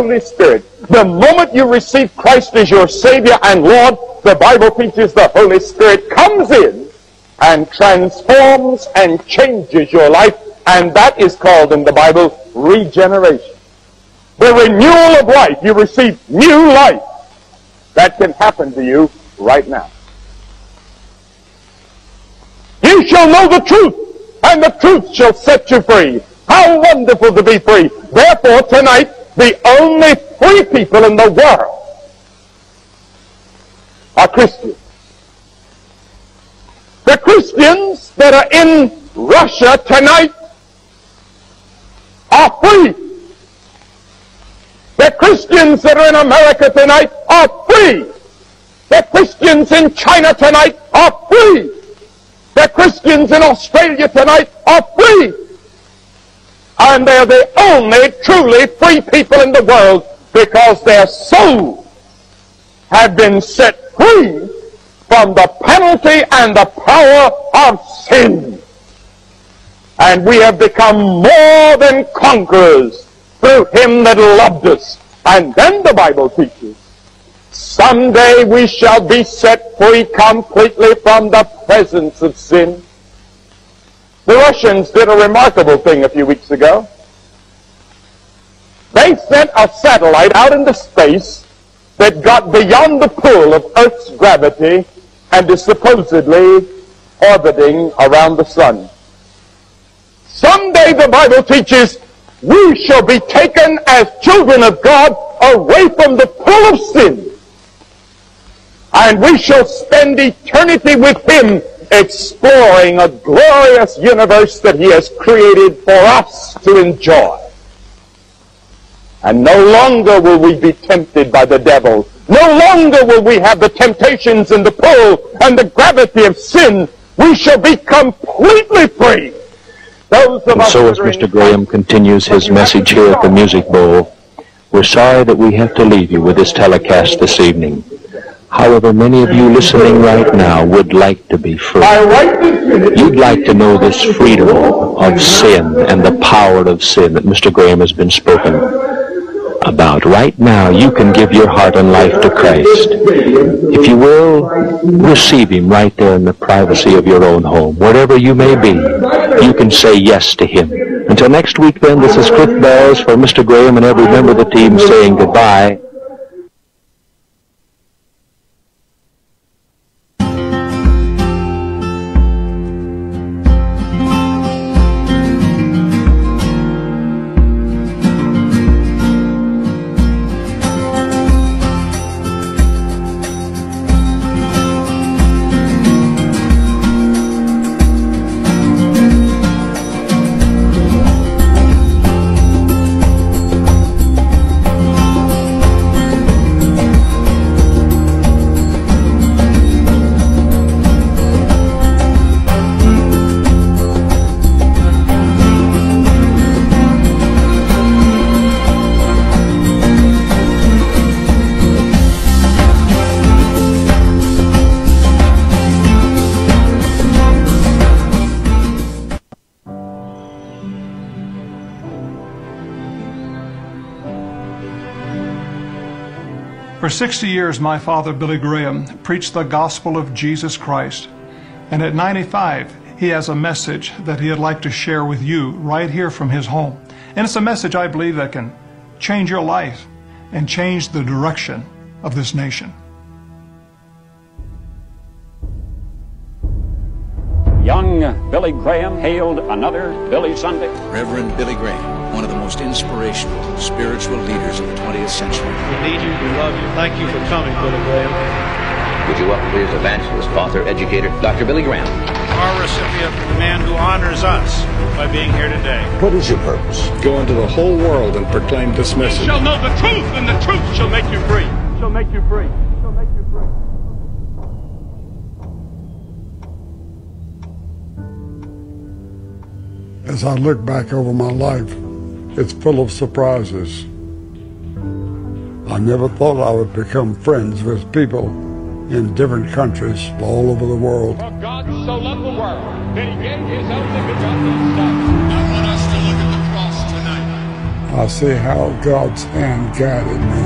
Holy Spirit. The moment you receive Christ as your Savior and Lord, the Bible teaches the Holy Spirit comes in and transforms and changes your life, and that is called in the Bible regeneration. The renewal of life. You receive new life. That can happen to you right now. You shall know the truth, and the truth shall set you free. How wonderful to be free. Therefore, tonight, the only free people in the world are Christians. The Christians that are in Russia tonight are free. The Christians that are in America tonight are free. The Christians in China tonight are free. The Christians in Australia tonight are free. And they're the only truly free people in the world because their souls have been set free from the penalty and the power of sin. And we have become more than conquerors through him that loved us. And then the Bible teaches, someday we shall be set free completely from the presence of sin. The Russians did a remarkable thing a few weeks ago. They sent a satellite out into space that got beyond the pull of Earth's gravity and is supposedly orbiting around the sun. Someday the Bible teaches we shall be taken as children of God away from the pull of sin. And we shall spend eternity with Him exploring a glorious universe that He has created for us to enjoy. And no longer will we be tempted by the devil. No longer will we have the temptations and the pull and the gravity of sin. We shall be completely free. Those of And so as that are in Mr. Graham continues his message here at the Music Bowl, we're sorry that we have to leave you with this telecast this evening. However, many of you listening right now would like to be free. I write this minute. You'd like to know this freedom of sin and the power of sin that Mr. Graham has been spoken about. Right now, you can give your heart and life to Christ. If you will, receive Him right there in the privacy of your own home. Wherever you may be, you can say yes to Him. Until next week, then, this is Cliff Bells for Mr. Graham and every member of the team saying goodbye. 60 years, my father, Billy Graham, preached the gospel of Jesus Christ. And at 95, he has a message that he'd like to share with you right here from his home. And it's a message I believe that can change your life and change the direction of this nation. Young Billy Graham hailed another Billy Sunday. Reverend Billy Graham, one of the most inspirational spiritual leaders of the 20th century. We need you. We love you. Thank you for coming, Billy Graham. Would you welcome please evangelist, author, educator, Dr. Billy Graham. Our recipient, the man who honors us by being here today. What is your purpose? Go into the whole world and proclaim this message. You shall know the truth, and the truth shall make you free. Shall make you free. Shall make you free. As I look back over my life, it's full of surprises. I never thought I would become friends with people in different countries all over the world. For God so loved the world that he gave his only begotten Son. I want us to look at the cross tonight. I see how God's hand guided me.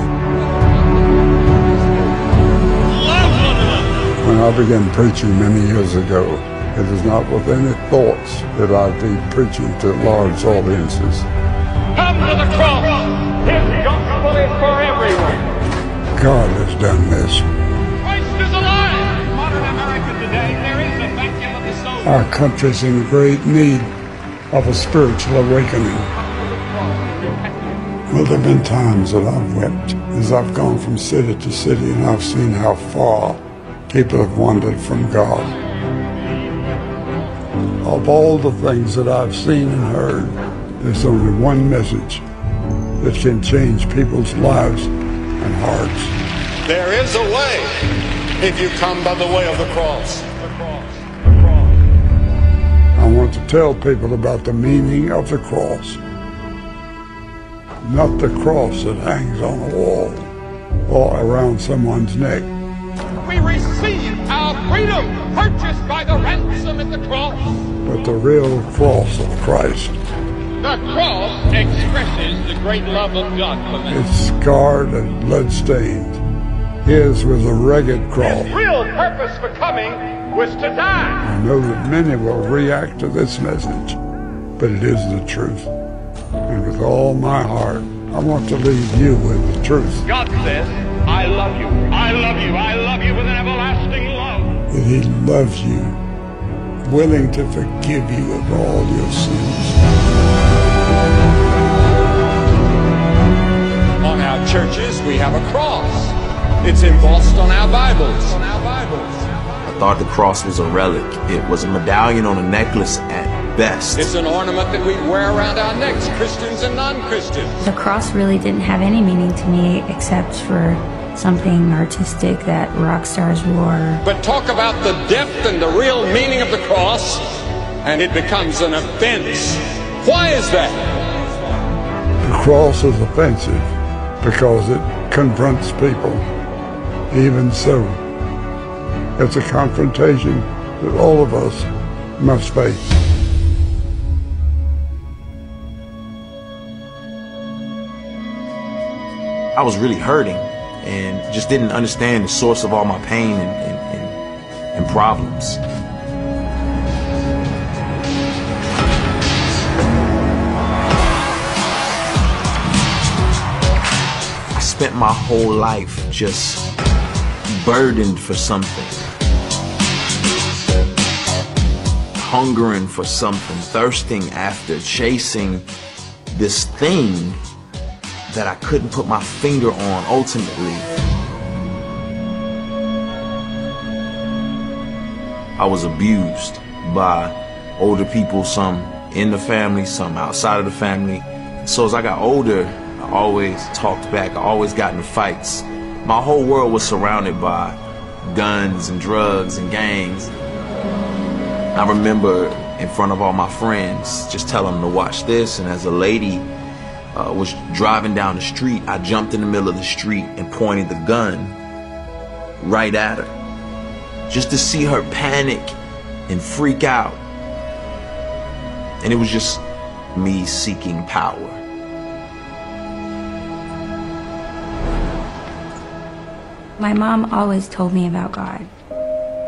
When I began preaching many years ago, it is not with any thoughts that I'd be preaching to large audiences. Come to the cross. His gospel is for everyone. God has done this. Christ is alive. In modern America today, there is a vacuum of the soul. Our country's in great need of a spiritual awakening. Well, there have been times that I've wept as I've gone from city to city and I've seen how far people have wandered from God. Of all the things that I've seen and heard, there's only one message that can change people's lives and hearts. There is a way if you come by the way of the cross. I want to tell people about the meaning of the cross. Not the cross that hangs on a wall or around someone's neck. We receive our freedom purchased by the ransom at the cross. but the real cross of Christ. The cross expresses the great love of God for man. It's scarred and bloodstained. His was a rugged cross. His real purpose for coming was to die. I know that many will react to this message, but it is the truth. And with all my heart, I want to leave you with the truth God says, I love you. I love you. I love you with an everlasting love. that He loves you, willing to forgive you of all your sins. Churches, we have a cross. It's embossed on our Bibles. On our Bibles. I thought the cross was a relic. It was a medallion on a necklace at best. It's an ornament that we wear around our necks, Christians and non-Christians. The cross really didn't have any meaning to me except for something artistic that rock stars wore. But talk about the depth and the real meaning of the cross, and it becomes an offense. Why is that? The cross is offensive because it confronts people. Even so, it's a confrontation that all of us must face. I was really hurting and just didn't understand the source of all my pain and, and, and, and problems. Spent my whole life just burdened for something. Hungering for something, thirsting after, chasing this thing that I couldn't put my finger on ultimately. I was abused by older people, some in the family, some outside of the family. So as I got older, Always talked back, I always got in fights. My whole world was surrounded by guns and drugs and gangs. I remember in front of all my friends just telling them to watch this, and as a lady uh, was driving down the street, I jumped in the middle of the street and pointed the gun right at her. Just to see her panic and freak out. And it was just me seeking power. My mom always told me about God.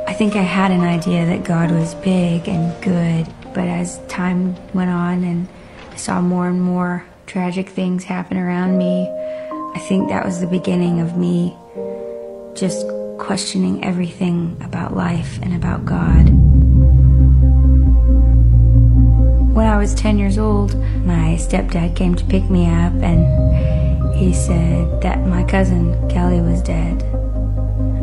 I think I had an idea that God was big and good, but as time went on and I saw more and more tragic things happen around me, I think that was the beginning of me just questioning everything about life and about God. When I was 10 years old, my stepdad came to pick me up and he said that my cousin Kelly was dead.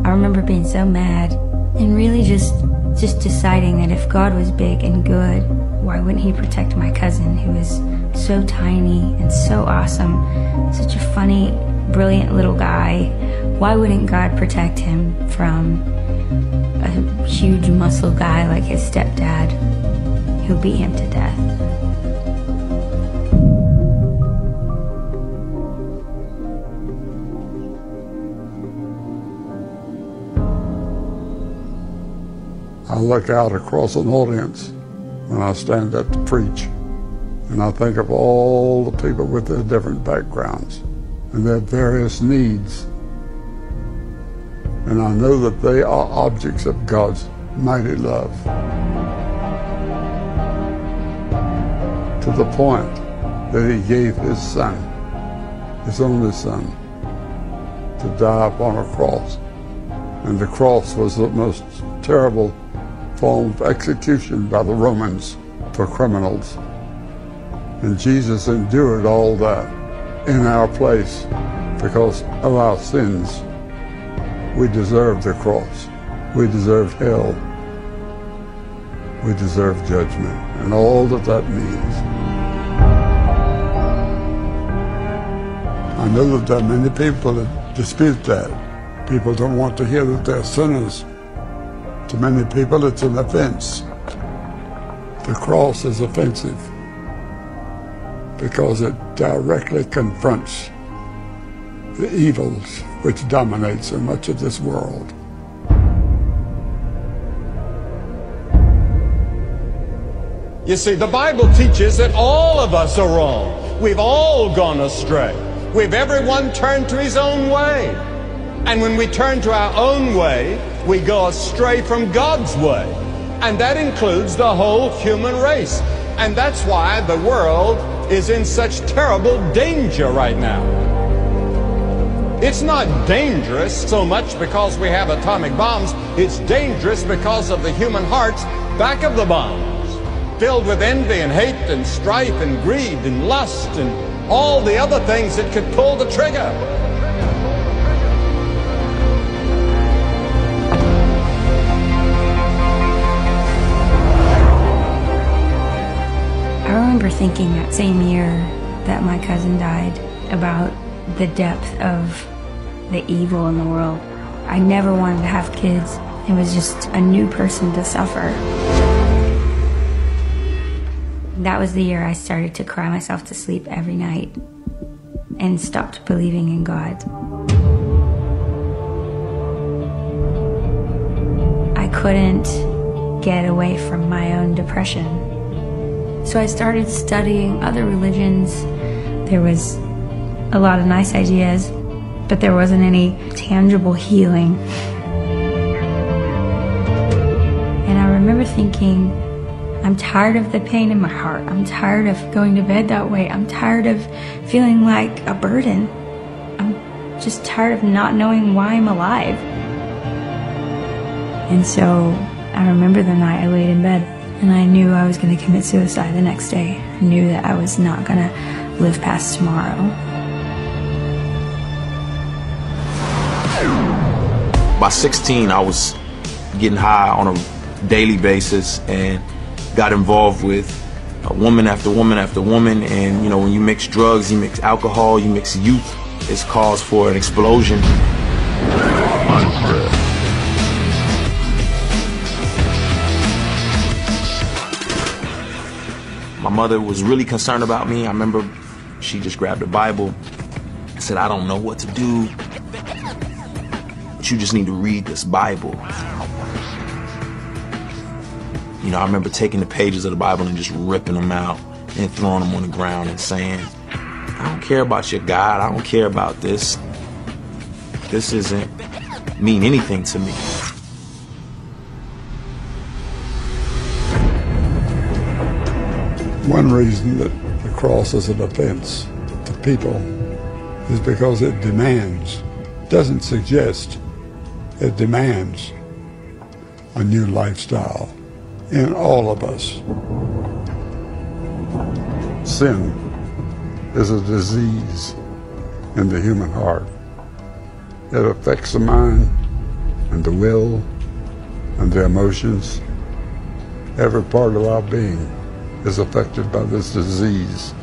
I remember being so mad and really just just deciding that if God was big and good, why wouldn't he protect my cousin who was so tiny and so awesome, such a funny, brilliant little guy? Why wouldn't God protect him from a huge muscle guy like his stepdad who beat him to death? I look out across an audience when I stand up to preach. And I think of all the people with their different backgrounds and their various needs. And I know that they are objects of God's mighty love. To the point that he gave his son, his only son, to die upon a cross. And the cross was the most terrible form of execution by the Romans for criminals. And Jesus endured all that in our place because of our sins. We deserve the cross. We deserve hell. We deserve judgment and all that that means. I know that there are many people that dispute that. People don't want to hear that they're sinners. To many people, it's an offense. The cross is offensive because it directly confronts the evils which dominate so much of this world. You see, the Bible teaches that all of us are wrong. We've all gone astray. We've everyone turned to his own way. And when we turn to our own way, we go astray from God's way. And that includes the whole human race. And that's why the world is in such terrible danger right now. It's not dangerous so much because we have atomic bombs. It's dangerous because of the human hearts back of the bombs, filled with envy and hate and strife and greed and lust and all the other things that could pull the trigger. Remember thinking that same year that my cousin died about the depth of the evil in the world. I never wanted to have kids. It was just a new person to suffer. That was the year I started to cry myself to sleep every night and stopped believing in God. I couldn't get away from my own depression. So I started studying other religions. There was a lot of nice ideas, but there wasn't any tangible healing. And I remember thinking, I'm tired of the pain in my heart. I'm tired of going to bed that way. I'm tired of feeling like a burden. I'm just tired of not knowing why I'm alive. And so I remember the night I laid in bed and I knew I was going to commit suicide the next day. I knew that I was not going to live past tomorrow. By 16, I was getting high on a daily basis and got involved with uh, woman after woman after woman. And, you know, when you mix drugs, you mix alcohol, you mix youth, it's cause for an explosion. My mother was really concerned about me. I remember she just grabbed a Bible and said, I don't know what to do. But you just need to read this Bible. You know, I remember taking the pages of the Bible and just ripping them out and throwing them on the ground and saying, I don't care about your God. I don't care about this. This isn't mean anything to me. One reason that the cross is an offense to people is because it demands, doesn't suggest, it demands a new lifestyle in all of us. Sin is a disease in the human heart. It affects the mind and the will and the emotions, every part of our being is affected by this disease.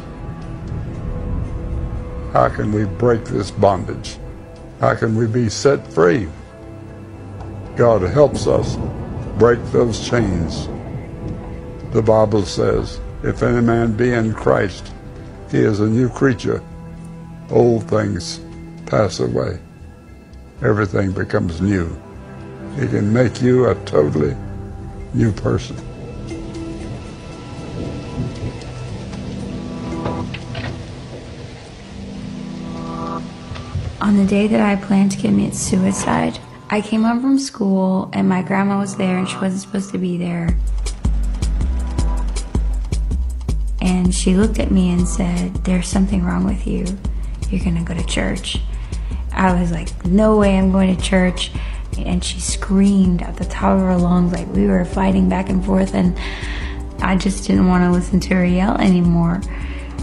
How can we break this bondage? How can we be set free? God helps us break those chains. The Bible says, if any man be in Christ, he is a new creature. Old things pass away. Everything becomes new. He can make you a totally new person. On the day that I planned to commit suicide, I came home from school and my grandma was there and she wasn't supposed to be there. And she looked at me and said, There's something wrong with you. You're gonna go to church. I was like, No way I'm going to church. And she screamed at the top of her lungs like we were fighting back and forth and I just didn't want to listen to her yell anymore.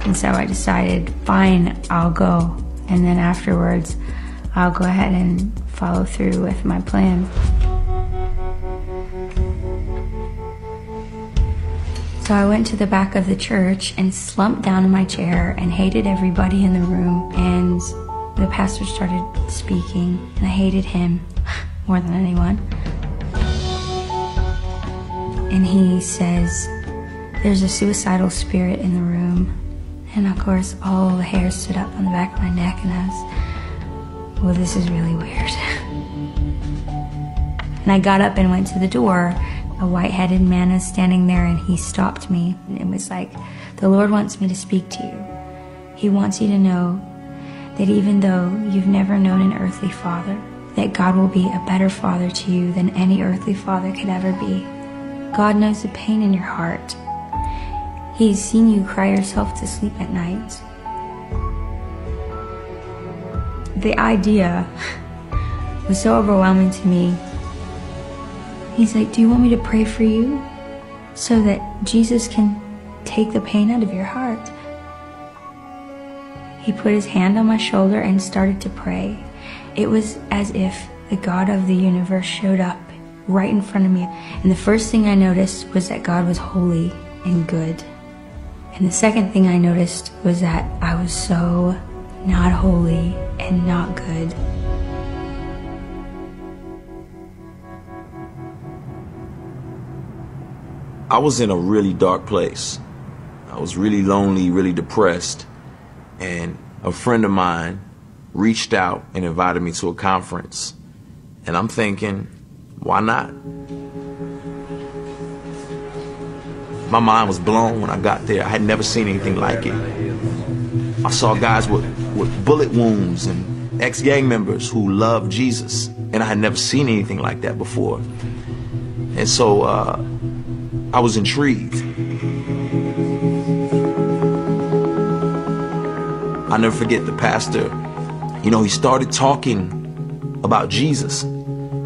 And so I decided, fine, I'll go and then afterwards I'll go ahead and follow through with my plan. So I went to the back of the church and slumped down in my chair and hated everybody in the room. And the pastor started speaking, and I hated him more than anyone. And he says, There's a suicidal spirit in the room. And of course, all the hair stood up on the back of my neck, and I was, well, this is really weird. and I got up and went to the door. A white headed man is standing there, and he stopped me. And it was like, The Lord wants me to speak to you. He wants you to know that even though you've never known an earthly father, that God will be a better father to you than any earthly father could ever be. God knows the pain in your heart. He's seen you cry yourself to sleep at night. The idea was so overwhelming to me. He's like, Do you want me to pray for you so that Jesus can take the pain out of your heart? He put his hand on my shoulder and started to pray. It was as if the God of the universe showed up right in front of me. And the first thing I noticed was that God was holy and good. And the second thing I noticed was that I was so not holy and not good. I was in a really dark place. I was really lonely, really depressed. And a friend of mine reached out and invited me to a conference. And I'm thinking, why not? My mind was blown when I got there. I had never seen anything like it. I saw guys with, with bullet wounds and ex gang members who loved Jesus, and I had never seen anything like that before. And so uh, I was intrigued. I'll never forget the pastor. You know, he started talking about Jesus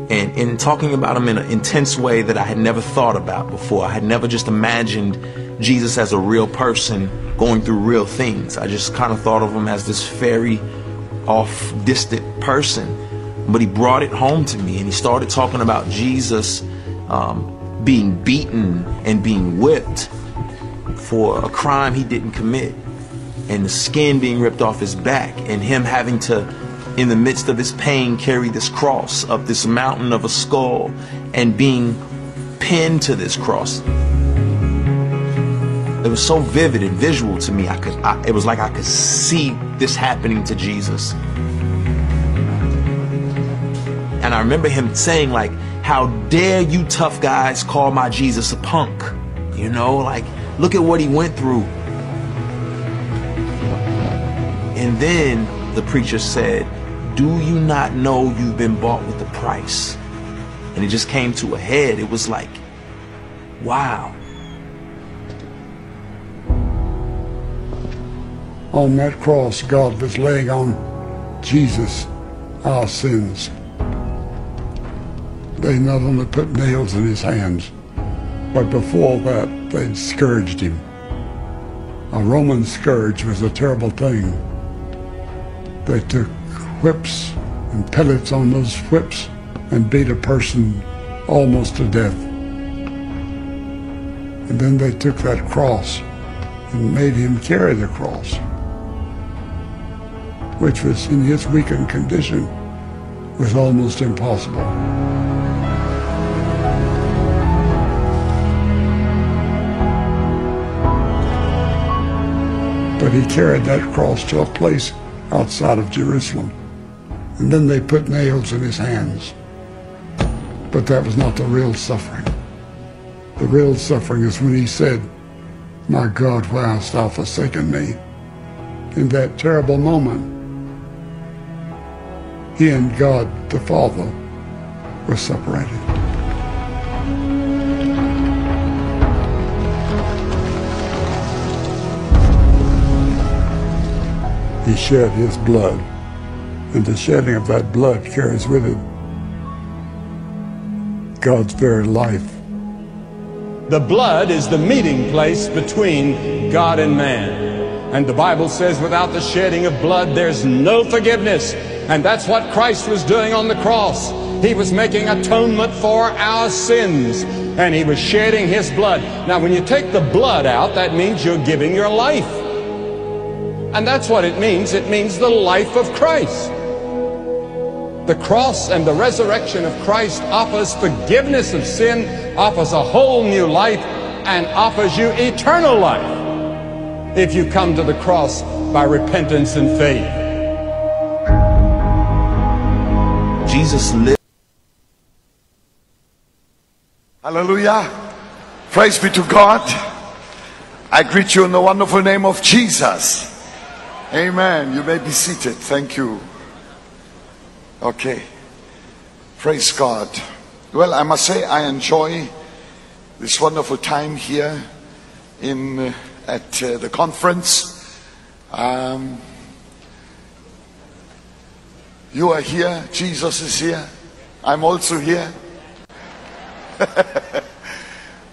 and in talking about him in an intense way that I had never thought about before. I had never just imagined Jesus as a real person going through real things. I just kind of thought of him as this fairy off distant person. But he brought it home to me and he started talking about Jesus um, being beaten and being whipped for a crime he didn't commit and the skin being ripped off his back and him having to in the midst of his pain, carry this cross up this mountain of a skull and being pinned to this cross. It was so vivid and visual to me. I could, I, it was like I could see this happening to Jesus. And I remember him saying, like, how dare you tough guys call my Jesus a punk? You know, like, look at what he went through. And then the preacher said, do you not know you've been bought with a price? And it just came to a head. It was like, wow. On that cross, God was laying on Jesus our sins. They not only put nails in his hands, but before that, they'd scourged him. A Roman scourge was a terrible thing. They took whips and pellets on those whips and beat a person almost to death. And then they took that cross and made him carry the cross, which was in his weakened condition was almost impossible. But he carried that cross to a place outside of Jerusalem and then they put nails in his hands. But that was not the real suffering. The real suffering is when he said, My God, why hast thou forsaken me? In that terrible moment, he and God the Father were separated. He shed his blood, and the shedding of that blood carries with it God's very life. The blood is the meeting place between God and man. And the Bible says without the shedding of blood, there's no forgiveness. And that's what Christ was doing on the cross. He was making atonement for our sins. And he was shedding his blood. Now, when you take the blood out, that means you're giving your life. And that's what it means. It means the life of Christ. The cross and the resurrection of Christ offers forgiveness of sin, offers a whole new life, and offers you eternal life if you come to the cross by repentance and faith. Jesus lived. Hallelujah. Praise be to God. I greet you in the wonderful name of Jesus. Amen. You may be seated. Thank you. Okay. Praise God. Well, I must say I enjoy this wonderful time here in uh, at uh, the conference. Um, you are here. Jesus is here. I'm also here.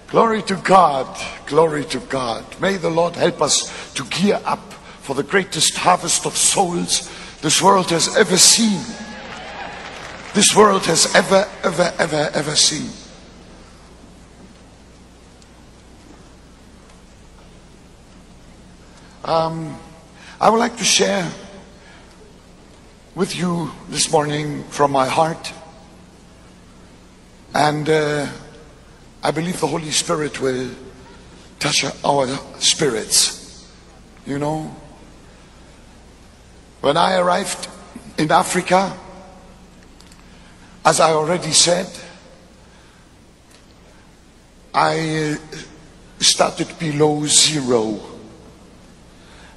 Glory to God. Glory to God. May the Lord help us to gear up for the greatest harvest of souls this world has ever seen. This world has ever, ever, ever, ever seen. Um, I would like to share with you this morning from my heart. And uh, I believe the Holy Spirit will touch our spirits. You know, when I arrived in Africa, as I already said, I uh, started below zero.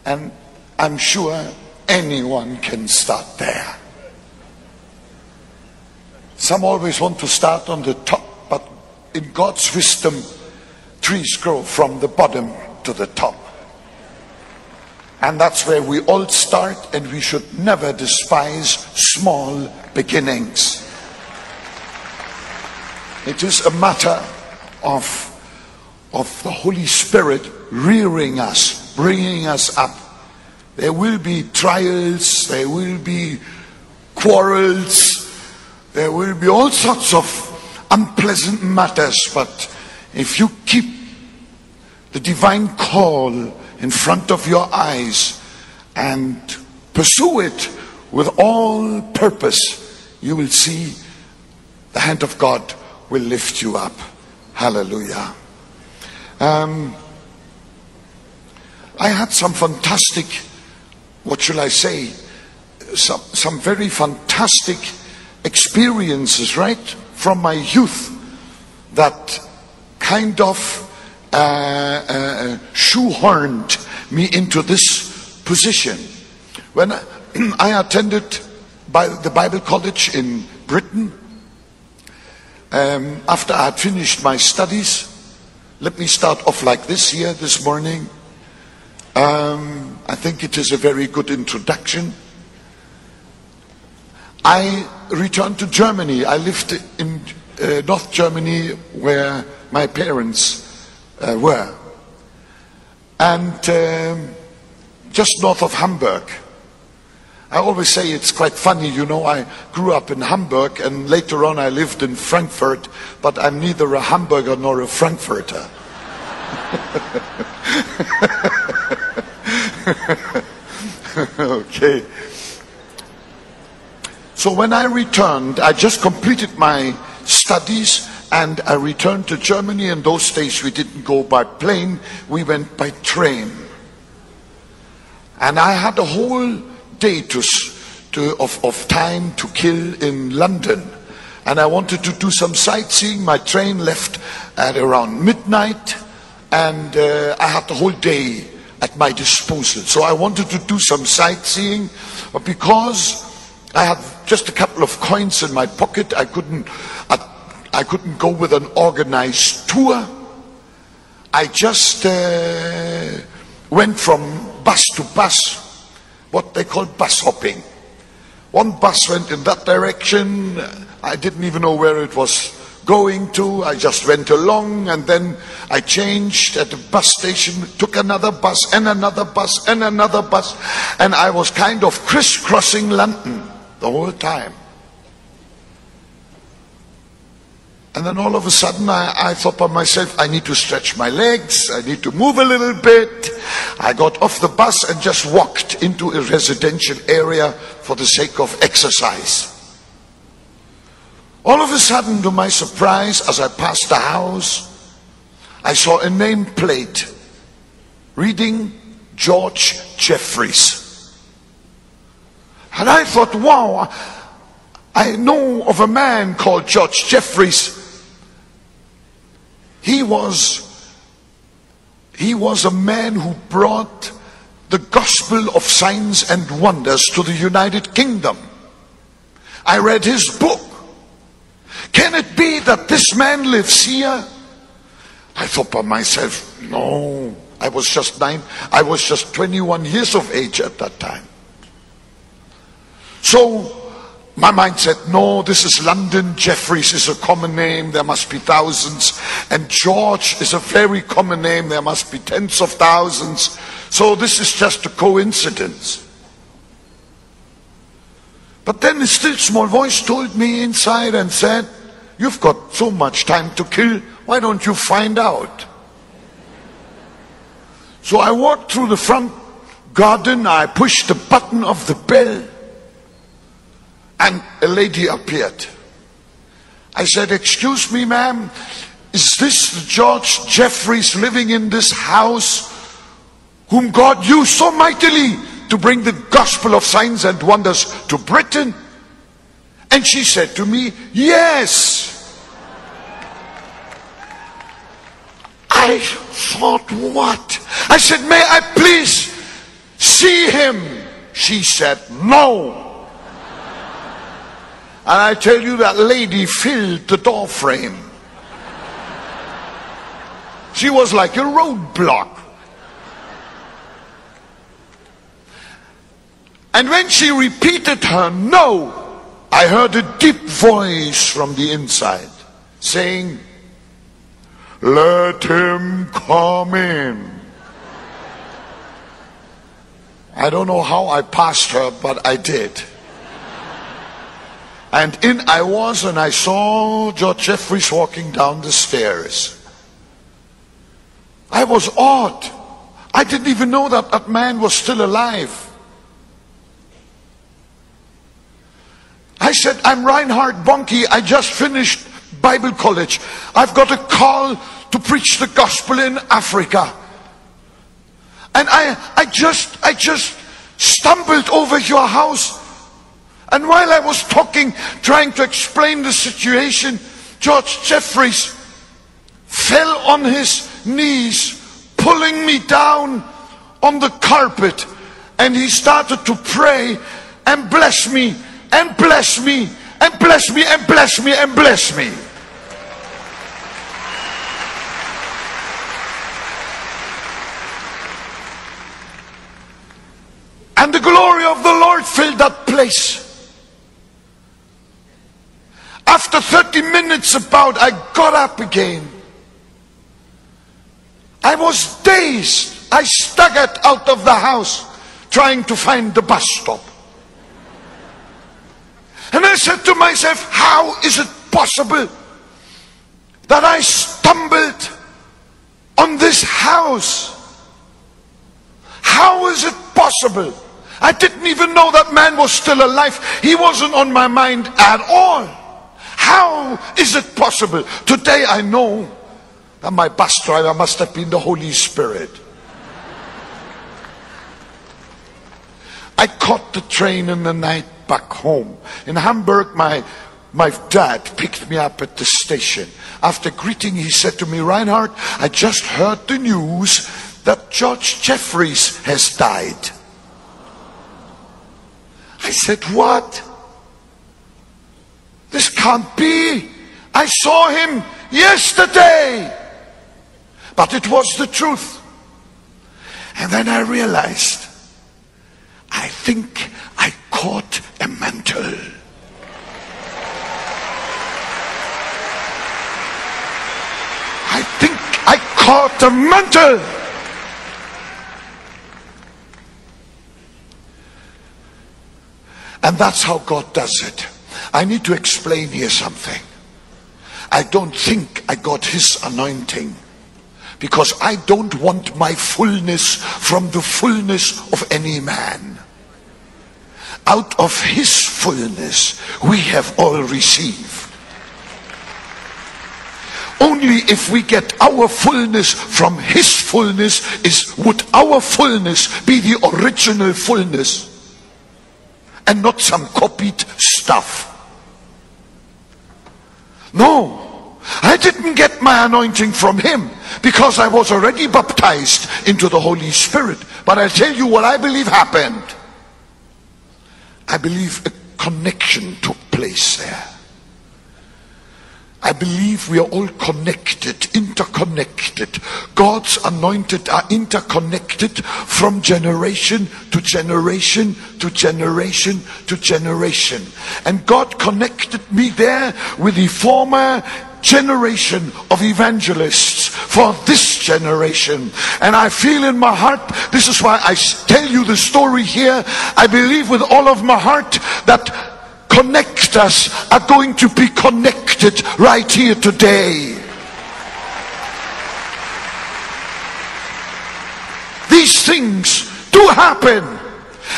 And I'm sure anyone can start there. Some always want to start on the top, but in God's wisdom, trees grow from the bottom to the top. And that's where we all start, and we should never despise small beginnings. It is a matter of, of the Holy Spirit rearing us, bringing us up. There will be trials, there will be quarrels, there will be all sorts of unpleasant matters, but if you keep the divine call in front of your eyes and pursue it with all purpose, you will see the hand of God will lift you up. Hallelujah. Um, I had some fantastic, what shall I say, some, some very fantastic experiences right from my youth that kind of uh, uh, shoehorned me into this position. When I attended by the Bible College in Britain, um, after I had finished my studies, let me start off like this here this morning. Um, I think it is a very good introduction. I returned to Germany. I lived in uh, North Germany where my parents uh, were. And um, just north of Hamburg. I always say it's quite funny, you know, I grew up in Hamburg and later on I lived in Frankfurt, but I'm neither a Hamburger nor a Frankfurter. okay. So when I returned, I just completed my studies and I returned to Germany. In those days, we didn't go by plane, we went by train. And I had a whole day to, to, of, of time to kill in London. And I wanted to do some sightseeing. My train left at around midnight, and uh, I had the whole day at my disposal. So I wanted to do some sightseeing, but because I had just a couple of coins in my pocket. I couldn't, I, I couldn't go with an organized tour. I just uh, went from bus to bus, what they call bus hopping. One bus went in that direction. I didn't even know where it was going to. I just went along and then I changed at the bus station, took another bus and another bus and another bus. And I was kind of crisscrossing London the whole time. And then all of a sudden I, I, thought by myself, I need to stretch my legs, I need to move a little bit. I got off the bus and just walked into a residential area for the sake of exercise. All of a sudden, to my surprise, as I passed the house, I saw a nameplate reading George Jeffreys. And I thought, wow, I know of a man called George Jeffreys. He was, he was a man who brought the gospel of signs and wonders to the United Kingdom. I read his book. Can it be that this man lives here? I thought by myself, no. I was just nine, I was just 21 years of age at that time. So my mind said, no, this is London. Jeffreys is a common name. There must be thousands. And George is a very common name. There must be tens of thousands. So this is just a coincidence. But then a still small voice told me inside and said, you've got so much time to kill. Why don't you find out? So I walked through the front garden. I pushed the button of the bell and a lady appeared. I said, Excuse me, ma'am, is this George Jeffreys living in this house whom God used so mightily to bring the gospel of signs and wonders to Britain? And she said to me, Yes. I thought, What? I said, May I please see him? She said, No. And I tell you, that lady filled the door frame. She was like a roadblock. And when she repeated her no, I heard a deep voice from the inside saying, Let him come in. I don't know how I passed her, but I did. And in I was, and I saw George Jeffreys walking down the stairs. I was awed. I didn't even know that that man was still alive. I said, I'm Reinhard Bonnke. I just finished Bible college. I've got a call to preach the gospel in Africa. And I, I just, I just stumbled over your house and while I was talking, trying to explain the situation, George Jeffreys fell on his knees, pulling me down on the carpet. And he started to pray and bless me and bless me and bless me and bless me and bless me. And the glory of the Lord filled that place. After 30 minutes about, I got up again. I was dazed. I staggered out of the house trying to find the bus stop. And I said to myself, how is it possible that I stumbled on this house? How is it possible? I didn't even know that man was still alive. He wasn't on my mind at all. How is it possible? Today I know that my bus driver must have been the Holy Spirit. I caught the train in the night back home. In Hamburg, my, my dad picked me up at the station. After greeting, he said to me, Reinhard, I just heard the news that George Jeffreys has died. I said, What? Can't be. I saw him yesterday. But it was the truth. And then I realized, I think I caught a mantle. I think I caught a mantle. And that's how God does it. I need to explain here something. I don't think I got his anointing because I don't want my fullness from the fullness of any man. Out of his fullness we have all received. Only if we get our fullness from his fullness is would our fullness be the original fullness and not some copied stuff. No, I didn't get my anointing from him because I was already baptized into the Holy Spirit. But I'll tell you what I believe happened. I believe a connection took place there. I believe we are all connected, interconnected. God's anointed are interconnected from generation to generation to generation to generation. And God connected me there with the former generation of evangelists for this generation. And I feel in my heart, this is why I tell you the story here. I believe with all of my heart that connectors are going to be connected right here today. These things do happen.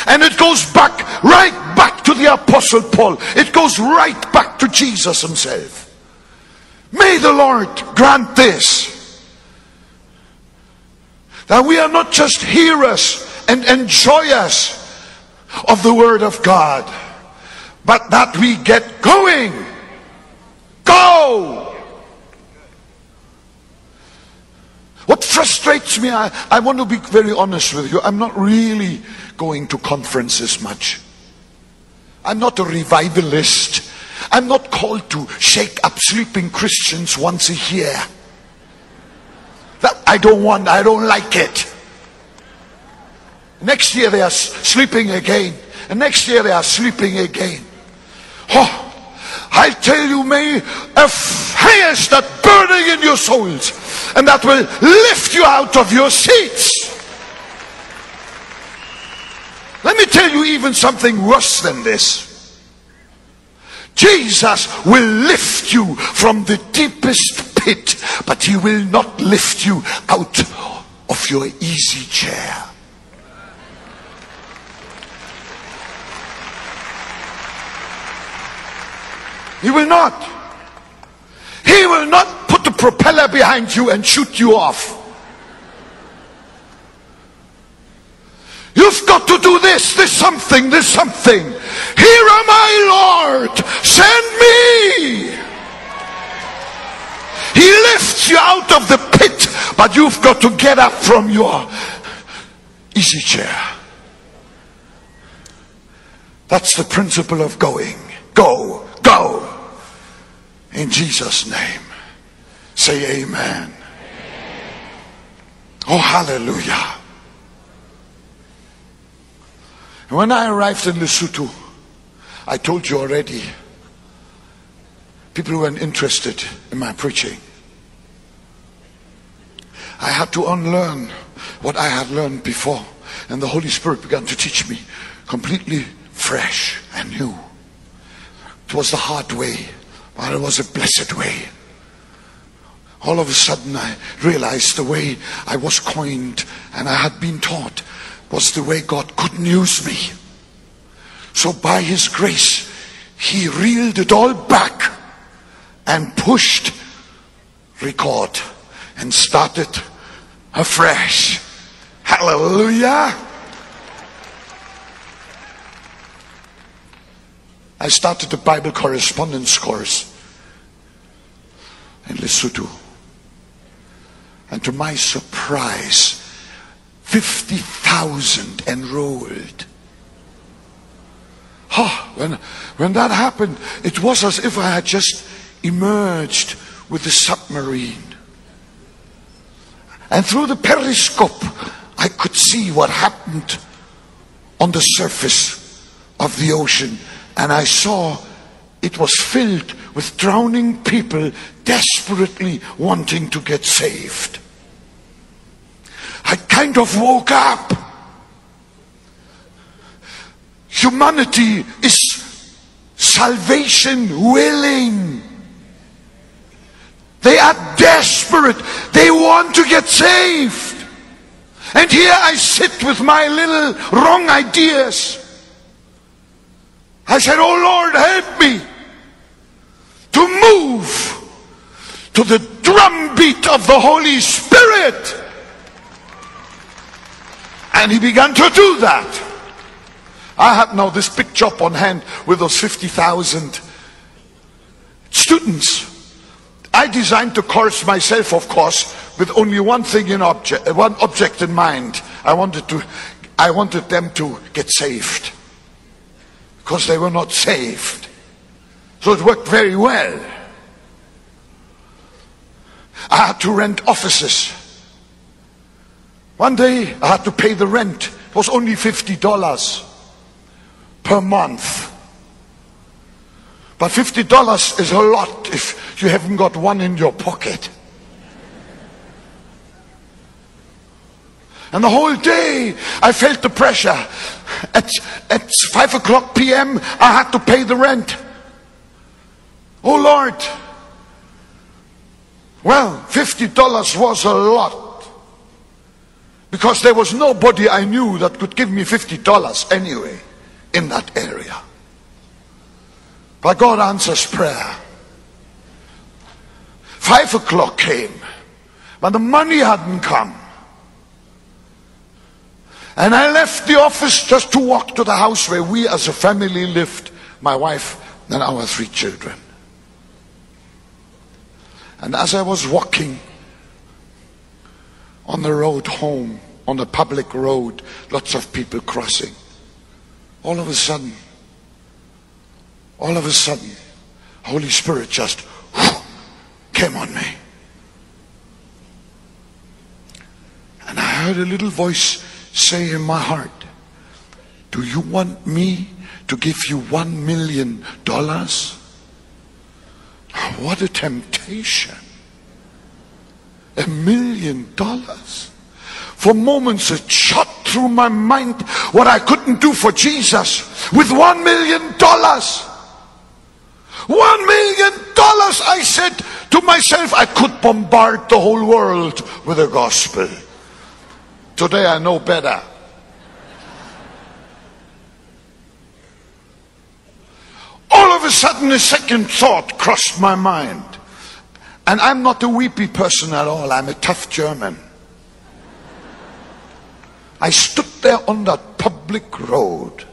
And it goes back, right back to the Apostle Paul. It goes right back to Jesus himself. May the Lord grant this. That we are not just hearers and enjoyers of the Word of God but that we get going. Go! What frustrates me, I, I want to be very honest with you, I'm not really going to conferences much. I'm not a revivalist. I'm not called to shake up sleeping Christians once a year. That I don't want, I don't like it. Next year they are sleeping again. And next year they are sleeping again. Oh, I tell you, may a fire start burning in your souls, and that will lift you out of your seats. Let me tell you even something worse than this. Jesus will lift you from the deepest pit, but he will not lift you out of your easy chair. He will not. He will not put the propeller behind you and shoot you off. You've got to do this, this something, this something. Here am I, Lord. Send me. He lifts you out of the pit, but you've got to get up from your easy chair. That's the principle of going. Go, go. In Jesus' name. Say amen. Oh, hallelujah. When I arrived in Lesotho, I told you already, people weren't interested in my preaching. I had to unlearn what I had learned before, and the Holy Spirit began to teach me completely fresh and new. It was the hard way, but it was a blessed way. All of a sudden, I realized the way I was coined and I had been taught was the way God couldn't use me. So, by His grace, He reeled it all back and pushed record and started afresh. Hallelujah. I started a Bible correspondence course in Lesotho. And to my surprise, 50,000 enrolled. Oh, when, when that happened, it was as if I had just emerged with a submarine. And through the periscope, I could see what happened on the surface of the ocean. And I saw it was filled with drowning people desperately wanting to get saved. I kind of woke up. Humanity is salvation willing. They are desperate. They want to get saved. And here I sit with my little wrong ideas. I said, Oh Lord, help me to move to the drumbeat of the Holy Spirit. And he began to do that. I had now this big job on hand with those 50,000 students. I designed the course myself, of course, with only one thing in object, one object in mind. I wanted to, I wanted them to get saved because they were not saved. So it worked very well. I had to rent offices. One day I had to pay the rent. It was only $50 per month. But $50 is a lot if you haven't got one in your pocket. And the whole day I felt the pressure. At, at 5 o'clock p.m., I had to pay the rent. Oh Lord. Well, $50 was a lot. Because there was nobody I knew that could give me $50 anyway in that area. But God answers prayer. Five o'clock came, but the money hadn't come. And I left the office just to walk to the house where we as a family lived, my wife and our three children. And as I was walking on the road home, on a public road, lots of people crossing, all of a sudden, all of a sudden, Holy Spirit just came on me. And I heard a little voice say in my heart, Do you want me to give you one million dollars? What a temptation. A million dollars. For moments it shot through my mind what I couldn't do for Jesus with one million dollars. One million dollars, I said to myself, I could bombard the whole world with the gospel. Today I know better. All of a sudden, a second thought crossed my mind. And I'm not a weepy person at all, I'm a tough German. I stood there on that public road,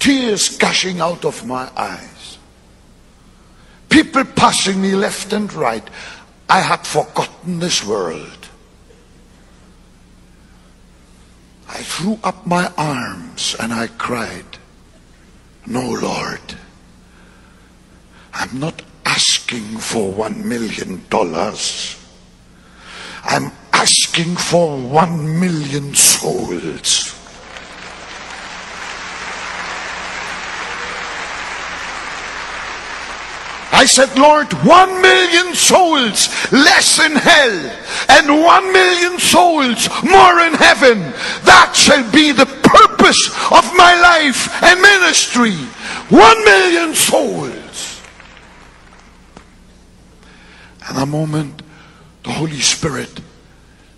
tears gushing out of my eyes, people passing me left and right. I had forgotten this world. I threw up my arms and I cried, No, Lord, I'm not asking for one million dollars. I'm asking for one million souls. I said, Lord, one million souls less in hell and one million souls more in heaven. That shall be the purpose of my life and ministry. One million souls. And a moment, the Holy Spirit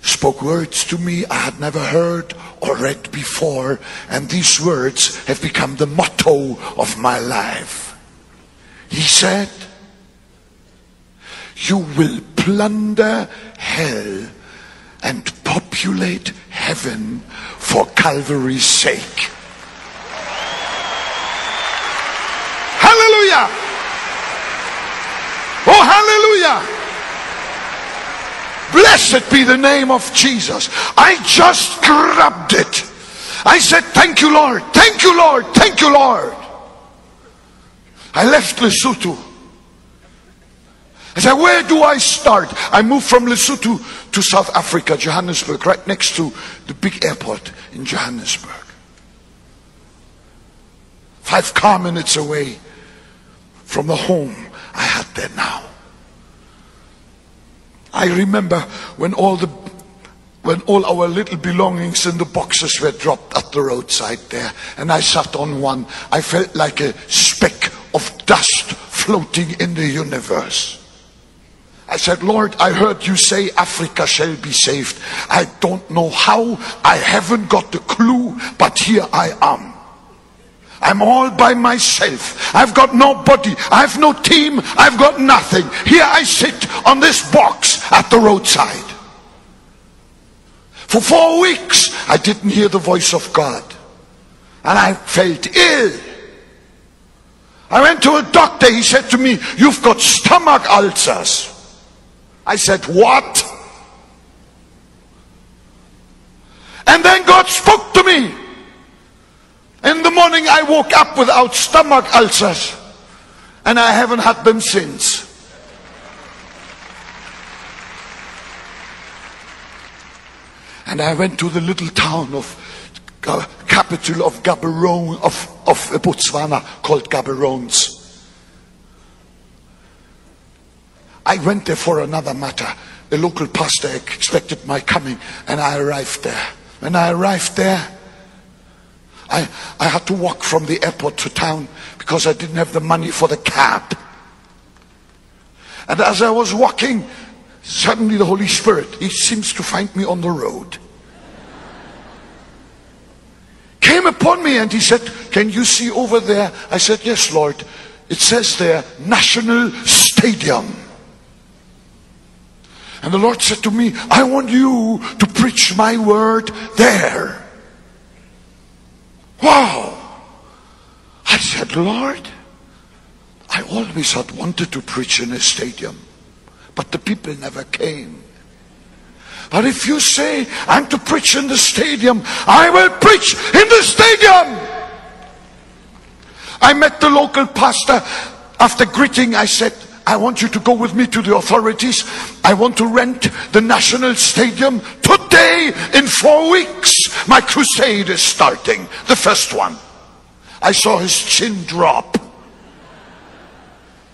spoke words to me I had never heard or read before, and these words have become the motto of my life. He said, You will plunder hell and populate heaven for Calvary's sake. Hallelujah! Oh, hallelujah! Blessed be the name of Jesus. I just grabbed it. I said, Thank you, Lord. Thank you, Lord. Thank you, Lord. I left Lesotho. I said, Where do I start? I moved from Lesotho to South Africa, Johannesburg, right next to the big airport in Johannesburg. Five car minutes away from the home I had there now. I remember when all the when all our little belongings in the boxes were dropped at the roadside there, and I sat on one, I felt like a speck of dust floating in the universe. I said, Lord, I heard you say Africa shall be saved. I don't know how, I haven't got the clue, but here I am. I'm all by myself. I've got nobody. I've no team. I've got nothing. Here I sit on this box at the roadside. For four weeks, I didn't hear the voice of God. And I felt ill. I went to a doctor. He said to me, You've got stomach ulcers. I said, What? And then God spoke to me. In the morning, I woke up without stomach ulcers. And I haven't had them since. And I went to the little town of capital of Gaborone of, of Botswana called Gaborone. I went there for another matter. The local pastor expected my coming, and I arrived there. When I arrived there, I, I had to walk from the airport to town because I didn't have the money for the cab. And as I was walking, suddenly the Holy Spirit, He seems to find me on the road, came upon me and He said, Can you see over there? I said, Yes, Lord. It says there, National Stadium. And the Lord said to me, I want you to preach my word there. Wow. I said, Lord, I always had wanted to preach in a stadium, but the people never came. But if you say I'm to preach in the stadium, I will preach in the stadium. I met the local pastor. After greeting, I said, I want you to go with me to the authorities. I want to rent the National Stadium today in four weeks. My crusade is starting, the first one. I saw his chin drop.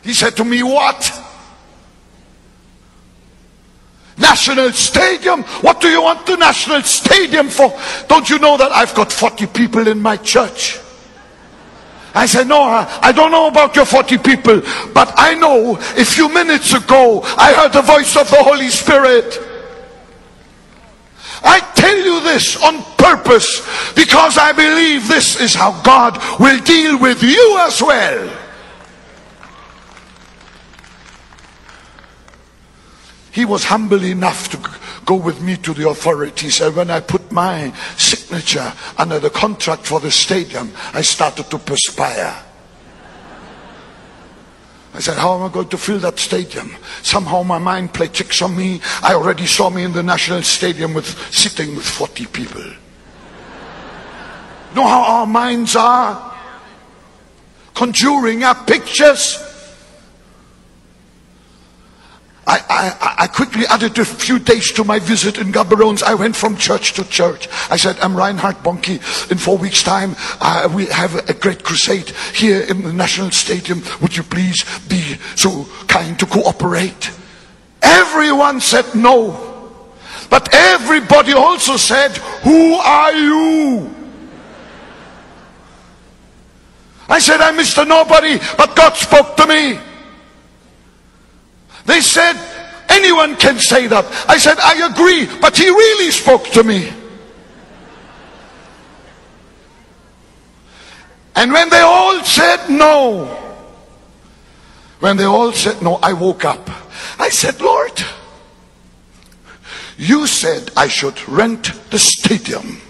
He said to me, What? National Stadium? What do you want the National Stadium for? Don't you know that I've got 40 people in my church? I said, no, I don't know about your 40 people, but I know a few minutes ago I heard the voice of the Holy Spirit. I tell you this on purpose because I believe this is how God will deal with you as well. He was humble enough to go with me to the authorities. And when I put my signature under the contract for the stadium, I started to perspire. I said, How am I going to fill that stadium? Somehow my mind played tricks on me. I already saw me in the National Stadium with sitting with 40 people. Know how our minds are? Conjuring up pictures I, I, I, quickly added a few days to my visit in Gaborone. I went from church to church. I said, I'm Reinhard Bonnke. In four weeks' time, uh, we have a great crusade here in the National Stadium. Would you please be so kind to cooperate? Everyone said no. But everybody also said, Who are you? I said, I'm Mr. Nobody, but God spoke to me. They said, anyone can say that. I said, I agree, but he really spoke to me. And when they all said no, when they all said no, I woke up. I said, Lord, you said I should rent the stadium.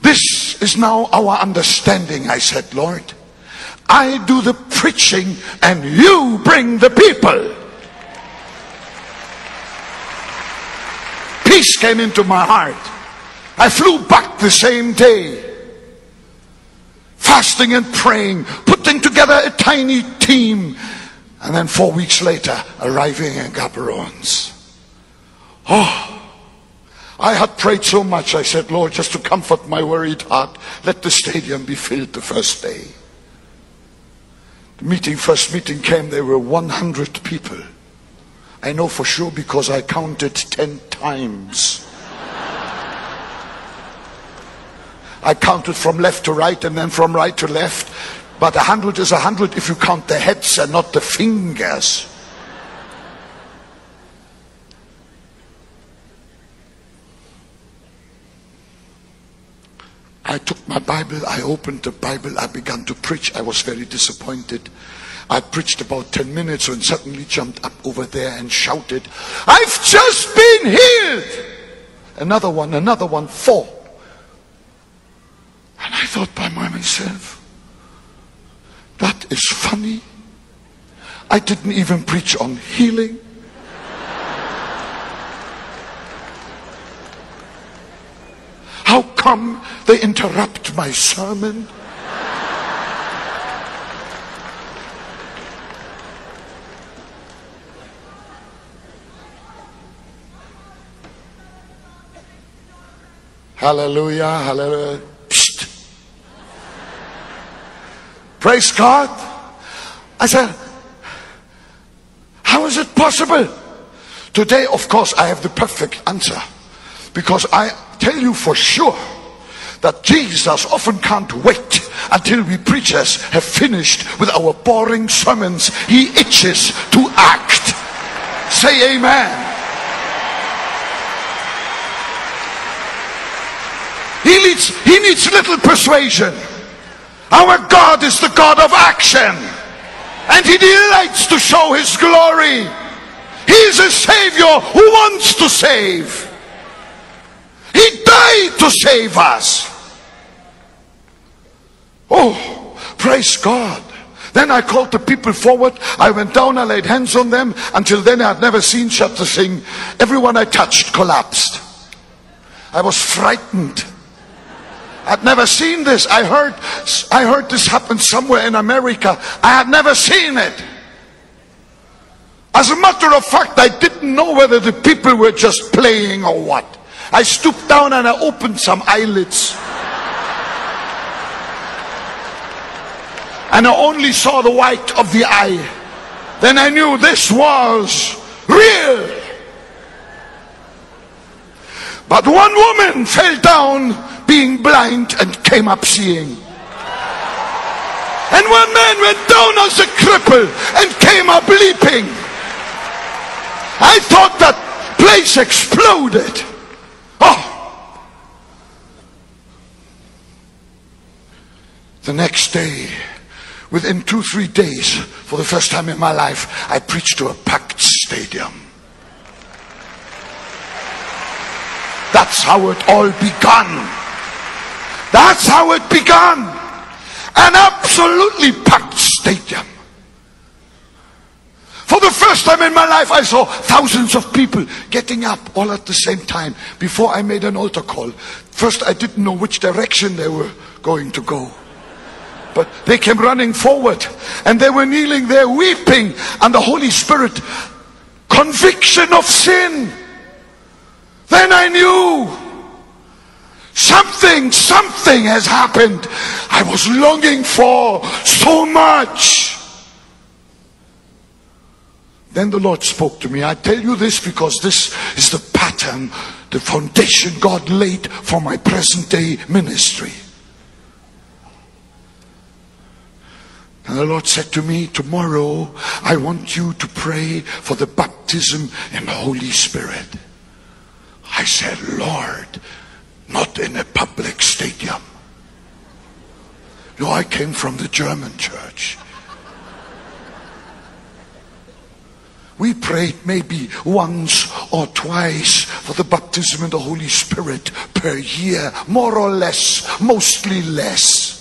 This is now our understanding, I said, Lord. I do the preaching and you bring the people. Peace came into my heart. I flew back the same day. Fasting and praying, putting together a tiny team, and then four weeks later, arriving in Gaborone. Oh, I had prayed so much, I said, Lord, just to comfort my worried heart, let the stadium be filled the first day. The meeting, first meeting came, there were 100 people. I know for sure because I counted 10 times. I counted from left to right and then from right to left. But a hundred is a hundred if you count the heads and not the fingers. I took my Bible, I opened the Bible, I began to preach. I was very disappointed. I preached about 10 minutes and suddenly jumped up over there and shouted, I've just been healed! Another one, another one, four. And I thought by myself, that is funny. I didn't even preach on healing. How come they interrupt my sermon? Hallelujah, hallelujah. Psst. Praise God. I said, How is it possible? Today, of course, I have the perfect answer. Because I tell you for sure that Jesus often can't wait until we preachers have finished with our boring sermons. He itches to act. Say amen. He needs, he needs little persuasion. Our God is the God of action. And he delights to show his glory. He is a savior who wants to save. To save us. Oh, praise God. Then I called the people forward. I went down, I laid hands on them. Until then, I had never seen such a thing. Everyone I touched collapsed. I was frightened. I'd never seen this. I heard, I heard this happen somewhere in America. I had never seen it. As a matter of fact, I didn't know whether the people were just playing or what. I stooped down and I opened some eyelids. And I only saw the white of the eye. Then I knew this was real. But one woman fell down being blind and came up seeing. And one man went down as a cripple and came up leaping. I thought that place exploded. Oh. The next day, within two, three days, for the first time in my life, I preached to a packed stadium. That's how it all began. That's how it began. An absolutely packed stadium. For the first time in my life, I saw thousands of people getting up all at the same time before I made an altar call. First, I didn't know which direction they were going to go. But they came running forward and they were kneeling there weeping, and the Holy Spirit, conviction of sin. Then I knew Something, something has happened. I was longing for so much. Then the Lord spoke to me. I tell you this because this is the pattern, the foundation God laid for my present day ministry. And the Lord said to me, Tomorrow I want you to pray for the baptism in the Holy Spirit. I said, Lord, not in a public stadium. No, I came from the German church. We prayed maybe once or twice for the baptism in the Holy Spirit per year, more or less, mostly less.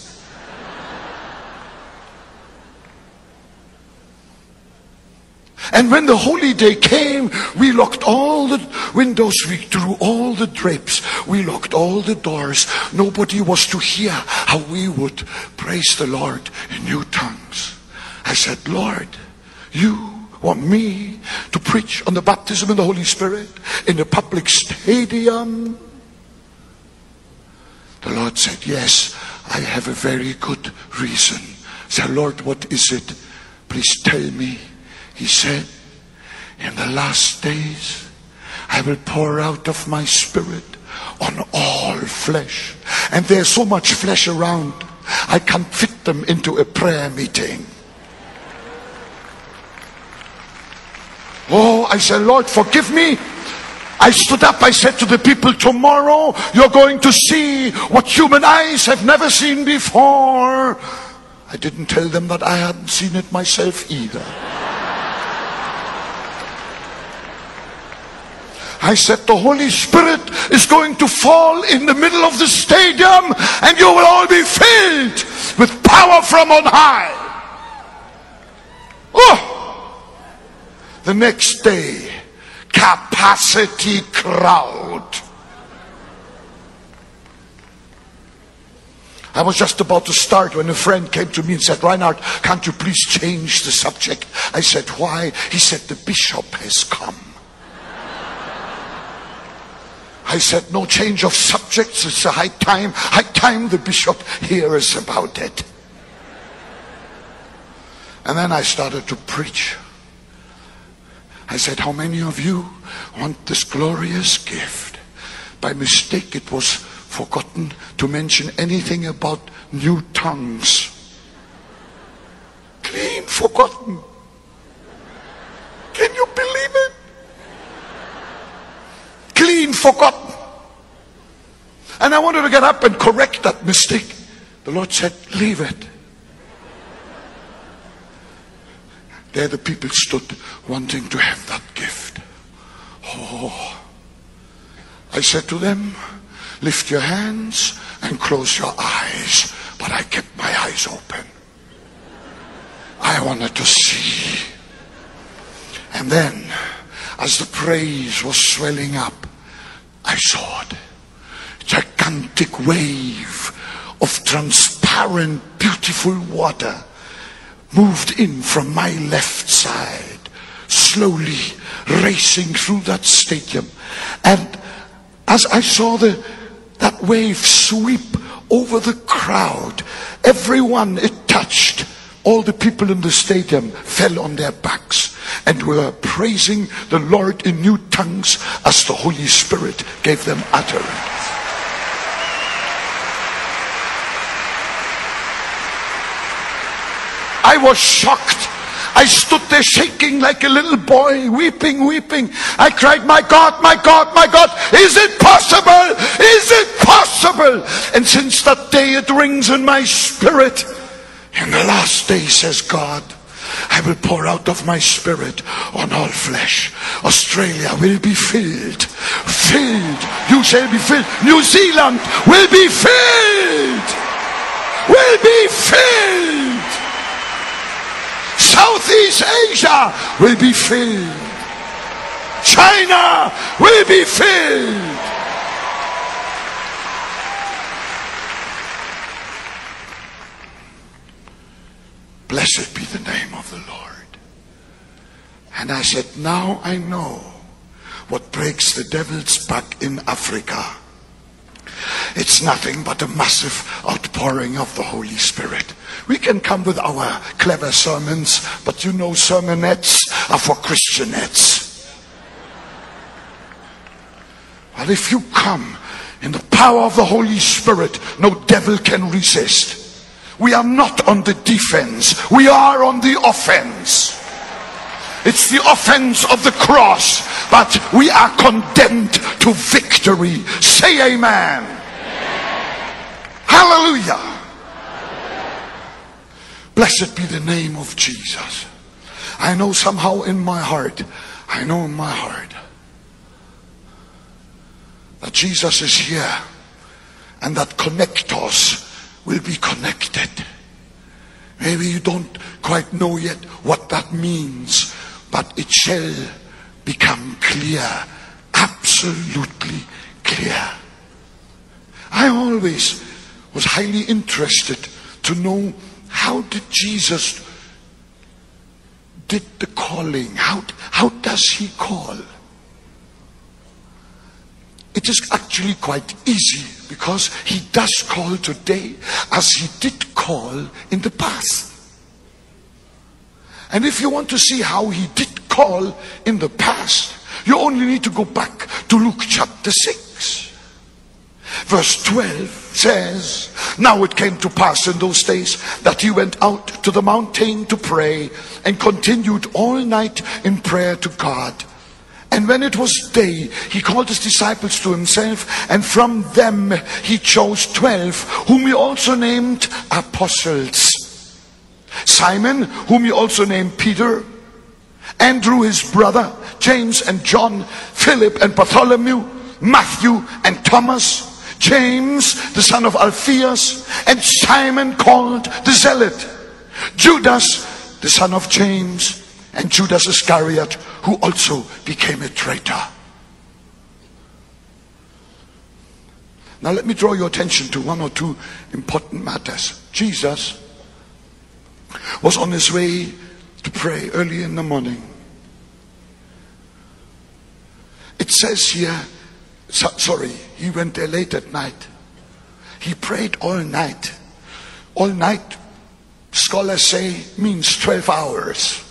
And when the holy day came, we locked all the windows, we drew all the drapes. We locked all the doors. Nobody was to hear how we would praise the Lord in new tongues. I said, Lord, you want me to preach on the baptism in the Holy Spirit in a public stadium? The Lord said, Yes, I have a very good reason. I said, Lord, what is it? Please tell me. He said, In the last days, I will pour out of my spirit on all flesh. And there's so much flesh around, I can't fit them into a prayer meeting. Oh, I said, Lord, forgive me. I stood up, I said to the people, tomorrow you're going to see what human eyes have never seen before. I didn't tell them that I hadn't seen it myself either. I said, the Holy Spirit is going to fall in the middle of the stadium and you will all be filled with power from on high. Oh! The next day, capacity crowd. I was just about to start when a friend came to me and said, Reinhard, can't you please change the subject? I said, why? He said, the bishop has come. I said, no change of subjects. It's a high time. High time the bishop hears about it. And then I started to preach. I said, How many of you want this glorious gift? By mistake, it was forgotten to mention anything about new tongues. Clean forgotten. Can you believe it? Clean forgotten. And I wanted to get up and correct that mistake. The Lord said, Leave it. There the people stood wanting to have that gift. Oh. I said to them, lift your hands and close your eyes. But I kept my eyes open. I wanted to see. And then, as the praise was swelling up, I saw it. Gigantic wave of transparent, beautiful water moved in from my left side, slowly racing through that stadium. And as I saw the, that wave sweep over the crowd, everyone it touched, all the people in the stadium fell on their backs and were praising the Lord in new tongues as the Holy Spirit gave them utterance. I was shocked. I stood there shaking like a little boy, weeping, weeping. I cried, My God, my God, my God, is it possible? Is it possible? And since that day it rings in my spirit. In the last day, says God, I will pour out of my spirit on all flesh. Australia will be filled. Filled. You shall be filled. New Zealand will be filled. Will be filled. Southeast Asia will be filled. China will be filled. Blessed be the name of the Lord. And I said, Now I know what breaks the devil's back in Africa. It's nothing but a massive outpouring of the Holy Spirit. We can come with our clever sermons, but you know, sermonettes are for Christianettes. But if you come in the power of the Holy Spirit, no devil can resist. We are not on the defense, we are on the offense. It's the offense of the cross, but we are condemned to victory. Say amen. Hallelujah. Blessed be the name of Jesus. I know somehow in my heart, I know in my heart that Jesus is here and that connectors will be connected. Maybe you don't quite know yet what that means, but it shall become clear, absolutely clear. I always was highly interested to know how did Jesus did the calling? How, how does he call? It is actually quite easy because he does call today as he did call in the past. And if you want to see how he did call in the past, you only need to go back to Luke chapter 6. Verse 12 says, Now it came to pass in those days that he went out to the mountain to pray and continued all night in prayer to God. And when it was day, he called his disciples to himself, and from them he chose twelve, whom he also named apostles. Simon, whom he also named Peter, Andrew his brother, James and John, Philip and Bartholomew, Matthew and Thomas, James the son of Alphaeus, and Simon called the Zealot, Judas the son of James, and Judas Iscariot, who also became a traitor. Now, let me draw your attention to one or two important matters. Jesus was on his way to pray early in the morning. It says here, so, sorry, he went there late at night. He prayed all night. All night, scholars say, means 12 hours.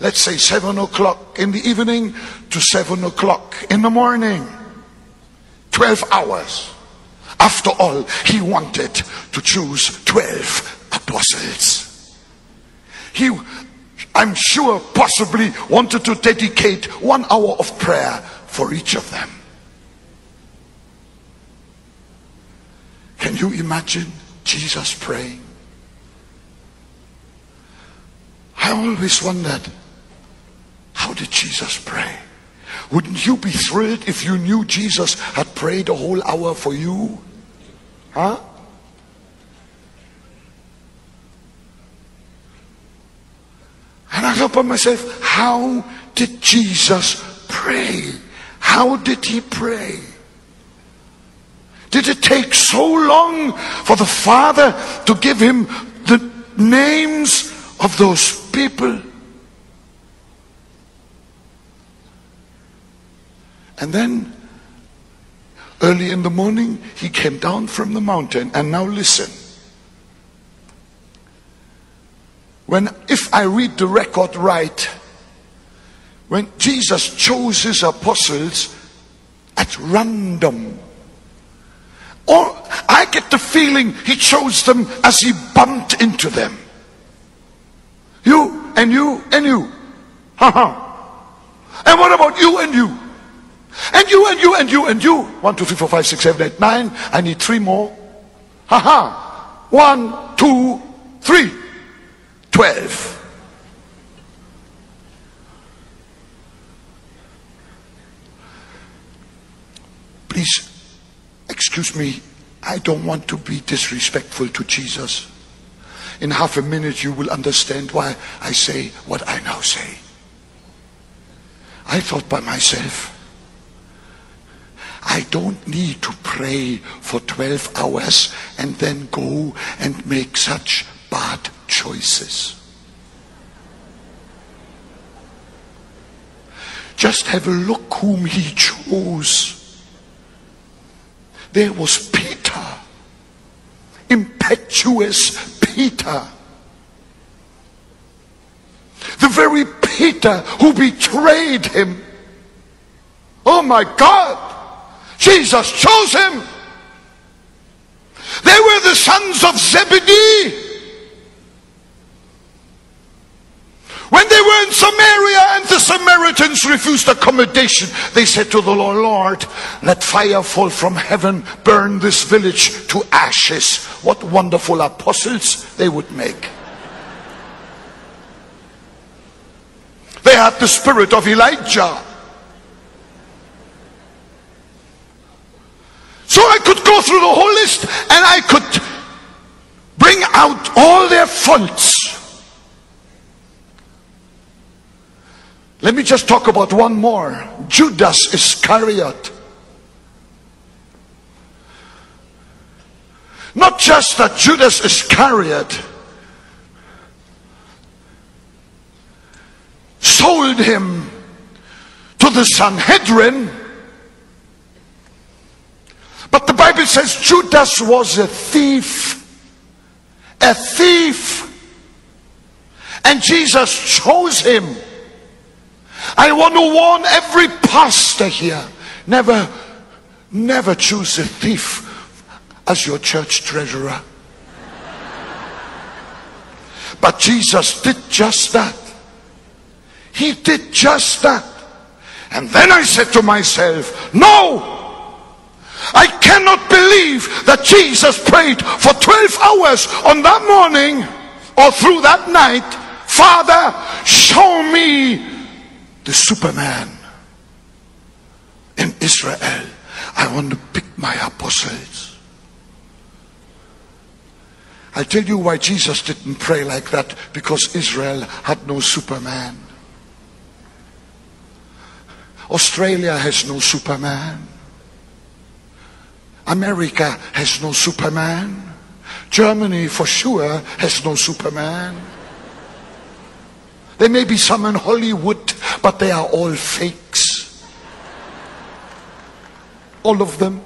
Let's say 7 o'clock in the evening to 7 o'clock in the morning. 12 hours. After all, he wanted to choose 12 apostles. He, I'm sure, possibly wanted to dedicate one hour of prayer for each of them. Can you imagine Jesus praying? I always wondered, how did Jesus pray? Wouldn't you be thrilled if you knew Jesus had prayed a whole hour for you? Huh? And I thought by myself, how did Jesus pray? How did he pray? Did it take so long for the Father to give him the names of those people? And then, early in the morning, he came down from the mountain. And now listen. When, if I read the record right, when Jesus chose his apostles at random, or I get the feeling he chose them as he bumped into them. You and you and you. Ha ha. And what about you and you? And you and you and you and you. One, two, three, four, five, six, seven, eight, nine. I need three more. Ha ha. One, two, three. Twelve. Please, excuse me, I don't want to be disrespectful to Jesus. In half a minute, you will understand why I say what I now say. I thought by myself, I don't need to pray for 12 hours and then go and make such bad choices. Just have a look whom he chose. There was Peter, impetuous Peter. The very Peter who betrayed him. Oh my God! Jesus chose him. They were the sons of Zebedee. When they were in Samaria and the Samaritans refused accommodation, they said to the Lord, Lord, let fire fall from heaven, burn this village to ashes. What wonderful apostles they would make. They had the spirit of Elijah. So I could go through the whole list and I could bring out all their faults. Let me just talk about one more Judas Iscariot. Not just that Judas Iscariot sold him to the Sanhedrin, but the Bible says Judas was a thief. A thief. And Jesus chose him. I want to warn every pastor here never, never choose a thief as your church treasurer. But Jesus did just that. He did just that. And then I said to myself, no! I cannot believe that Jesus prayed for 12 hours on that morning or through that night. Father, show me the Superman in Israel. I want to pick my apostles. I'll tell you why Jesus didn't pray like that because Israel had no Superman. Australia has no Superman. America has no Superman. Germany for sure has no Superman. There may be some in Hollywood, but they are all fakes. All of them.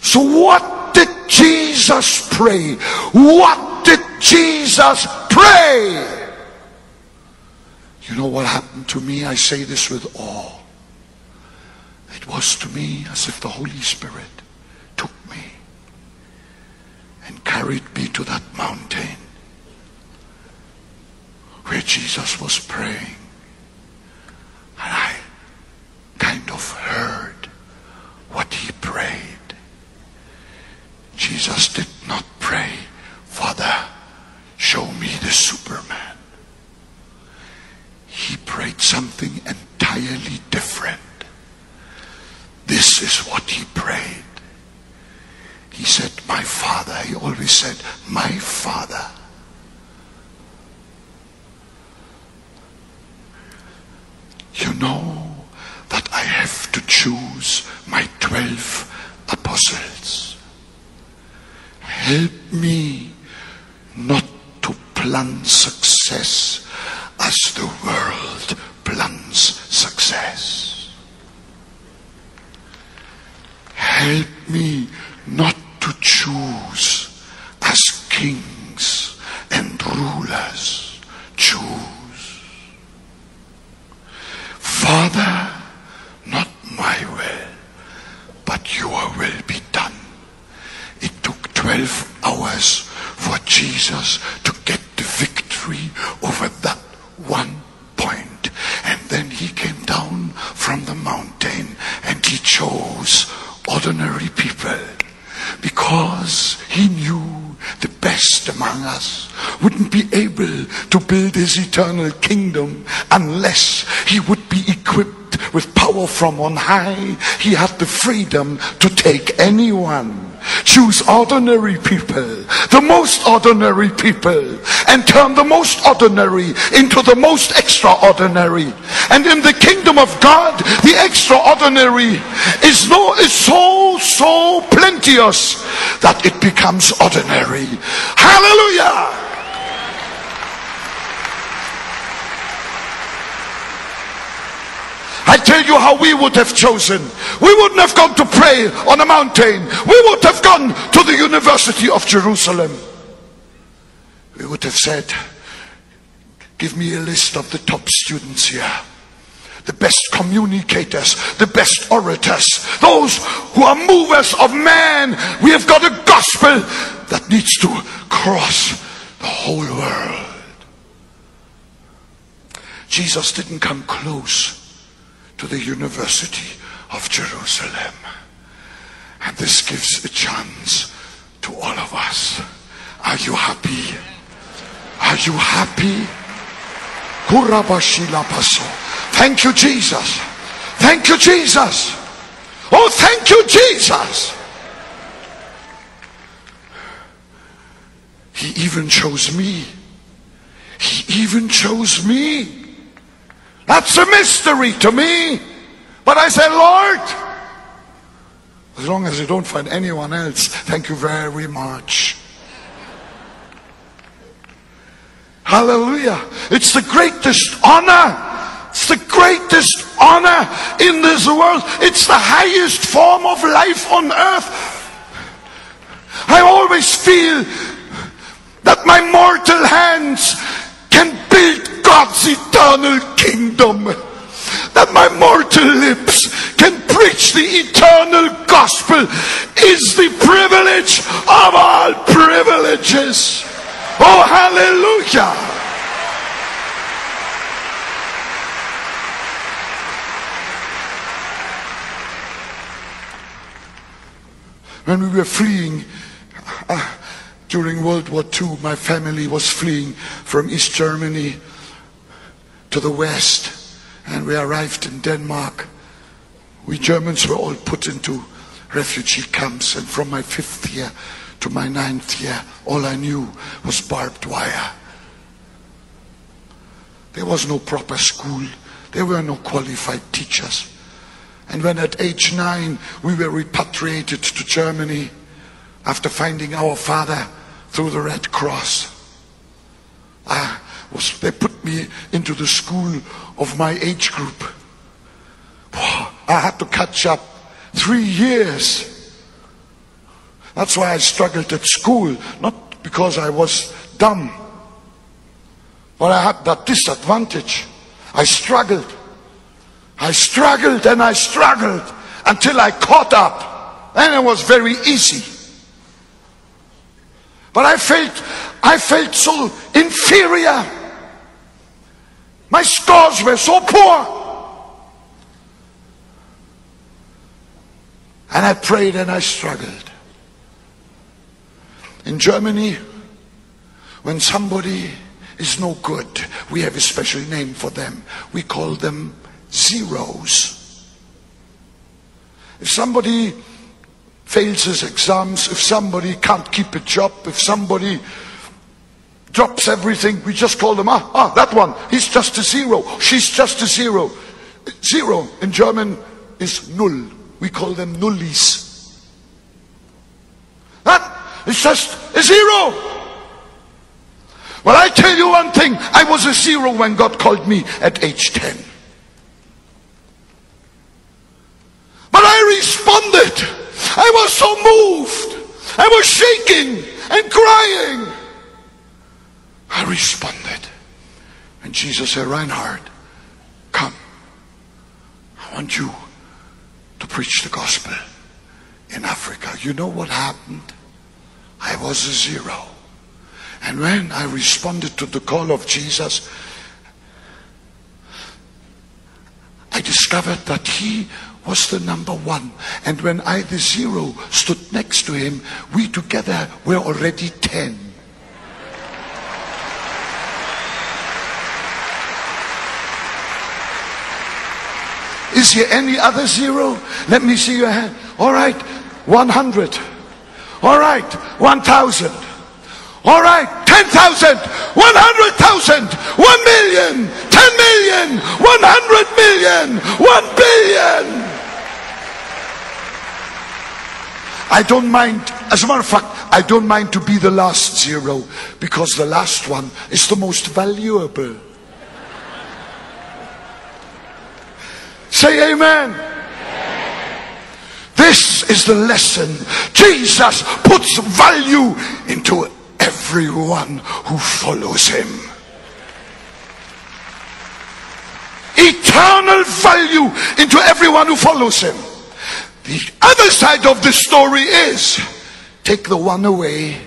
So what did Jesus pray? What did Jesus pray? You know what happened to me? I say this with awe. It was to me as if the Holy Spirit and carried me to that mountain where Jesus was praying. And I kind of heard what he prayed. Jesus did not pray, Father, show me the Superman. He prayed something entirely different. This is what he prayed. He said, My Father. He always said, My Father. You know that I have to choose my twelve apostles. Help me not to plan success as the world plans success. Help me not to choose as kings and rulers choose. Father, not my will, but your will be done. It took 12 hours for Jesus to get the victory over that one point. And then he came down from the mountain and he chose ordinary people because he knew the best among us wouldn't be able to build his eternal kingdom unless he would be equipped with power from on high. He had the freedom to take anyone. Choose ordinary people, the most ordinary people, and turn the most ordinary into the most extraordinary. And in the kingdom of God, the extraordinary is no is so so plenteous that it becomes ordinary. Hallelujah! I tell you how we would have chosen. We wouldn't have gone to pray on a mountain. We would have gone to the University of Jerusalem. We would have said, Give me a list of the top students here. The best communicators, the best orators, those who are movers of man. We have got a gospel that needs to cross the whole world. Jesus didn't come close to the University of Jerusalem. And this gives a chance to all of us. Are you happy? Are you happy? Thank you, Jesus. Thank you, Jesus. Oh, thank you, Jesus. He even chose me. He even chose me. That's a mystery to me. But I said, Lord, As long as you don't find anyone else, thank you very much. Hallelujah. It's the greatest honor. It's the greatest honor in this world. It's the highest form of life on earth. I always feel that my mortal hands can build God's eternal kingdom. That my mortal lips can preach the eternal gospel is the privilege of all privileges. Oh, hallelujah. When we were fleeing uh, during World War II, my family was fleeing from East Germany to the West, and we arrived in Denmark. We Germans were all put into refugee camps, and from my fifth year to my ninth year, all I knew was barbed wire. There was no proper school. There were no qualified teachers. And when at age nine we were repatriated to Germany after finding our father through the Red Cross, I was, they put me into the school of my age group. I had to catch up three years that's why I struggled at school, not because I was dumb, but I had that disadvantage. I struggled. I struggled and I struggled until I caught up. And it was very easy. But I felt, I felt so inferior. My scores were so poor. And I prayed and I struggled. In Germany, when somebody is no good, we have a special name for them. We call them zeros. If somebody fails his exams, if somebody can't keep a job, if somebody drops everything, we just call them, ah, ah, that one, he's just a zero, she's just a zero. Zero in German is null. We call them nullies. That is just a zero. Well, I tell you one thing. I was a zero when God called me at age 10. But I responded. I was so moved. I was shaking and crying. I responded. And Jesus said, Reinhard, come. I want you to preach the gospel in Africa. You know what happened? I was a zero. And when I responded to the call of Jesus, I discovered that he was the number one. And when I, the zero, stood next to him, we together were already ten. Is there any other zero? Let me see your hand. All right, 100. All right, 1,000. All right, 10,000, 100,000, 1 million, 10 million, 100 million, 1 billion. I don't mind, as a matter of fact, I don't mind to be the last zero because the last one is the most valuable. Say amen. This is the lesson. Jesus puts value into everyone who follows him. Eternal value into everyone who follows him. The other side of the story is take the one away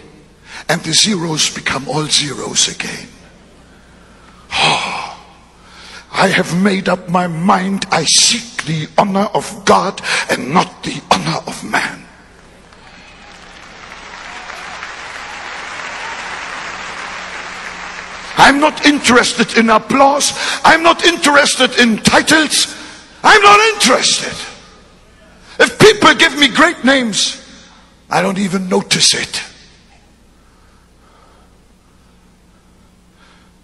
and the zeros become all zeros again. Oh. I have made up my mind. I seek the honor of God and not the honor of man. I'm not interested in applause. I'm not interested in titles. I'm not interested. If people give me great names, I don't even notice it.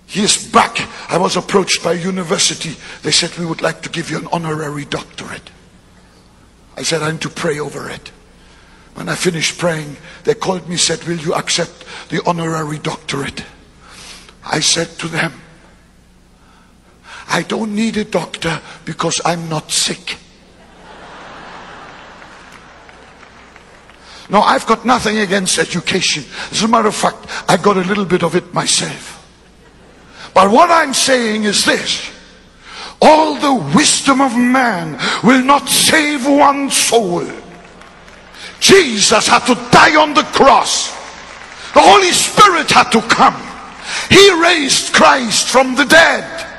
Years back, I was approached by a university. They said, We would like to give you an honorary doctorate. I said, I need to pray over it. When I finished praying, they called me, said, Will you accept the honorary doctorate? I said to them, I don't need a doctor because I'm not sick. No, I've got nothing against education. As a matter of fact, I got a little bit of it myself. But what I'm saying is this. All the wisdom of man will not save one soul. Jesus had to die on the cross. The Holy Spirit had to come. He raised Christ from the dead.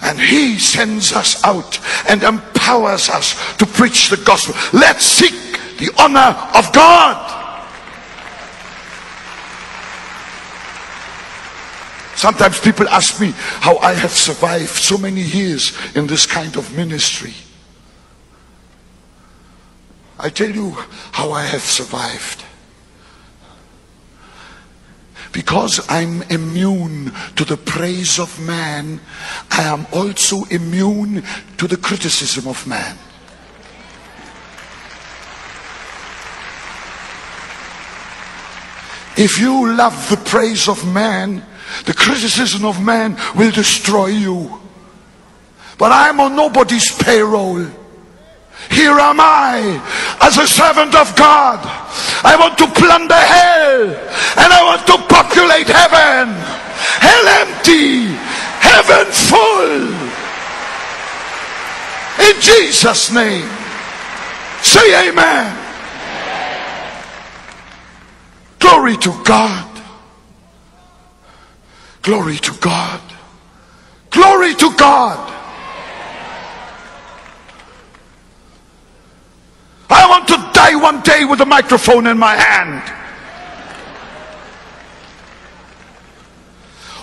And he sends us out and empowers us to preach the gospel. Let's seek the honor of God. Sometimes people ask me how I have survived so many years in this kind of ministry. I tell you how I have survived. Because I'm immune to the praise of man, I am also immune to the criticism of man. If you love the praise of man, the criticism of man will destroy you. But I'm on nobody's payroll. Here am I as a servant of God. I want to plunder hell and I want to populate heaven. Hell empty, heaven full. In Jesus' name. Say amen. Glory to God. Glory to God. Glory to God. I want to die one day with a microphone in my hand.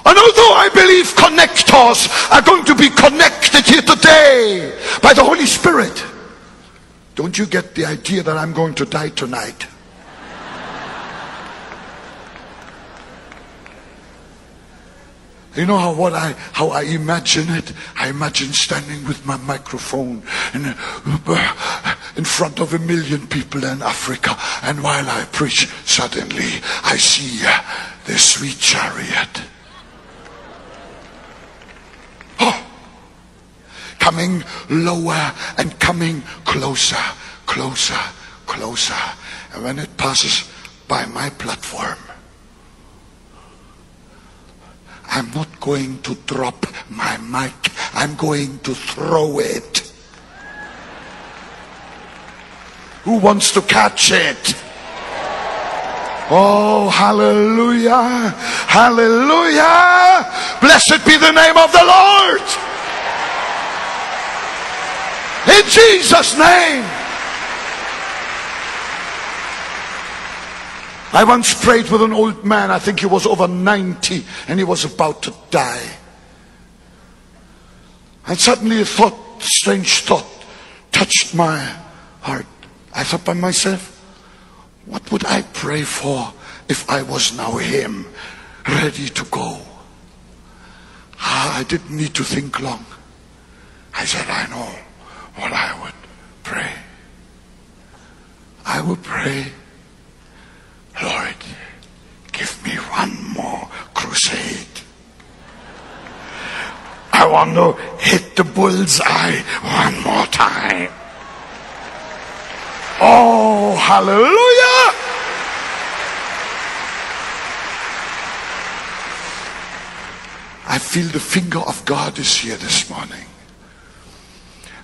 And although I believe connectors are going to be connected here today by the Holy Spirit, don't you get the idea that I'm going to die tonight? You know how what I how I imagine it? I imagine standing with my microphone in, in front of a million people in Africa, and while I preach, suddenly I see the sweet chariot. Oh, coming lower and coming closer, closer, closer, and when it passes by my platform. I'm not going to drop my mic. I'm going to throw it. Who wants to catch it? Oh, hallelujah. Hallelujah. Blessed be the name of the Lord. In Jesus' name. I once prayed with an old man, I think he was over 90, and he was about to die. And suddenly a thought, strange thought, touched my heart. I thought by myself, what would I pray for if I was now him, ready to go? Ah, I didn't need to think long. I said, I know what I would pray. I would pray Lord, give me one more crusade. I want to hit the bullseye one more time. Oh, hallelujah! I feel the finger of God is here this morning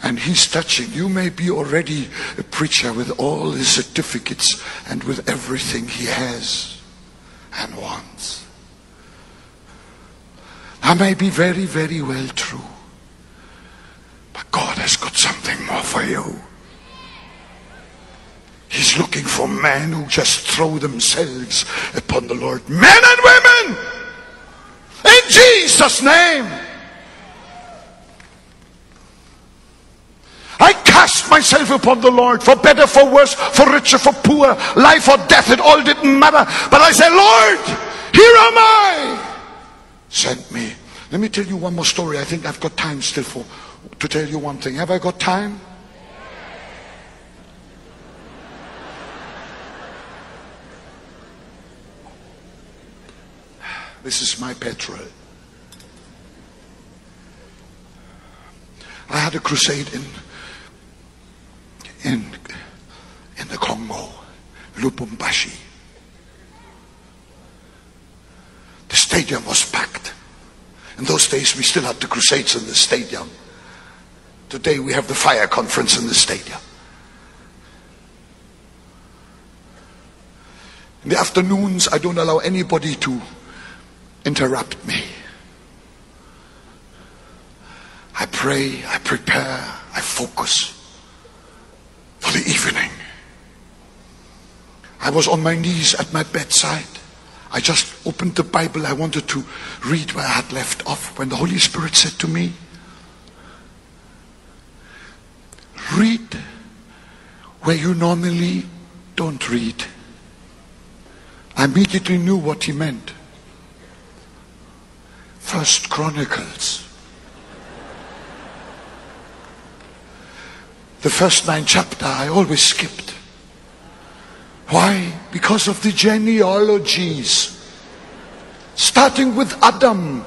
and he's touching. You may be already a preacher with all his certificates and with everything he has and wants. That may be very, very well true. But God has got something more for you. He's looking for men who just throw themselves upon the Lord. Men and women! In Jesus' name! I cast myself upon the Lord for better, for worse, for richer, for poor, life or death. It all didn't matter. But I said, Lord, here am I. Send me. Let me tell you one more story. I think I've got time still for to tell you one thing. Have I got time? This is my petrol. I had a crusade in in in the Congo, Lubumbashi. The stadium was packed. In those days, we still had the crusades in the stadium. Today, we have the fire conference in the stadium. In the afternoons, I don't allow anybody to interrupt me. I pray, I prepare, I focus for the evening. I was on my knees at my bedside. I just opened the Bible. I wanted to read where I had left off when the Holy Spirit said to me, Read where you normally don't read. I immediately knew what he meant. First Chronicles. The first nine chapter I always skipped. Why? Because of the genealogies. Starting with Adam.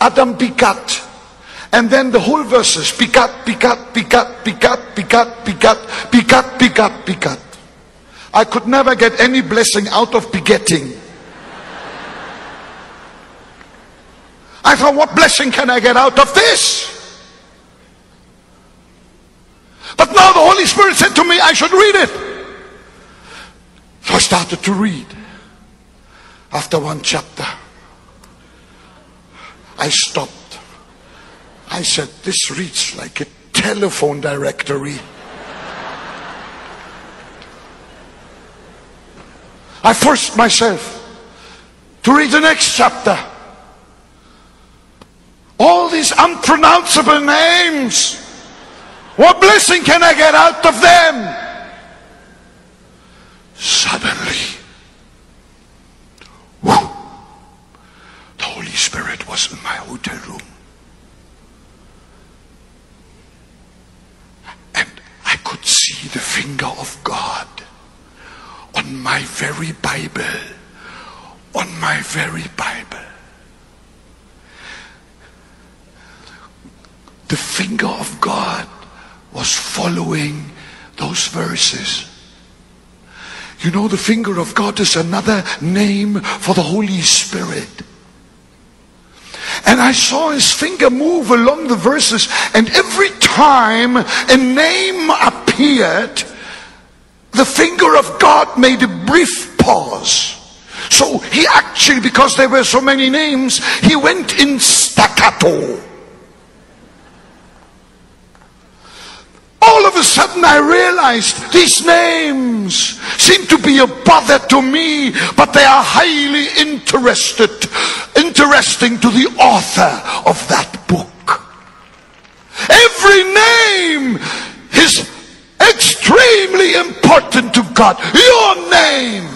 Adam begat. And then the whole verses begat, begat, begat, begat, begat, begat, begat, begat, begat. I could never get any blessing out of begetting. I thought, what blessing can I get out of this? But now the Holy Spirit said to me, I should read it. So I started to read. After one chapter, I stopped. I said, This reads like a telephone directory. I forced myself to read the next chapter. All these unpronounceable names. What blessing can I get out of them? Suddenly, the Holy Spirit was in my hotel room. And I could see the finger of God on my very Bible. On my very Bible. The finger of God was following those verses. You know, the finger of God is another name for the Holy Spirit. And I saw his finger move along the verses, and every time a name appeared, the finger of God made a brief pause. So he actually, because there were so many names, he went in staccato. All of a sudden I realized these names seem to be a bother to me, but they are highly interested, interesting to the author of that book. Every name is extremely important to God. Your name.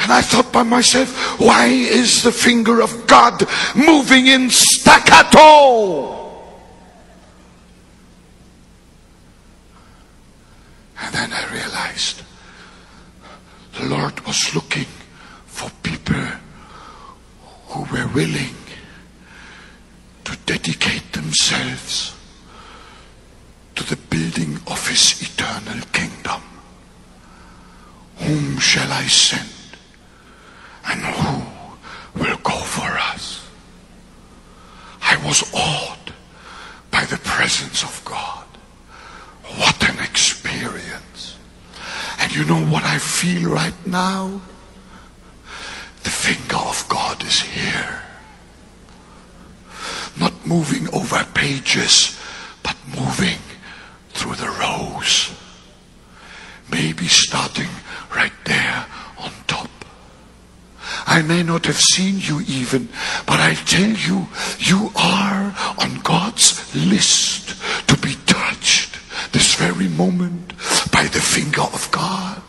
And I thought by myself, why is the finger of God moving in staccato? Then I realized the Lord was looking for people who were willing to dedicate themselves to the building of his eternal kingdom. Whom shall I send? And who will go for us? I was awed by the presence of God. What an experience. And you know what I feel right now? The finger of God is here. Not moving over pages, but moving through the rows. Maybe starting right there on top. I may not have seen you even, but I tell you, you are on God's list to be touched this very moment by the finger of God.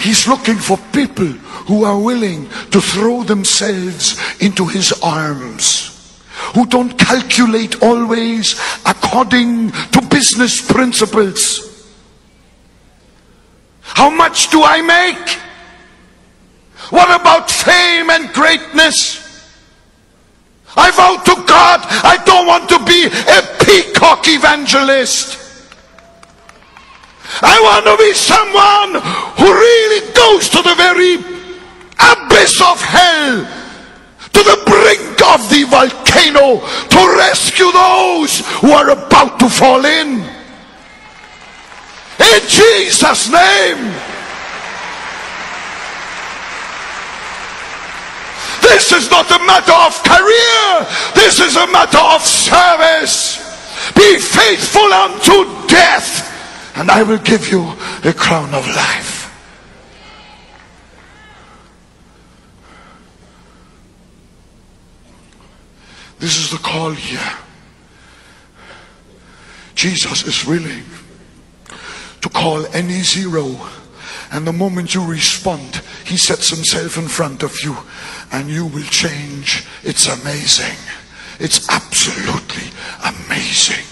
He's looking for people who are willing to throw themselves into his arms, who don't calculate always according to business principles. How much do I make? What about fame and greatness? I vow to God I don't want to be a peacock evangelist. I want to be someone who really goes to the very abyss of hell, to the brink of the volcano to rescue those who are about to fall in. In Jesus' name. This is not a matter of career. This is a matter of service. Be faithful unto death, and I will give you the crown of life. This is the call here. Jesus is willing to call any zero. And the moment you respond, he sets himself in front of you and you will change. It's amazing. It's absolutely amazing.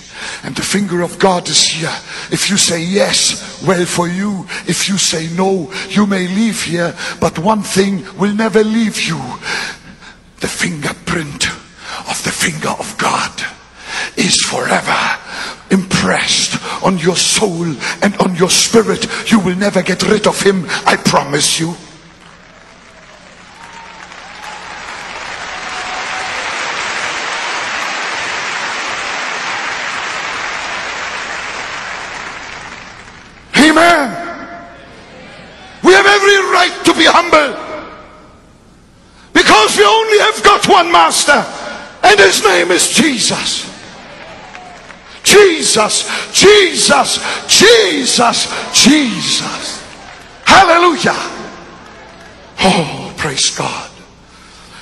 And the finger of God is here. If you say yes, well for you. If you say no, you may leave here. But one thing will never leave you. The fingerprint of the finger of God is forever impressed on your soul and on your spirit. You will never get rid of him. I promise you. Amen. We have every right to be humble because we only have got one master and his name is Jesus. Jesus, Jesus, Jesus, Jesus. Hallelujah. Oh, praise God.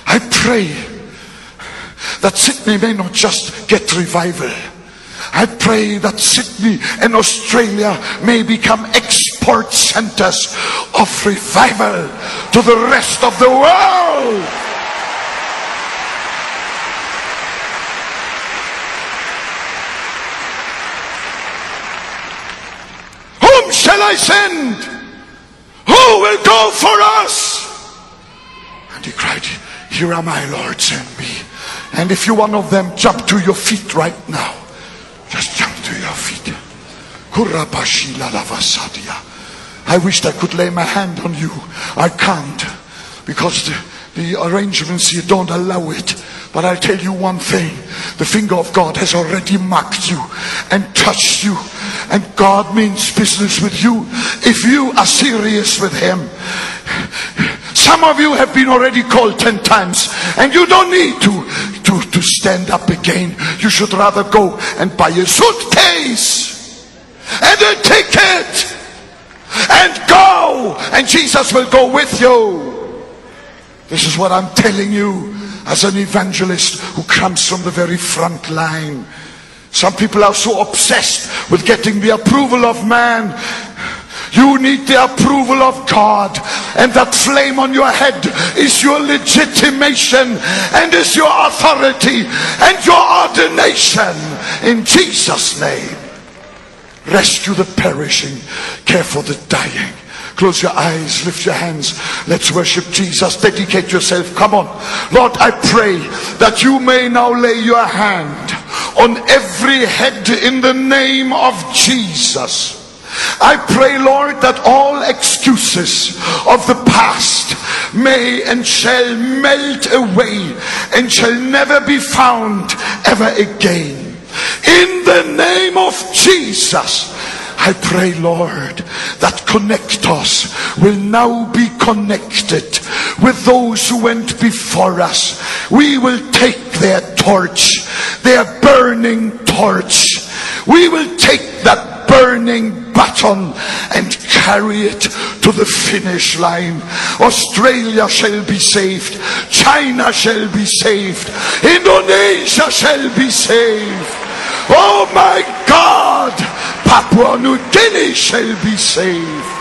I pray that Sydney may not just get revival. I pray that Sydney and Australia may become export centers of revival to the rest of the world. Whom shall I send? Who will go for us? And he cried, Here am I, Lord, send me. And if you're one of them, jump to your feet right now. Just jump to your feet. I wished I could lay my hand on you. I can't because the, the arrangements here don't allow it. But I'll tell you one thing the finger of God has already marked you and touched you. And God means business with you if you are serious with Him. Some of you have been already called 10 times and you don't need to, to, to stand up again. You should rather go and buy a suitcase and a ticket and go and Jesus will go with you. This is what I'm telling you as an evangelist who comes from the very front line. Some people are so obsessed with getting the approval of man. You need the approval of God. And that flame on your head is your legitimation and is your authority and your ordination in Jesus' name. Rescue the perishing, care for the dying. Close your eyes, lift your hands. Let's worship Jesus. Dedicate yourself. Come on. Lord, I pray that you may now lay your hand on every head in the name of Jesus. I pray, Lord, that all excuses of the past may and shall melt away and shall never be found ever again. In the name of Jesus, I pray, Lord, that connect us will now be connected with those who went before us. We will take their torch, their burning torch. We will take that burning baton and carry it to the finish line. Australia shall be saved. China shall be saved. Indonesia shall be saved. Oh my God! Papua New Guinea shall be saved.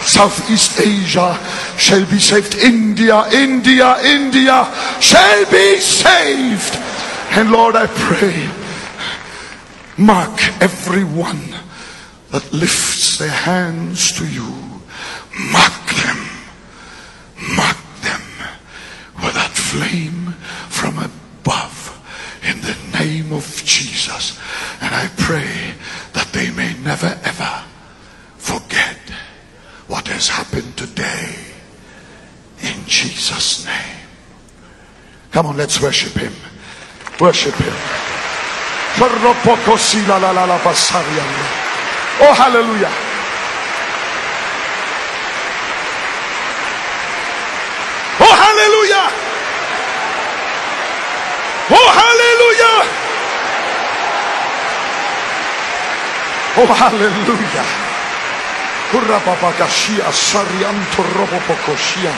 Southeast Asia shall be saved. India, India, India shall be saved. And Lord, I pray, mark everyone that lifts their hands to you. Mark them. Mark them with that flame from above in the name of Jesus. And I pray that they may never ever forget what has happened today in Jesus' name. Come on, let's worship him. Worship him. Oh, hallelujah. Oh, hallelujah. Oh, hallelujah. Oh, hallelujah. Kurababagashia sarianto robopokoshia.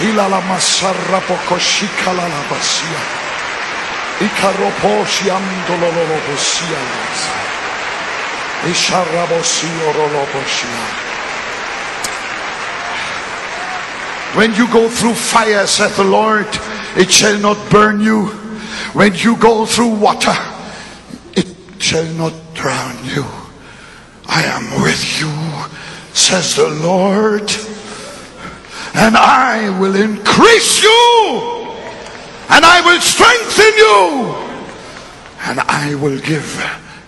Ilala masarra pokoshika la basia. Ikaroposhiam dololobosia. Isharabosio rolobosia. When you go through fire, saith the Lord, it shall not burn you. When you go through water, it shall not drown you. I am with you, says the Lord, and I will increase you, and I will strengthen you, and I will give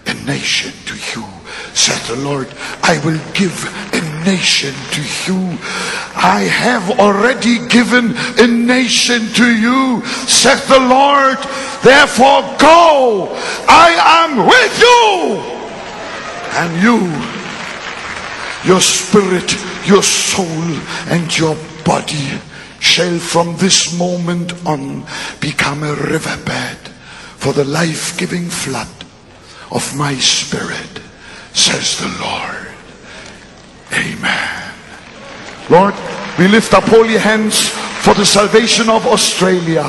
a nation to you, said the Lord. I will give a nation to you. I have already given a nation to you, saith the Lord. Therefore, go. I am with you. And you, your spirit, your soul, and your body shall from this moment on become a riverbed for the life giving flood of my spirit, says the Lord. Amen. Lord, we lift up holy hands for the salvation of Australia.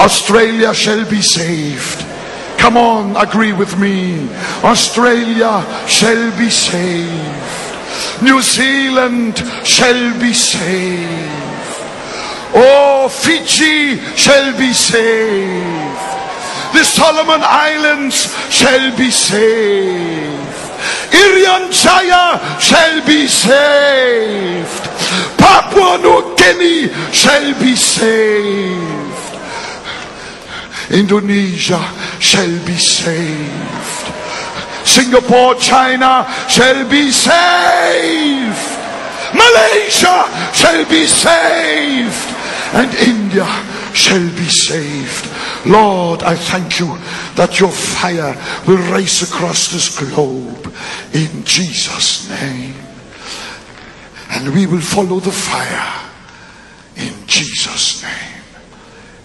Australia shall be saved. Come on, agree with me. Australia shall be saved. New Zealand shall be saved. Oh, Fiji shall be saved. The Solomon Islands shall be saved. Irian Jaya shall be saved. Papua New Guinea shall be saved. Indonesia shall be saved. Singapore, China shall be saved. Malaysia shall be saved. And India shall be saved. Lord, I thank you that your fire will race across this globe in Jesus' name. And we will follow the fire in Jesus' name.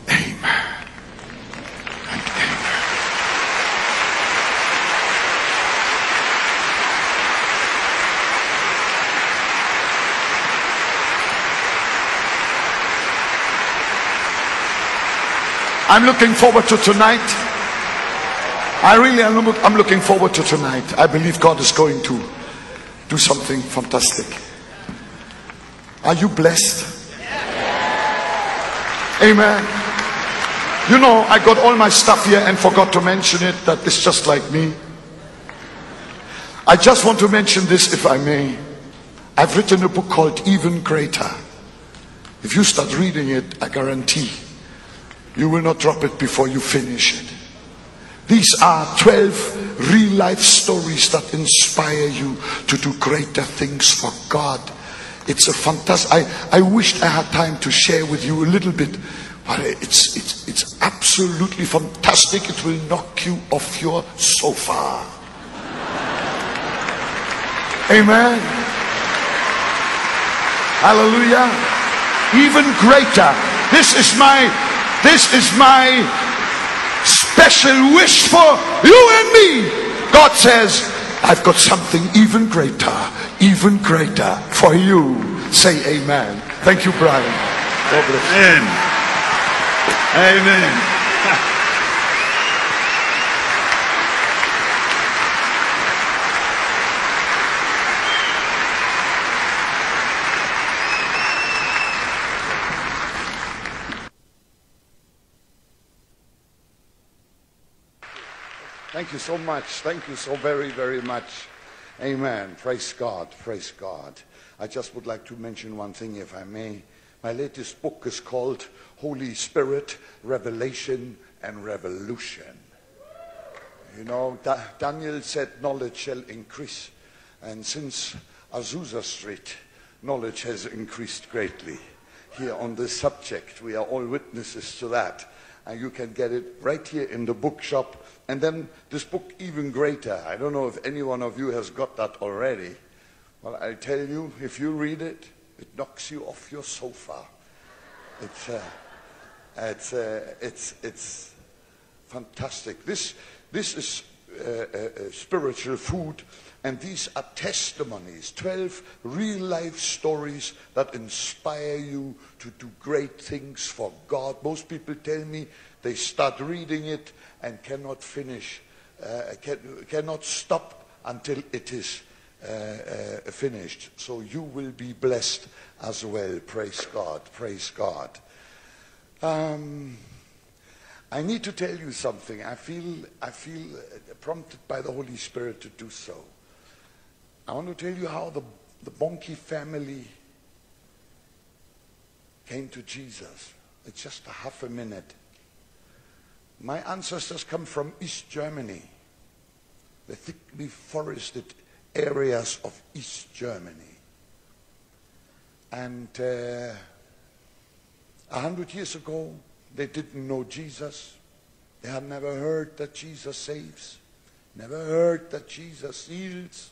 Amen. I'm looking forward to tonight. I really am I'm looking forward to tonight. I believe God is going to do something fantastic. Are you blessed? Amen. You know, I got all my stuff here and forgot to mention it that it's just like me. I just want to mention this if I may. I've written a book called Even Greater. If you start reading it, I guarantee you will not drop it before you finish it. These are 12 real life stories that inspire you to do greater things for God. It's a fantastic. I, I wished I had time to share with you a little bit, but it's, it's, it's absolutely fantastic. It will knock you off your sofa. Amen. Hallelujah. Even greater. This is my this is my special wish for you and me. God says, I've got something even greater, even greater for you. Say amen. Thank you, Brian. Amen. Amen. Thank you so much. Thank you so very, very much. Amen. Praise God. Praise God. I just would like to mention one thing, if I may. My latest book is called Holy Spirit, Revelation, and Revolution. You know, da- Daniel said knowledge shall increase. And since Azusa Street, knowledge has increased greatly. Here on this subject, we are all witnesses to that. And you can get it right here in the bookshop. And then this book, even greater. I don't know if any one of you has got that already. Well, I tell you, if you read it, it knocks you off your sofa. It's, uh, it's, uh, it's, it's fantastic. This, this is uh, uh, uh, spiritual food, and these are testimonies 12 real life stories that inspire you to do great things for God. Most people tell me they start reading it and cannot finish, uh, can, cannot stop until it is uh, uh, finished. So you will be blessed as well. Praise God. Praise God. Um, I need to tell you something. I feel, I feel uh, prompted by the Holy Spirit to do so. I want to tell you how the, the Bonnke family came to Jesus. It's just a half a minute. My ancestors come from East Germany, the thickly forested areas of East Germany. And uh, a hundred years ago, they didn't know Jesus. They had never heard that Jesus saves, never heard that Jesus heals.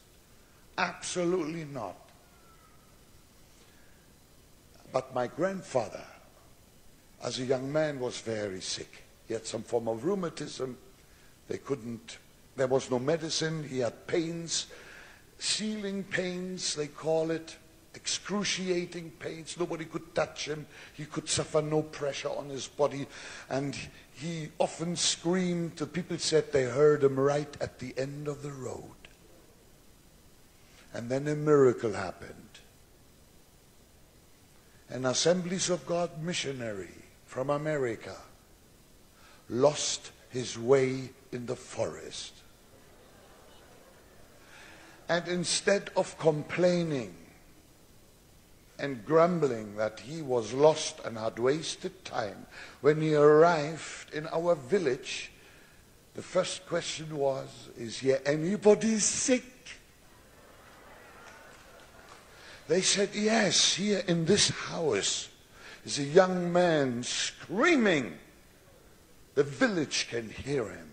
Absolutely not. But my grandfather, as a young man, was very sick. He had some form of rheumatism. They couldn't, there was no medicine. He had pains, sealing pains, they call it excruciating pains. Nobody could touch him. He could suffer no pressure on his body. And he often screamed. The people said they heard him right at the end of the road. And then a miracle happened. An Assemblies of God missionary from America lost his way in the forest. And instead of complaining, and grumbling that he was lost and had wasted time. When he arrived in our village, the first question was, Is here anybody sick? They said, Yes, here in this house is a young man screaming. The village can hear him.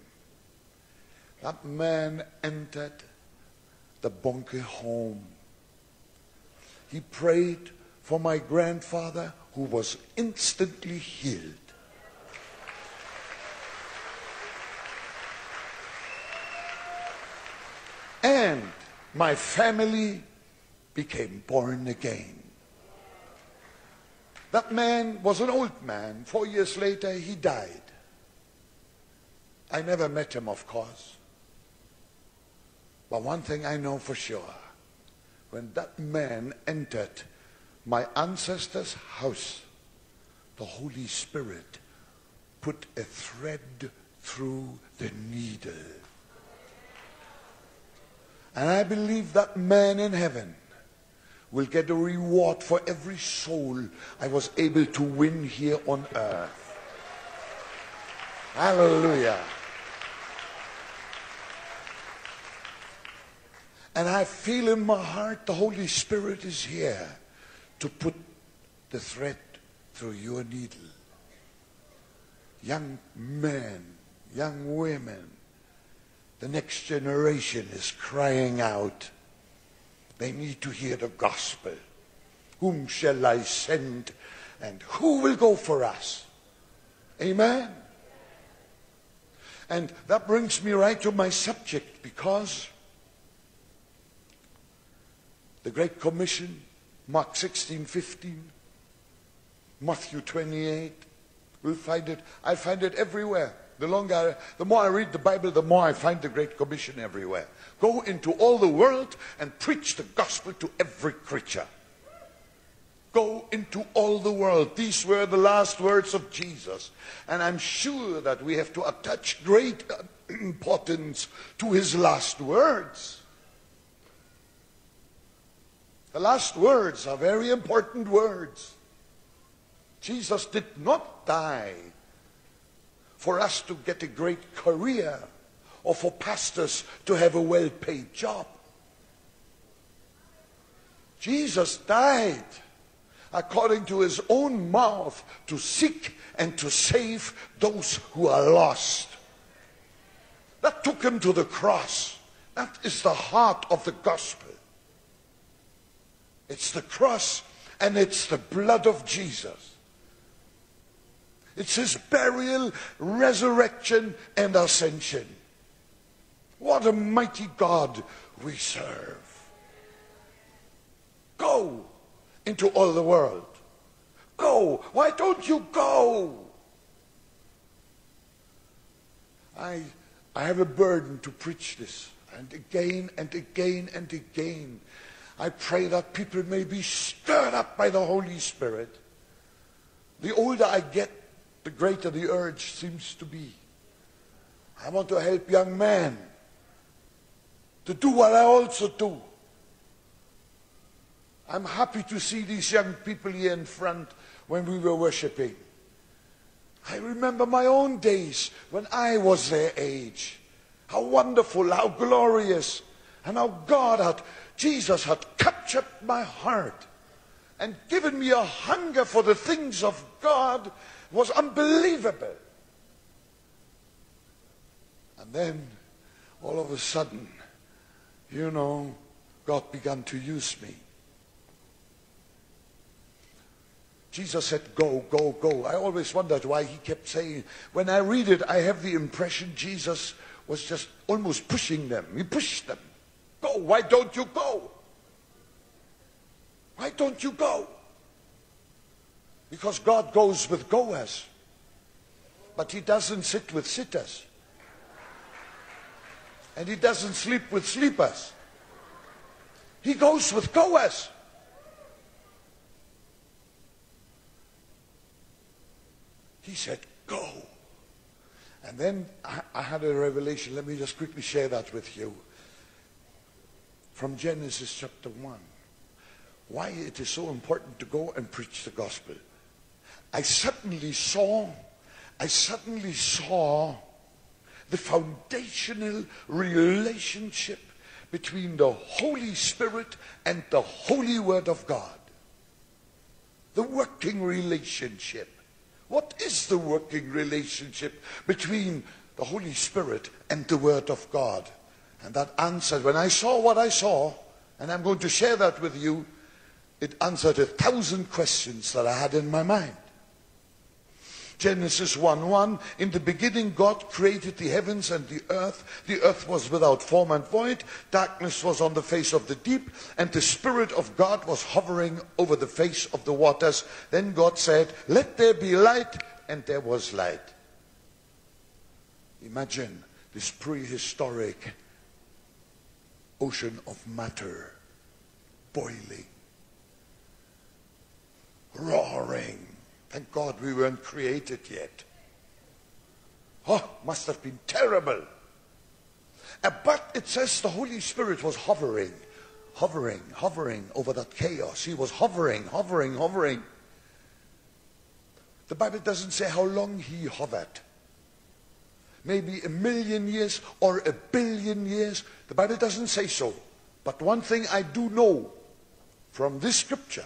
That man entered the Bonnke home he prayed for my grandfather who was instantly healed. And my family became born again. That man was an old man. Four years later, he died. I never met him, of course. But one thing I know for sure when that man entered my ancestor's house, the Holy Spirit put a thread through the needle. And I believe that man in heaven will get a reward for every soul I was able to win here on earth. Hallelujah. And I feel in my heart the Holy Spirit is here to put the thread through your needle. Young men, young women, the next generation is crying out. They need to hear the gospel. Whom shall I send and who will go for us? Amen. And that brings me right to my subject because the Great Commission, Mark 16, 15, Matthew 28. We'll find it. I find it everywhere. The longer, the more I read the Bible, the more I find the Great Commission everywhere. Go into all the world and preach the gospel to every creature. Go into all the world. These were the last words of Jesus. And I'm sure that we have to attach great importance to his last words. The last words are very important words. Jesus did not die for us to get a great career or for pastors to have a well paid job. Jesus died according to his own mouth to seek and to save those who are lost. That took him to the cross. That is the heart of the gospel. It's the cross and it's the blood of Jesus. It's his burial, resurrection, and ascension. What a mighty God we serve. Go into all the world. Go. Why don't you go? I, I have a burden to preach this. And again and again and again. I pray that people may be stirred up by the Holy Spirit. The older I get, the greater the urge seems to be. I want to help young men to do what I also do. I'm happy to see these young people here in front when we were worshiping. I remember my own days when I was their age. How wonderful, how glorious, and how God had, Jesus had captured my heart and given me a hunger for the things of God was unbelievable. And then, all of a sudden, you know, God began to use me. Jesus said, Go, go, go. I always wondered why he kept saying, when I read it, I have the impression Jesus was just almost pushing them. He pushed them. Go, why don't you go? Why don't you go? Because God goes with goers, but He doesn't sit with sitters. And He doesn't sleep with sleepers. He goes with goers. He said, Go. And then I, I, had a revelation. Let me just quickly share that with you. From Genesis chapter 1. Why it is so important to go and preach the gospel. I suddenly saw, I suddenly saw the foundational relationship between the Holy Spirit and the Holy Word of God. The working relationship. What is the working relationship between the Holy Spirit and the Word of God? And that answered, when I saw what I saw, and I'm going to share that with you, it answered a thousand questions that I had in my mind. Genesis 1 1 In the beginning, God created the heavens and the earth. The earth was without form and void. Darkness was on the face of the deep, and the Spirit of God was hovering over the face of the waters. Then God said, Let there be light, and there was light. Imagine this prehistoric ocean of matter boiling, roaring Thank God we weren't created yet. Oh, must have been terrible. Uh, but it says the Holy Spirit was hovering, hovering, hovering over that chaos. He was hovering, hovering, hovering. The Bible doesn't say how long he hovered. Maybe a million years or a billion years. The Bible doesn't say so. But one thing I do know from this scripture,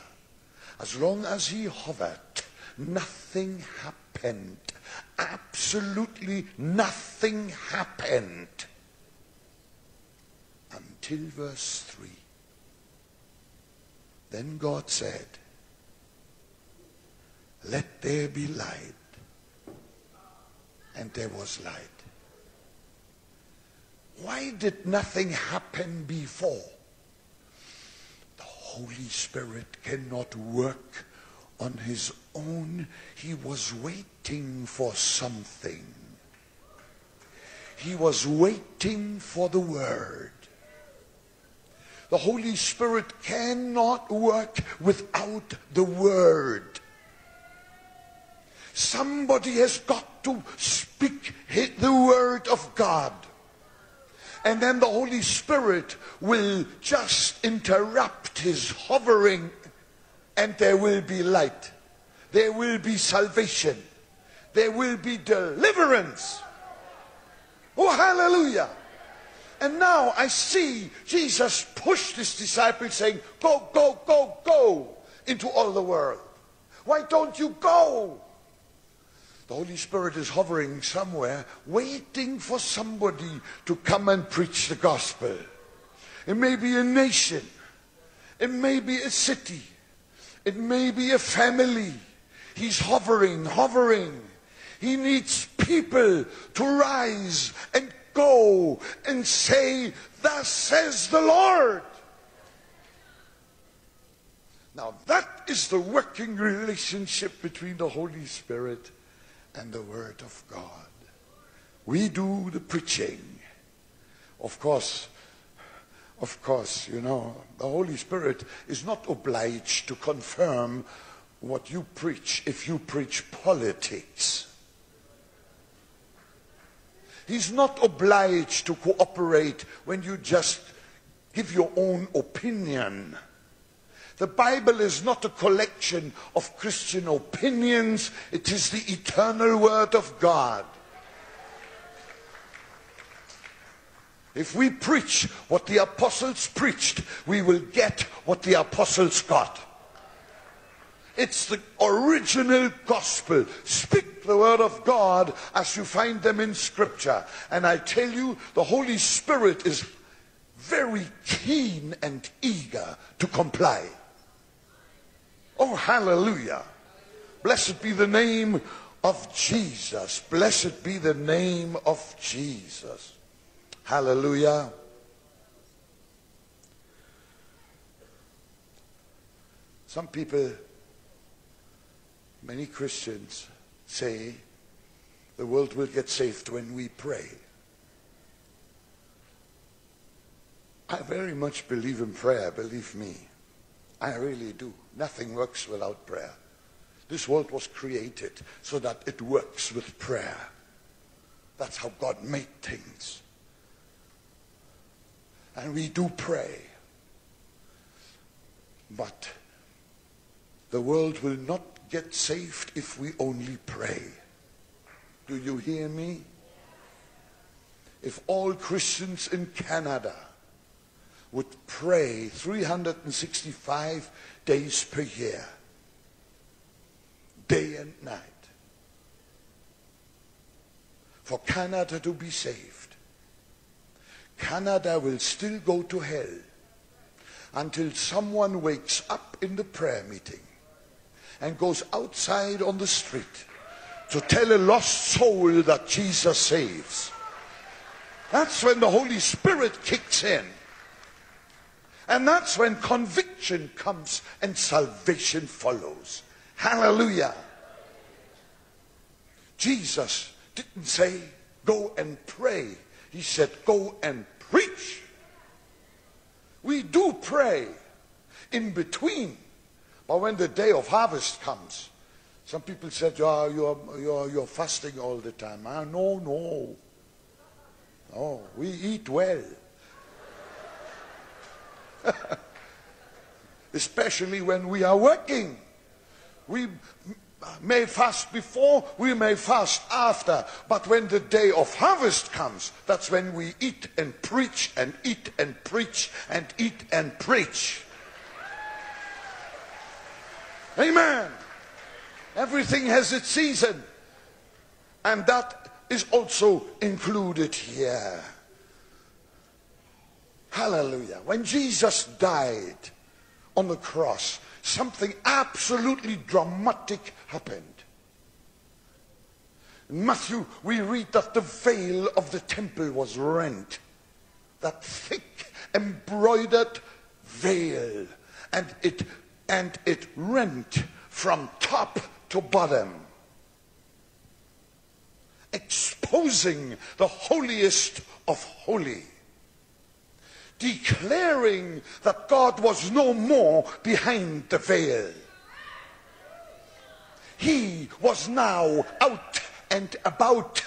as long as he hovered, nothing happened. Absolutely nothing happened. Until verse 3. Then God said, Let there be light. And there was light. Why did nothing happen before? The Holy Spirit cannot work on his own. He was waiting for something. He was waiting for the word. The Holy Spirit cannot work without the word. Somebody has got to speak the word of God. And then the Holy Spirit will just interrupt his hovering and there will be light. There will be salvation. There will be deliverance. Oh, hallelujah. And now I see Jesus push his disciples saying, Go, go, go, go into all the world. Why don't you go? The Holy Spirit is hovering somewhere, waiting for somebody to come and preach the gospel. It may be a nation, it may be a city, it may be a family. He's hovering, hovering. He needs people to rise and go and say, Thus says the Lord. Now, that is the working relationship between the Holy Spirit and the Word of God. We do the preaching. Of course, of course, you know, the Holy Spirit is not obliged to confirm what you preach if you preach politics. He's not obliged to cooperate when you just give your own opinion. The Bible is not a collection of Christian opinions, it is the eternal Word of God. If we preach what the apostles preached, we will get what the apostles got. It's the original gospel. Speak the word of God as you find them in scripture. And I tell you, the Holy Spirit is very keen and eager to comply. Oh, hallelujah. Blessed be the name of Jesus. Blessed be the name of Jesus. Hallelujah. Some people Many Christians say the world will get saved when we pray. I very much believe in prayer, believe me. I really do. Nothing works without prayer. This world was created so that it works with prayer. That's how God made things. And we do pray. But the world will not get saved if we only pray. Do you hear me? If all Christians in Canada would pray 365 days per year, day and night, for Canada to be saved, Canada will still go to hell until someone wakes up in the prayer meeting and goes outside on the street to tell a lost soul that Jesus saves. That's when the Holy Spirit kicks in. And that's when conviction comes and salvation follows. Hallelujah. Jesus didn't say, go and pray. He said, go and preach. We do pray in between but when the day of harvest comes, some people said, yeah, you're, you're, you're fasting all the time. Ah, no, no. No, we eat well. Especially when we are working. We may fast before, we may fast after, but when the day of harvest comes, that's when we eat and preach and eat and preach and eat and preach. Amen. Everything has its season. And that is also included here. Hallelujah. When Jesus died on the cross, something absolutely dramatic happened. In Matthew, we read that the veil of the temple was rent. That thick, embroidered veil. And it and it rent from top to bottom, exposing the holiest of holy, declaring that God was no more behind the veil. he was now out and about.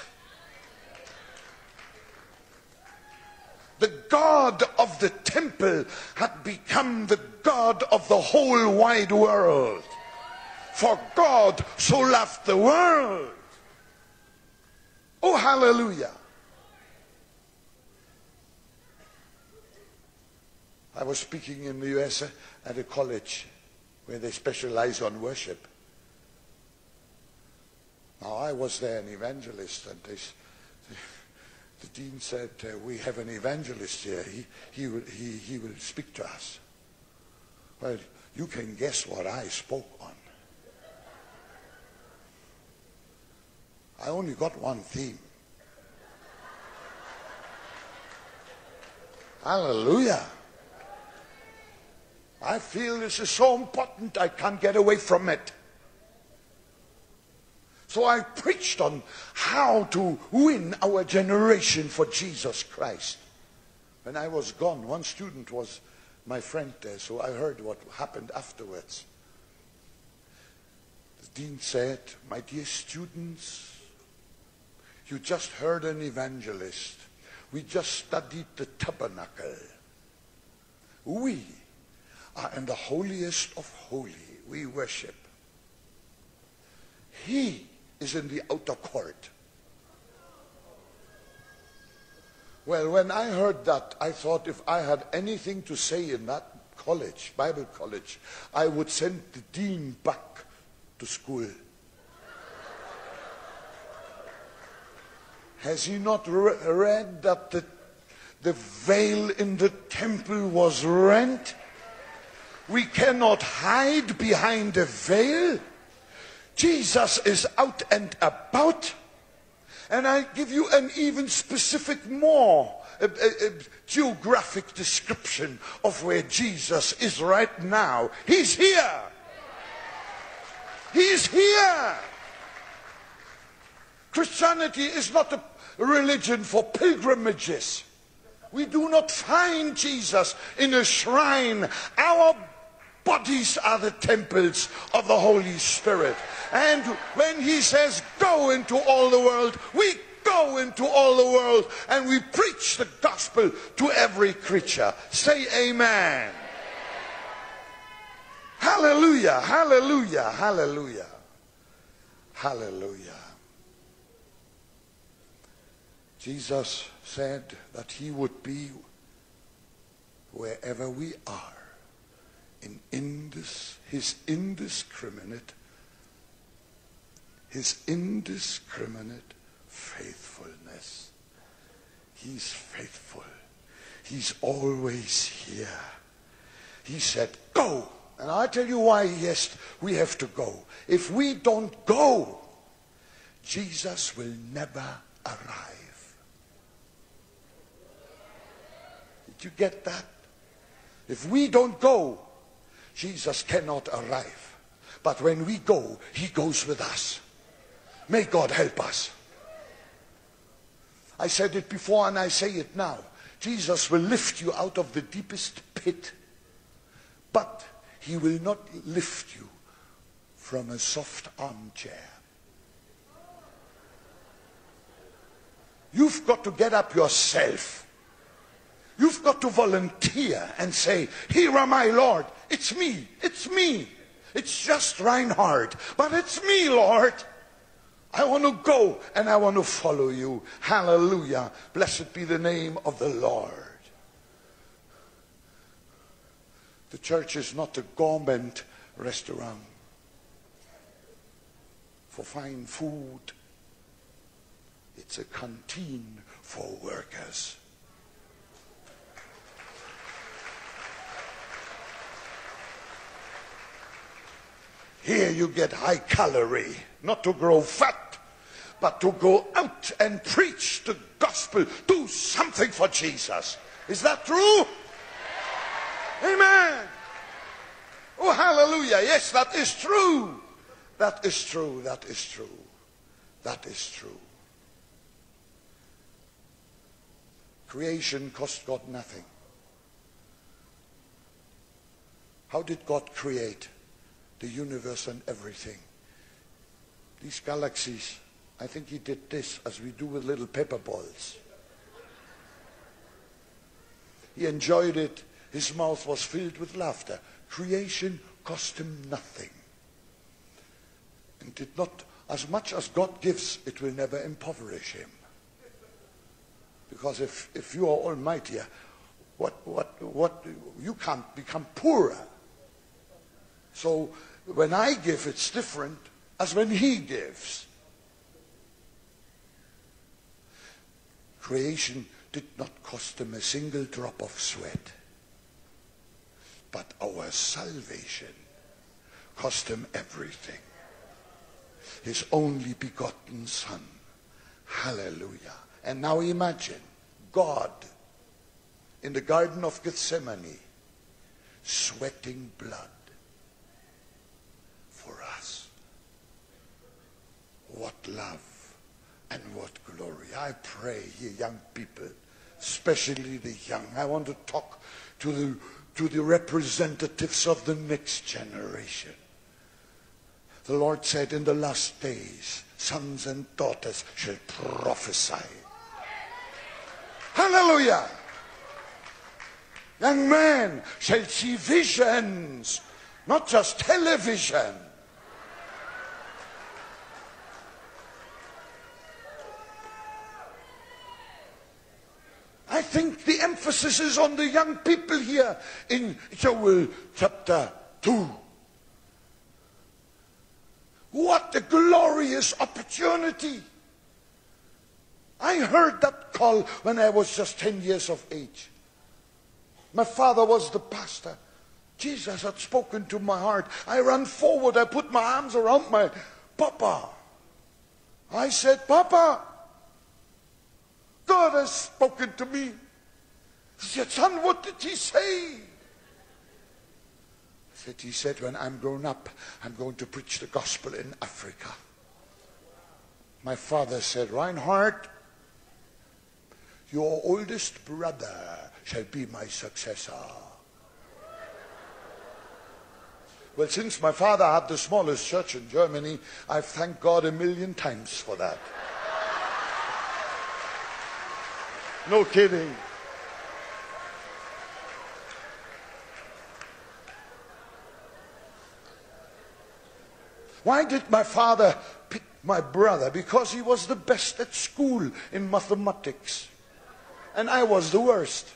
The God of the temple had become the God of the whole wide world. For God so loved the world. Oh, hallelujah. I was speaking in the US at a college where they specialize on worship. Now, I was there an evangelist, and they, the dean said, uh, We have an evangelist here. He, he, will, he, he will speak to us. Well, you can guess what I spoke on. I only got one theme. Hallelujah. I feel this is so important I can't get away from it. So I preached on how to win our generation for Jesus Christ. When I was gone, one student was my friend there, so I heard what happened afterwards. The dean said, My dear students, you just heard an evangelist. We just studied the tabernacle. We are in the holiest of holy. We worship. He is in the outer court. Well, when I heard that, I thought if I had anything to say in that college, Bible college, I would send the dean back to school. Has he not re- read that the, the veil in the temple was rent? We cannot hide behind a veil. Jesus is out and about. And I give you an even specific, more a, a, a geographic description of where Jesus is right now. He's here. He's here. Christianity is not a religion for pilgrimages. We do not find Jesus in a shrine. Our bodies are the temples of the Holy Spirit. And when he says, go into all the world, we go into all the world and we preach the gospel to every creature. Say amen. Hallelujah, hallelujah, hallelujah, hallelujah. Jesus said that he would be wherever we are in indis, his indiscriminate, his indiscriminate faithfulness. He's faithful. He's always here. He said, go. And I tell you why, yes, we have to go. If we don't go, Jesus will never arrive. Did you get that? If we don't go, Jesus cannot arrive. But when we go, he goes with us. May God help us. I said it before and I say it now. Jesus will lift you out of the deepest pit, but he will not lift you from a soft armchair. You've got to get up yourself. You've got to volunteer and say, Here am I, Lord. It's me. It's me. It's just Reinhard. But it's me, Lord. I want to go and I want to follow you. Hallelujah. Blessed be the name of the Lord. The church is not a government restaurant for fine food. It's a canteen for workers. Here you get high calorie, not to grow fat, but to go out and preach the gospel. Do something for Jesus. Is that true? Amen. Oh, hallelujah. Yes, that is true. That is true. That is true. That is true. Creation cost God nothing. How did God create? The universe and everything. these galaxies, I think he did this as we do with little pepper balls. He enjoyed it. His mouth was filled with laughter. Creation cost him nothing. And did not, as much as God gives, it will never impoverish him. Because if, if you are almighty, what, what, what, you can't become poorer. So when I give, it's different as when he gives. Creation did not cost him a single drop of sweat. But our salvation cost him everything. His only begotten Son. Hallelujah. And now imagine God in the Garden of Gethsemane sweating blood for us. What love and what glory. I pray, ye young people, especially the young, I want to talk to the, to the representatives of the next generation. The Lord said, in the last days, sons and daughters shall prophesy. Hallelujah! Young men shall see visions, not just television. I think the emphasis is on the young people here in Joel chapter 2. What a glorious opportunity! I heard that call when I was just 10 years of age. My father was the pastor. Jesus had spoken to my heart. I ran forward. I put my arms around my papa. I said, Papa, God has spoken to me. He said, Son, what did he say? Said, He said, when I'm grown up, I'm going to preach the gospel in Africa. My father said, Reinhard, your oldest brother shall be my successor. Well, since my father had the smallest church in Germany, I've thanked God a million times for that. No kidding. Why did my father pick my brother? Because he was the best at school in mathematics. And I was the worst.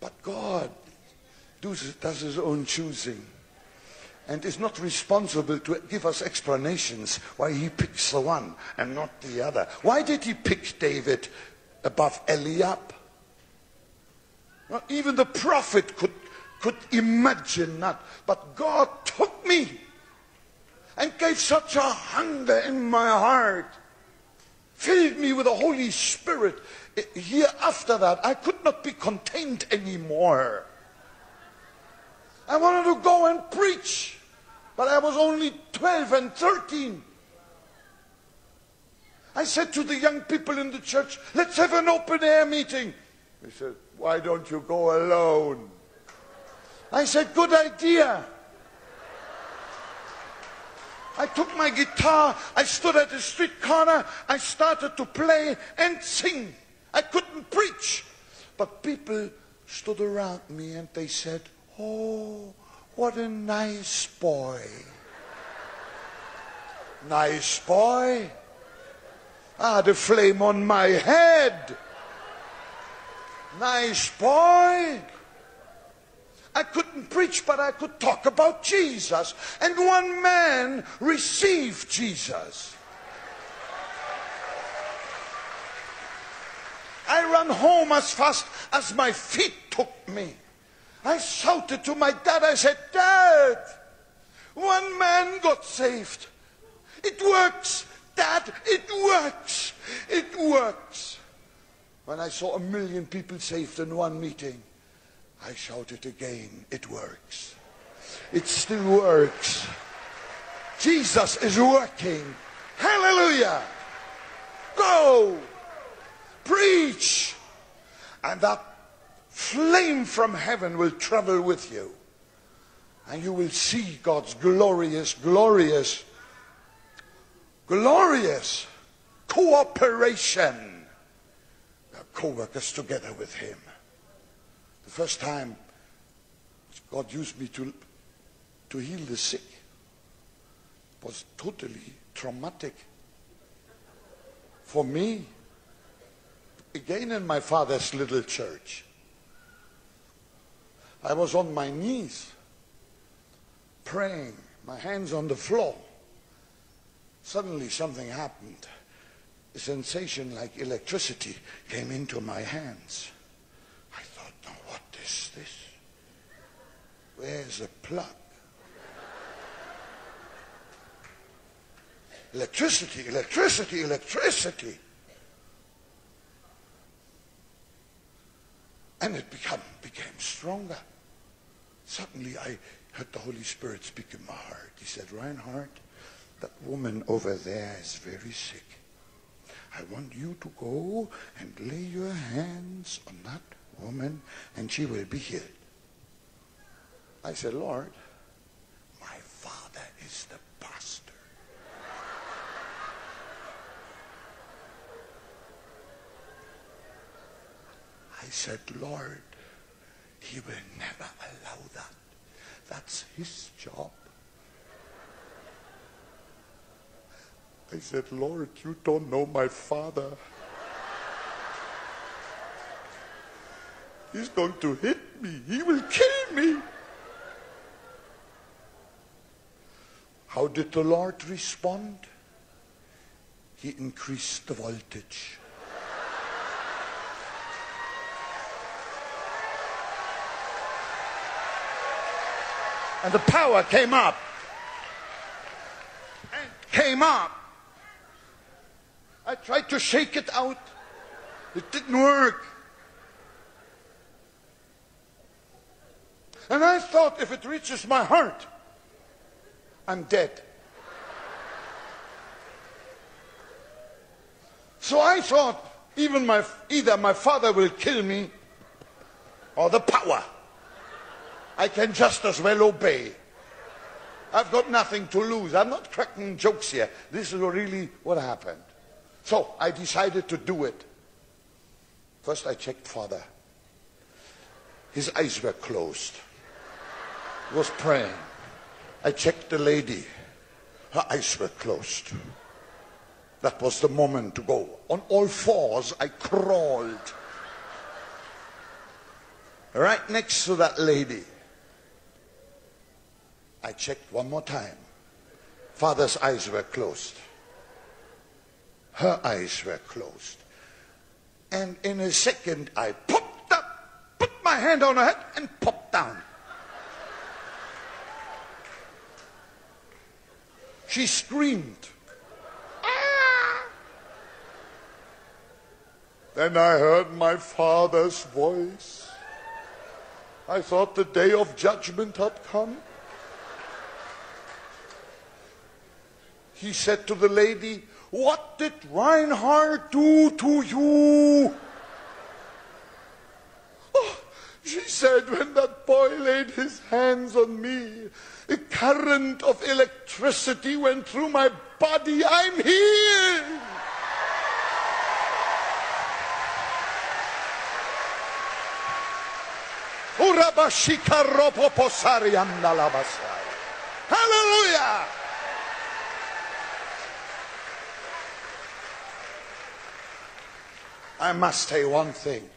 But God does his own choosing and is not responsible to give us explanations why he picks the one and not the other. Why did he pick David above Eliab? Well, even the prophet could, could imagine that. But God took me and gave such a hunger in my heart, filled me with the Holy Spirit. Here after that, I could not be contained anymore. I wanted to go and preach, but I was only 12 and 13. I said to the young people in the church, let's have an open air meeting. They said, why don't you go alone? I said, good idea. I took my guitar, I stood at the street corner, I started to play and sing. I couldn't preach. But people stood around me and they said, Oh, what a nice boy. nice boy. Ah, the flame on my head. Nice boy. I couldn't preach, but I could talk about Jesus. And one man received Jesus. I ran home as fast as my feet took me. I shouted to my dad, I said, Dad, one man got saved. It works, Dad, it works. It works. When I saw a million people saved in one meeting, I shouted again, it works. It still works. Jesus is working. Hallelujah. Go. Preach. And that flame from heaven will travel with you. And you will see God's glorious, glorious, glorious cooperation. Co-workers together with him. The first time God used me to, to heal the sick was totally traumatic for me. Again in my father's little church. I was on my knees praying, my hands on the floor. Suddenly something happened. A sensation like electricity came into my hands. I thought, now what is this? Where's the plug? Electricity, electricity, electricity. And it become, became stronger. Suddenly I heard the Holy Spirit speak in my heart. He said, Reinhard, that woman over there is very sick. I want you to go and lay your hands on that woman and she will be healed. I said, Lord, my father is the pastor. I said, Lord, he will never allow that. That's his job. I said, Lord, you don't know my father. He's going to hit me. He will kill me. How did the Lord respond? He increased the voltage. And the power came up. And came up. I tried to shake it out. It didn't work. And I thought if it reaches my heart, I'm dead. So I thought even my, either my father will kill me or the power. I can just as well obey. I've got nothing to lose. I'm not cracking jokes here. This is really what happened. So I decided to do it. First, I checked father. His eyes were closed. He was praying. I checked the lady. Her eyes were closed. That was the moment to go. On all fours, I crawled right next to that lady. I checked one more time. Father's eyes were closed. Her eyes were closed. And in a second, I popped up, put my hand on her head, and popped down. She screamed. Ah! Then I heard my father's voice. I thought the day of judgment had come. He said to the lady, What did Reinhard do to you? Oh, she said, When that boy laid his hands on me, a current of electricity went through my body. I'm healed. Hallelujah. I must say one thing.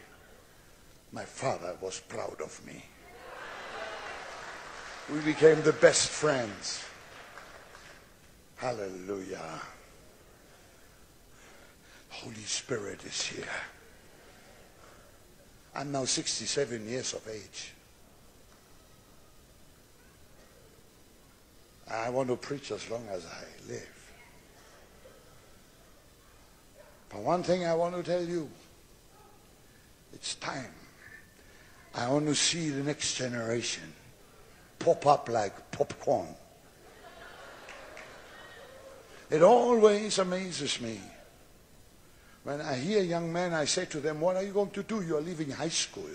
My father was proud of me. We became the best friends. Hallelujah. Holy Spirit is here. I'm now 67 years of age. I want to preach as long as I live. But one thing I want to tell you, it's time. I want to see the next generation pop up like popcorn. It always amazes me. When I hear young men, I say to them, What are you going to do? You are leaving high school.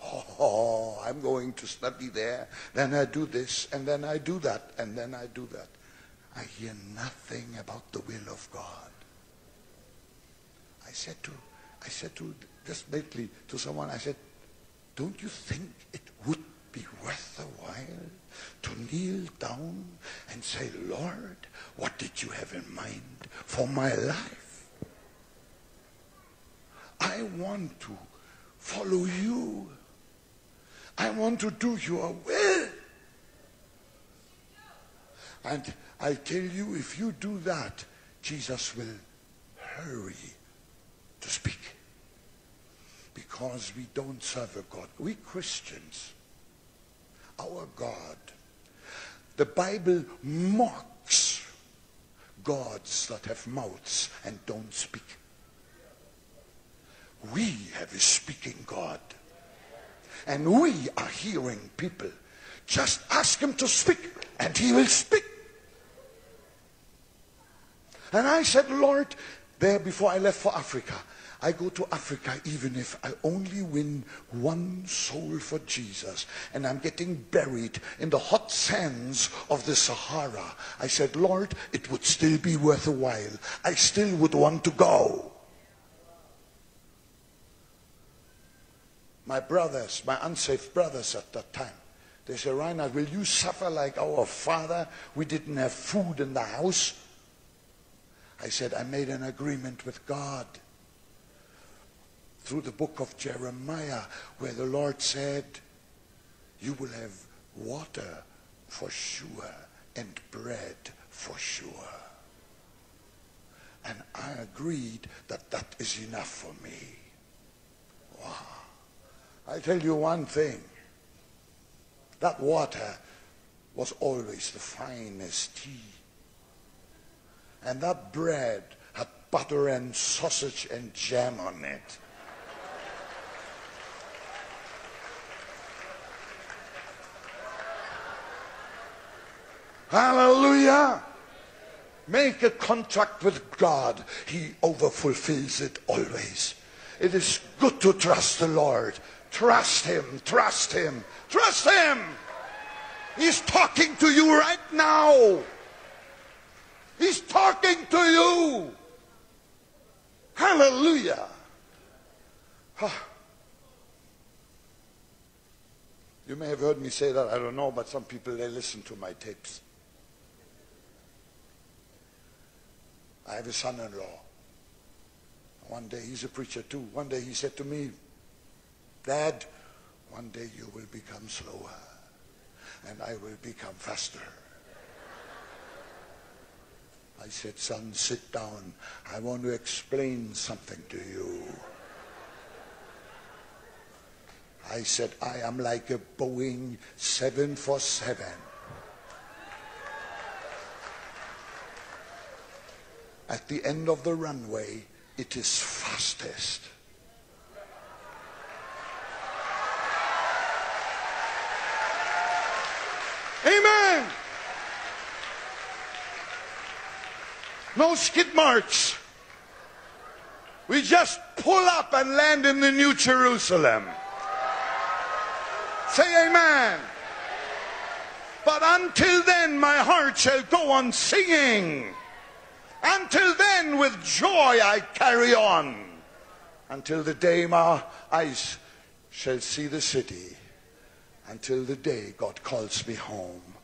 Oh, I'm going to study there. Then I do this, and then I do that, and then I do that. I hear nothing about the will of God. I said to, I said to, just lately to someone, I said, don't you think it would be worth the while to kneel down and say, Lord, what did you have in mind for my life? I want to follow you. I want to do your will. And I tell you, if you do that, Jesus will hurry to speak. Because we don't serve a God. We Christians, our God, the Bible mocks gods that have mouths and don't speak. We have a speaking God. And we are hearing people. Just ask him to speak and he will speak. And I said, Lord, there before I left for Africa, I go to Africa even if I only win one soul for Jesus and I'm getting buried in the hot sands of the Sahara. I said, Lord, it would still be worth a while. I still would want to go. My brothers, my unsafe brothers at that time, they said, Reinhard, will you suffer like our father? We didn't have food in the house. I said, I made an agreement with God through the book of Jeremiah where the Lord said, You will have water for sure and bread for sure. And I agreed that that is enough for me. Wow. I tell you one thing. That water was always the finest tea. And that bread had butter and sausage and jam on it. Hallelujah. Make a contract with God. He overfulfills it always. It is good to trust the Lord. Trust Him, trust Him, trust Him. He's talking to you right now. He's talking to you. Hallelujah. You may have heard me say that, I don't know, but some people, they listen to my tapes. I have a son-in-law. One day he's a preacher too. One day he said to me, Dad, one day you will become slower and I will become faster. I said, son, sit down. I want to explain something to you. I said, I am like a Boeing 747. At the end of the runway, it is fastest. Amen. No skid marks. We just pull up and land in the New Jerusalem. Say amen. But until then, my heart shall go on singing. Until then, with joy I carry on. Until the day my eyes shall see the city. Until the day God calls me home.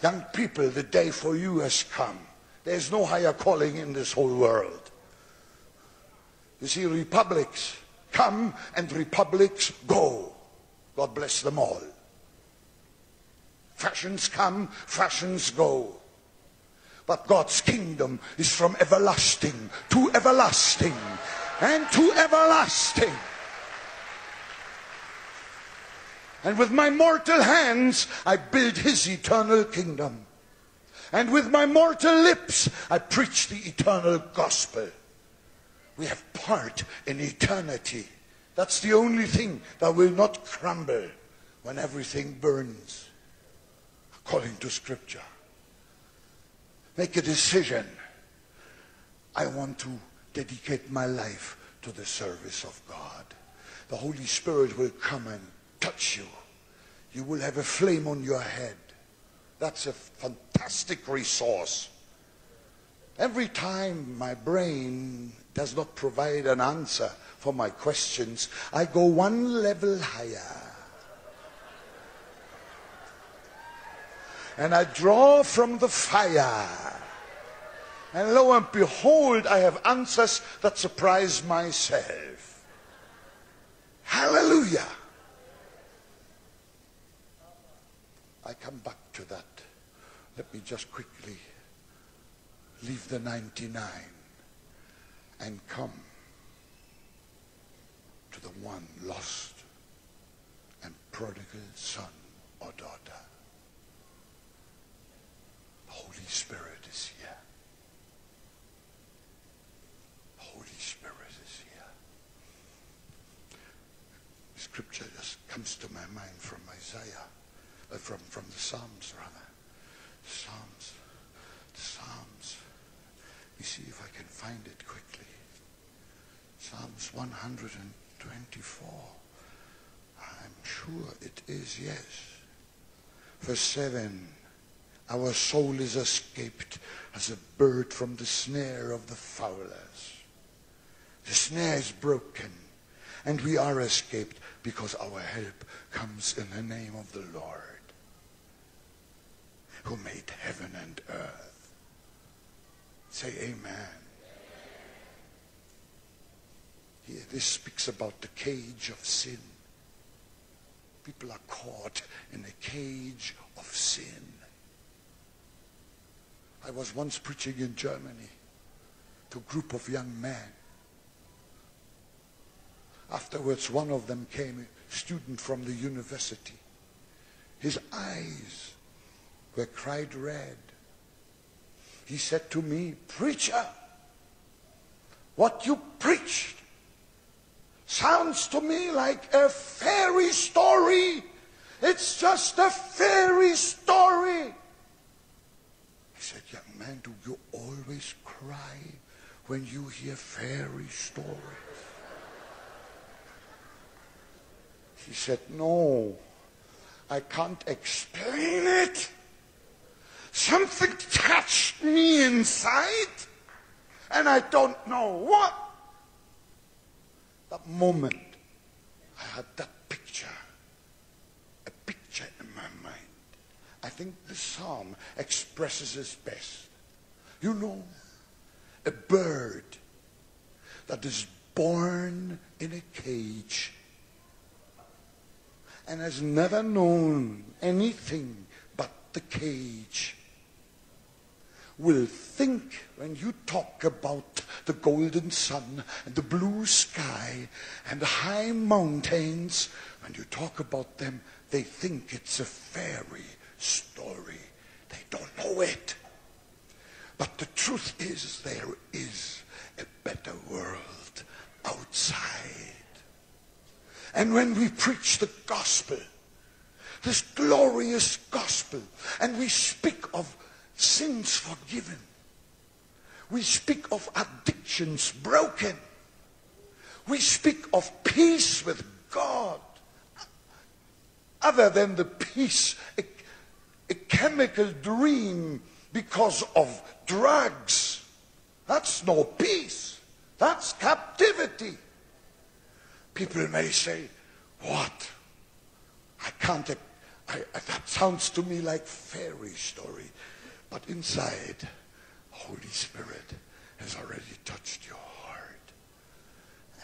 Young people, the day for you has come. There's no higher calling in this whole world. You see, republics come and republics go. God bless them all. Fashions come, fashions go. But God's kingdom is from everlasting to everlasting and to everlasting. And with my mortal hands, I build his eternal kingdom. And with my mortal lips, I preach the eternal gospel. We have part in eternity. That's the only thing that will not crumble when everything burns, according to Scripture. Make a decision. I want to dedicate my life to the service of God. the Holy Spirit will come and touch you. You will have a flame on your head. That's a fantastic resource. Every time my brain does not provide an answer for my questions, I go one level higher. And I draw from the fire. And lo and behold, I have answers that surprise myself. Hallelujah. I come back to that. Let me just quickly leave the 99 and come to the one lost and prodigal son or daughter. The Holy Spirit is here. The Holy Spirit is here. Scripture just comes to my mind from Isaiah, uh, from, from the Psalms rather. Psalms. Psalms. Let me see if I can find it quickly. Psalms 124. I'm sure it is, yes. Verse 7. Our soul is escaped as a bird from the snare of the fowlers. The snare is broken, and we are escaped because our help comes in the name of the Lord who made heaven and earth. Say amen. Here, this speaks about the cage of sin. People are caught in a cage of sin. I was once preaching in Germany to a group of young men. Afterwards, one of them came, a student from the university. His eyes were cried red. He said to me, Preacher, what you preached sounds to me like a fairy story. It's just a fairy story. He said, Young man, do you always cry when you hear fairy stories? He said, No, I can't explain it. Something touched me inside, and I don't know what. That moment, I had that picture, a picture in my mind. I think the psalm expresses it best. You know, a bird that is born in a cage and has never known anything but the cage will think when you talk about the golden sun and the blue sky and the high mountains, when you talk about them, they think it's a fairy story. They don't know it. But the truth is, there is a better world outside. And when we preach the gospel, this glorious gospel, and we speak of sins forgiven. We speak of addictions broken. We speak of peace with God. Other than the peace, a, a chemical dream because of drugs. That's no peace. That's captivity. People may say, what? I can't, I, that sounds to me like fairy story. But inside, the Holy Spirit has already touched your heart.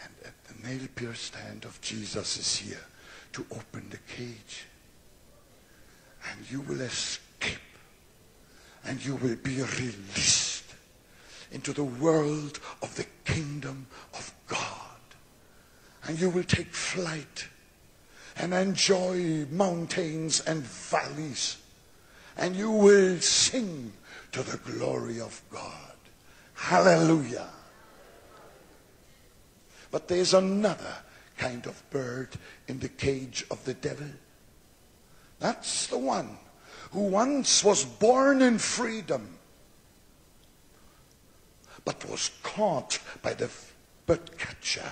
And at the nail-pierced hand of Jesus is here to open the cage. And you will escape. And you will be released into the world of the kingdom of God. And you will take flight and enjoy mountains and valleys and you will sing to the glory of God. Hallelujah. But there's another kind of bird in the cage of the devil. That's the one who once was born in freedom, but was caught by the bird catcher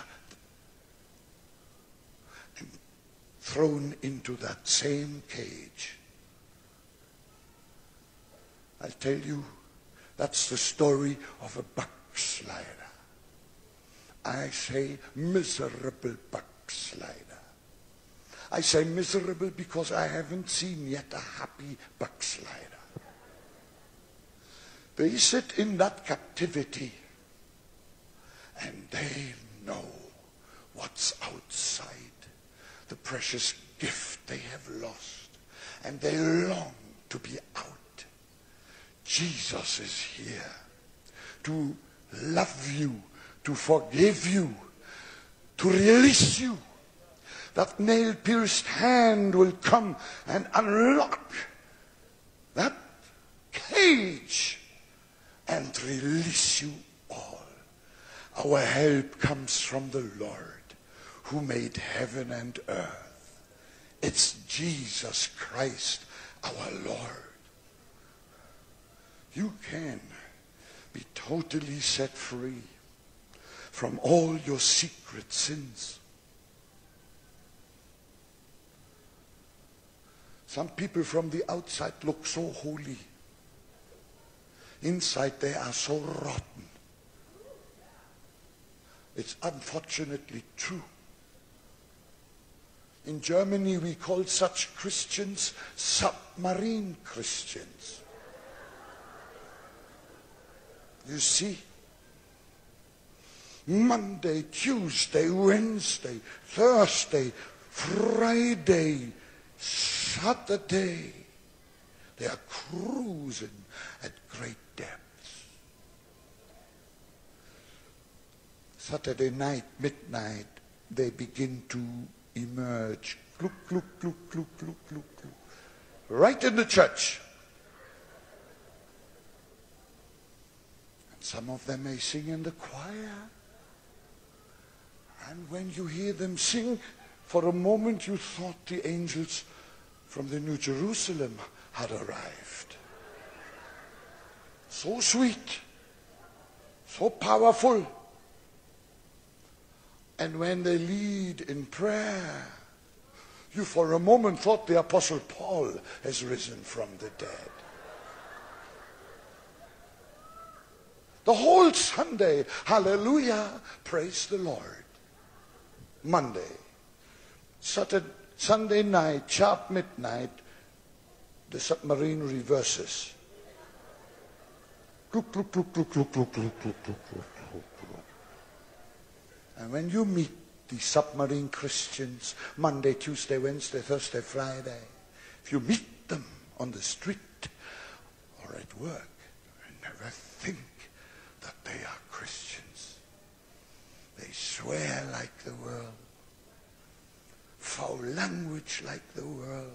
and thrown into that same cage. I tell you, that's the story of a backslider. I say miserable backslider. I say miserable because I haven't seen yet a happy backslider. They sit in that captivity and they know what's outside, the precious gift they have lost, and they long to be out. Jesus is here to love you, to forgive you, to release you. That nail pierced hand will come and unlock that cage and release you all. Our help comes from the Lord who made heaven and earth. It's Jesus Christ, our Lord. You can be totally set free from all your secret sins. Some people from the outside look so holy. Inside they are so rotten. It's unfortunately true. In Germany, we call such Christians submarine Christians. You see, Monday, Tuesday, Wednesday, Thursday, Friday, Saturday, they are cruising at great depths. Saturday night, midnight, they begin to emerge. Look, look, look, look, look, look, look. Right in the church. Some of them may sing in the choir. And when you hear them sing, for a moment you thought the angels from the New Jerusalem had arrived. So sweet, so powerful. And when they lead in prayer, you for a moment thought the Apostle Paul has risen from the dead. The whole Sunday. Hallelujah. Praise the Lord. Monday. Saturday, Sunday night, sharp midnight, the submarine reverses. And when you meet the submarine Christians Monday, Tuesday, Wednesday, Thursday, Friday, if you meet them on the street or at work, you never think they are Christians. They swear like the world, foul language like the world,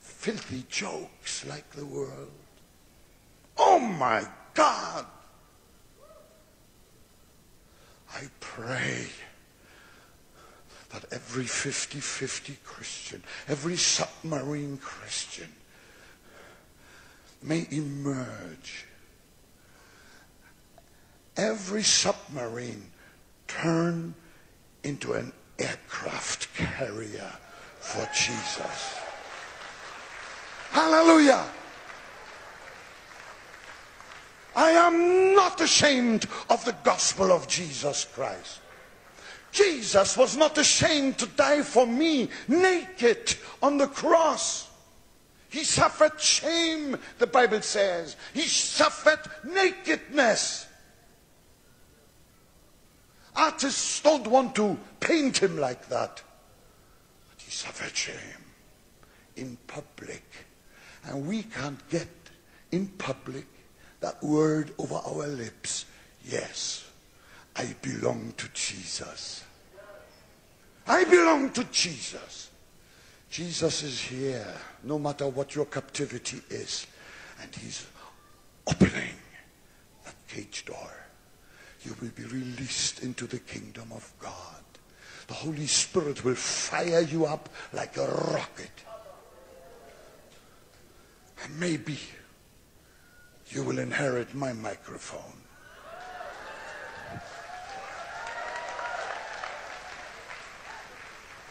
filthy jokes like the world. Oh my God! I pray that every 50 50 Christian, every submarine Christian may emerge. Every submarine turn into an aircraft carrier for Jesus. Hallelujah! I am not ashamed of the gospel of Jesus Christ. Jesus was not ashamed to die for me naked on the cross. He suffered shame, the Bible says. He suffered nakedness. Artists don't want to paint him like that. But he suffered shame in public. And we can't get in public that word over our lips. Yes, I belong to Jesus. I belong to Jesus. Jesus is here, no matter what your captivity is. And he's opening that cage door. You will be released into the kingdom of God. The Holy Spirit will fire you up like a rocket. And maybe you will inherit my microphone.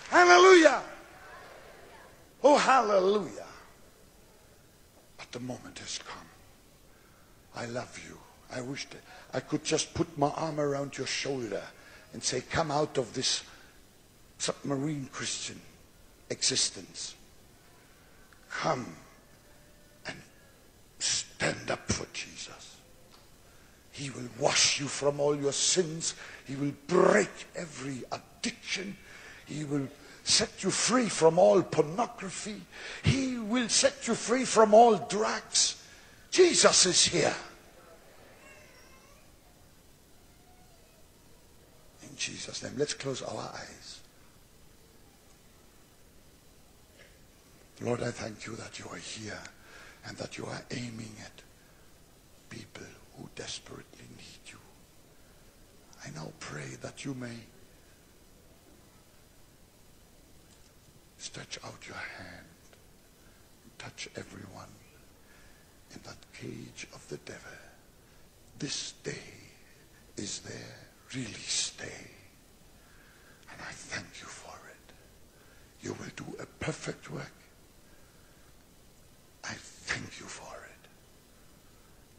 Hallelujah. Oh, hallelujah. But the moment has come. I love you. I wish I could just put my arm around your shoulder and say, Come out of this submarine Christian existence. Come and stand up for Jesus. He will wash you from all your sins. He will break every addiction. He will set you free from all pornography. He will set you free from all drugs. Jesus is here. Jesus' name, let's close our eyes. Lord, I thank you that you are here and that you are aiming at people who desperately need you. I now pray that you may stretch out your hand and touch everyone in that cage of the devil. This day is their release stay. And I thank you for it. You will do a perfect work. I thank you for it.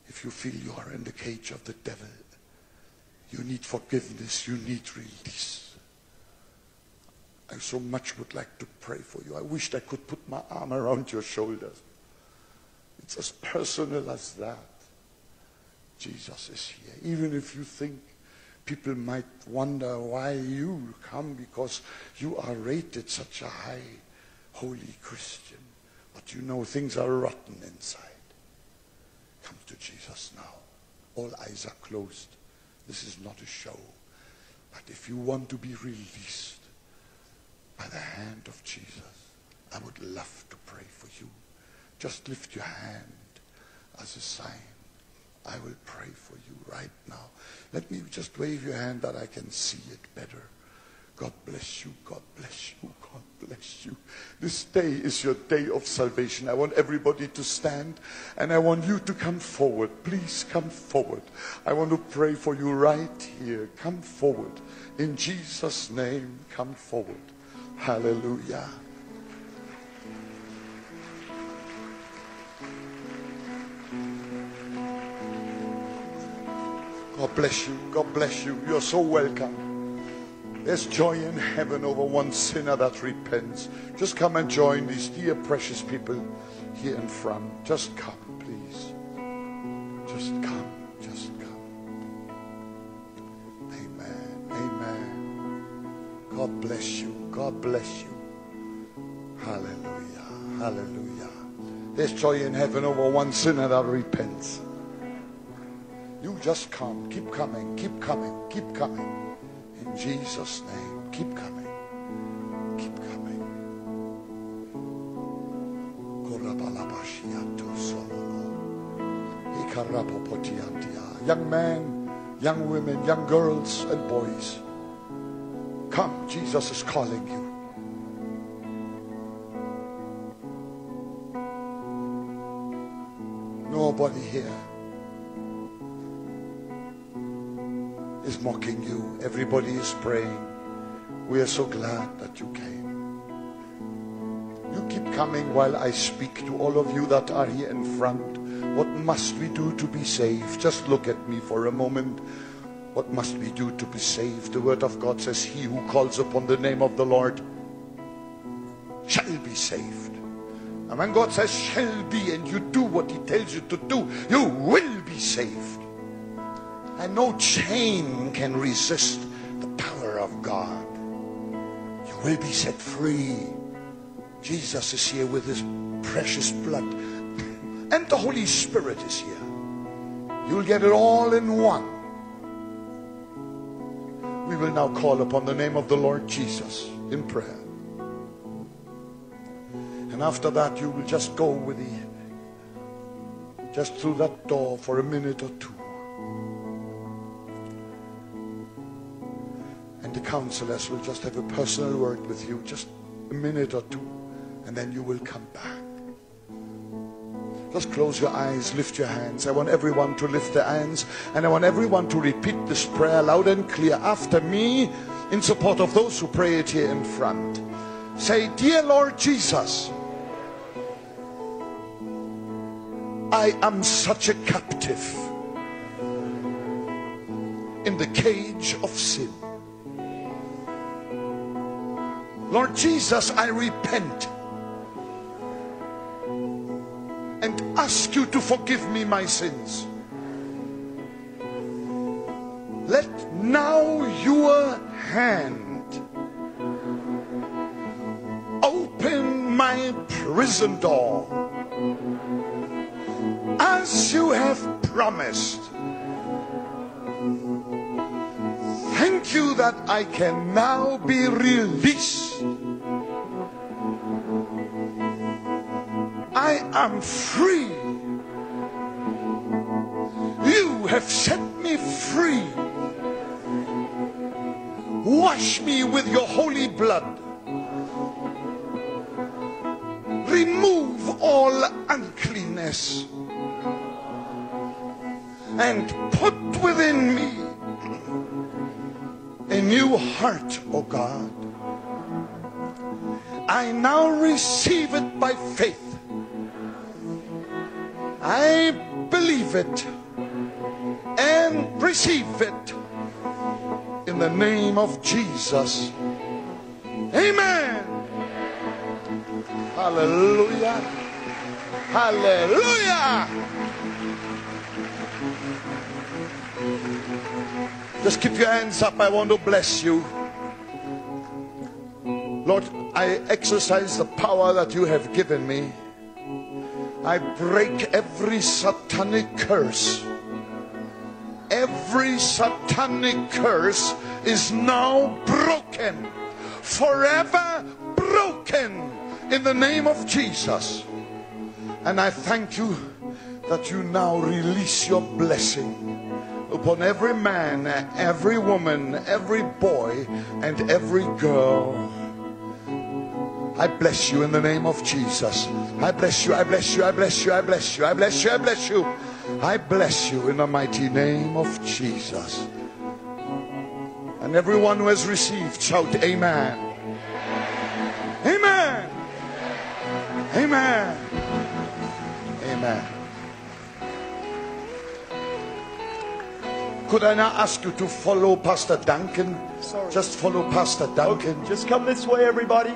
If you feel you are in the cage of the devil, you need forgiveness, you need release. I so much would like to pray for you. I wished I could put my arm around your shoulders. It's as personal as that. Jesus is here. Even if you think people might wonder why you come because you are rated such a high holy Christian. But you know things are rotten inside. Come to Jesus now. All eyes are closed. This is not a show. But if you want to be released by the hand of Jesus, I would love to pray for you. Just lift your hand as a sign. I will pray for you right now. Let me just wave your hand that I can see it better. God bless you. God bless you. God bless you. This day is your day of salvation. I want everybody to stand and I want you to come forward. Please come forward. I want to pray for you right here. Come forward. In Jesus' name, come forward. Hallelujah. God bless you. God bless you. You're so welcome. There's joy in heaven over one sinner that repents. Just come and join these dear precious people here in front. Just come, please. Just come. Just come. Amen. Amen. God bless you. God bless you. Hallelujah. Hallelujah. There's joy in heaven over one sinner that repents. You just come. Keep coming. Keep coming. Keep coming. In Jesus' name. Keep coming. Keep coming. Young men, young women, young girls and boys. Come, Jesus is calling you. Nobody here is mocking you. Everybody is praying. We are so glad that you came. You keep coming while I speak to all of you that are here in front. What must we do to be saved? Just look at me for a moment. What must we do to be saved? The word of God says, He who calls upon the name of the Lord shall be saved. And when God says shall be and you do what He tells you to do, you will be saved. And no chain can resist the power of God. You will be set free. Jesus is here with his precious blood. And the Holy Spirit is here. You'll get it all in one. We will now call upon the name of the Lord Jesus in prayer. And after that, you will just go with the, just through that door for a minute or two. And the counselors will just have a personal word with you, just a minute or two, and then you will come back. Just close your eyes, lift your hands. I want everyone to lift their hands, and I want everyone to repeat this prayer loud and clear after me in support of those who pray it here in front. Say, Dear Lord Jesus, I am such a captive in the cage of sin. Lord Jesus, I repent and ask you to forgive me my sins. Let now your hand open my prison door as you have promised. Thank you that I can now be released. I am free. You have set me free. Wash me with your holy blood. Remove all uncleanness and put within me a new heart, O God. I now receive it by faith. I believe it and receive it in the name of Jesus. Amen. Hallelujah. Hallelujah. Just keep your hands up. I want to bless you. Lord, I exercise the power that you have given me. I break every satanic curse. Every satanic curse is now broken, forever broken in the name of Jesus. And I thank you that you now release your blessing upon every man, every woman, every boy, and every girl. I bless you in the name of Jesus. I bless you, I bless you, I bless you, I bless you, I bless you, I bless you. I bless you in the mighty name of Jesus. And everyone who has received, shout Amen. Amen. Amen. Amen. Could I now ask you to follow Pastor Duncan? Sorry. Just follow Pastor Duncan. Okay, just come this way, everybody.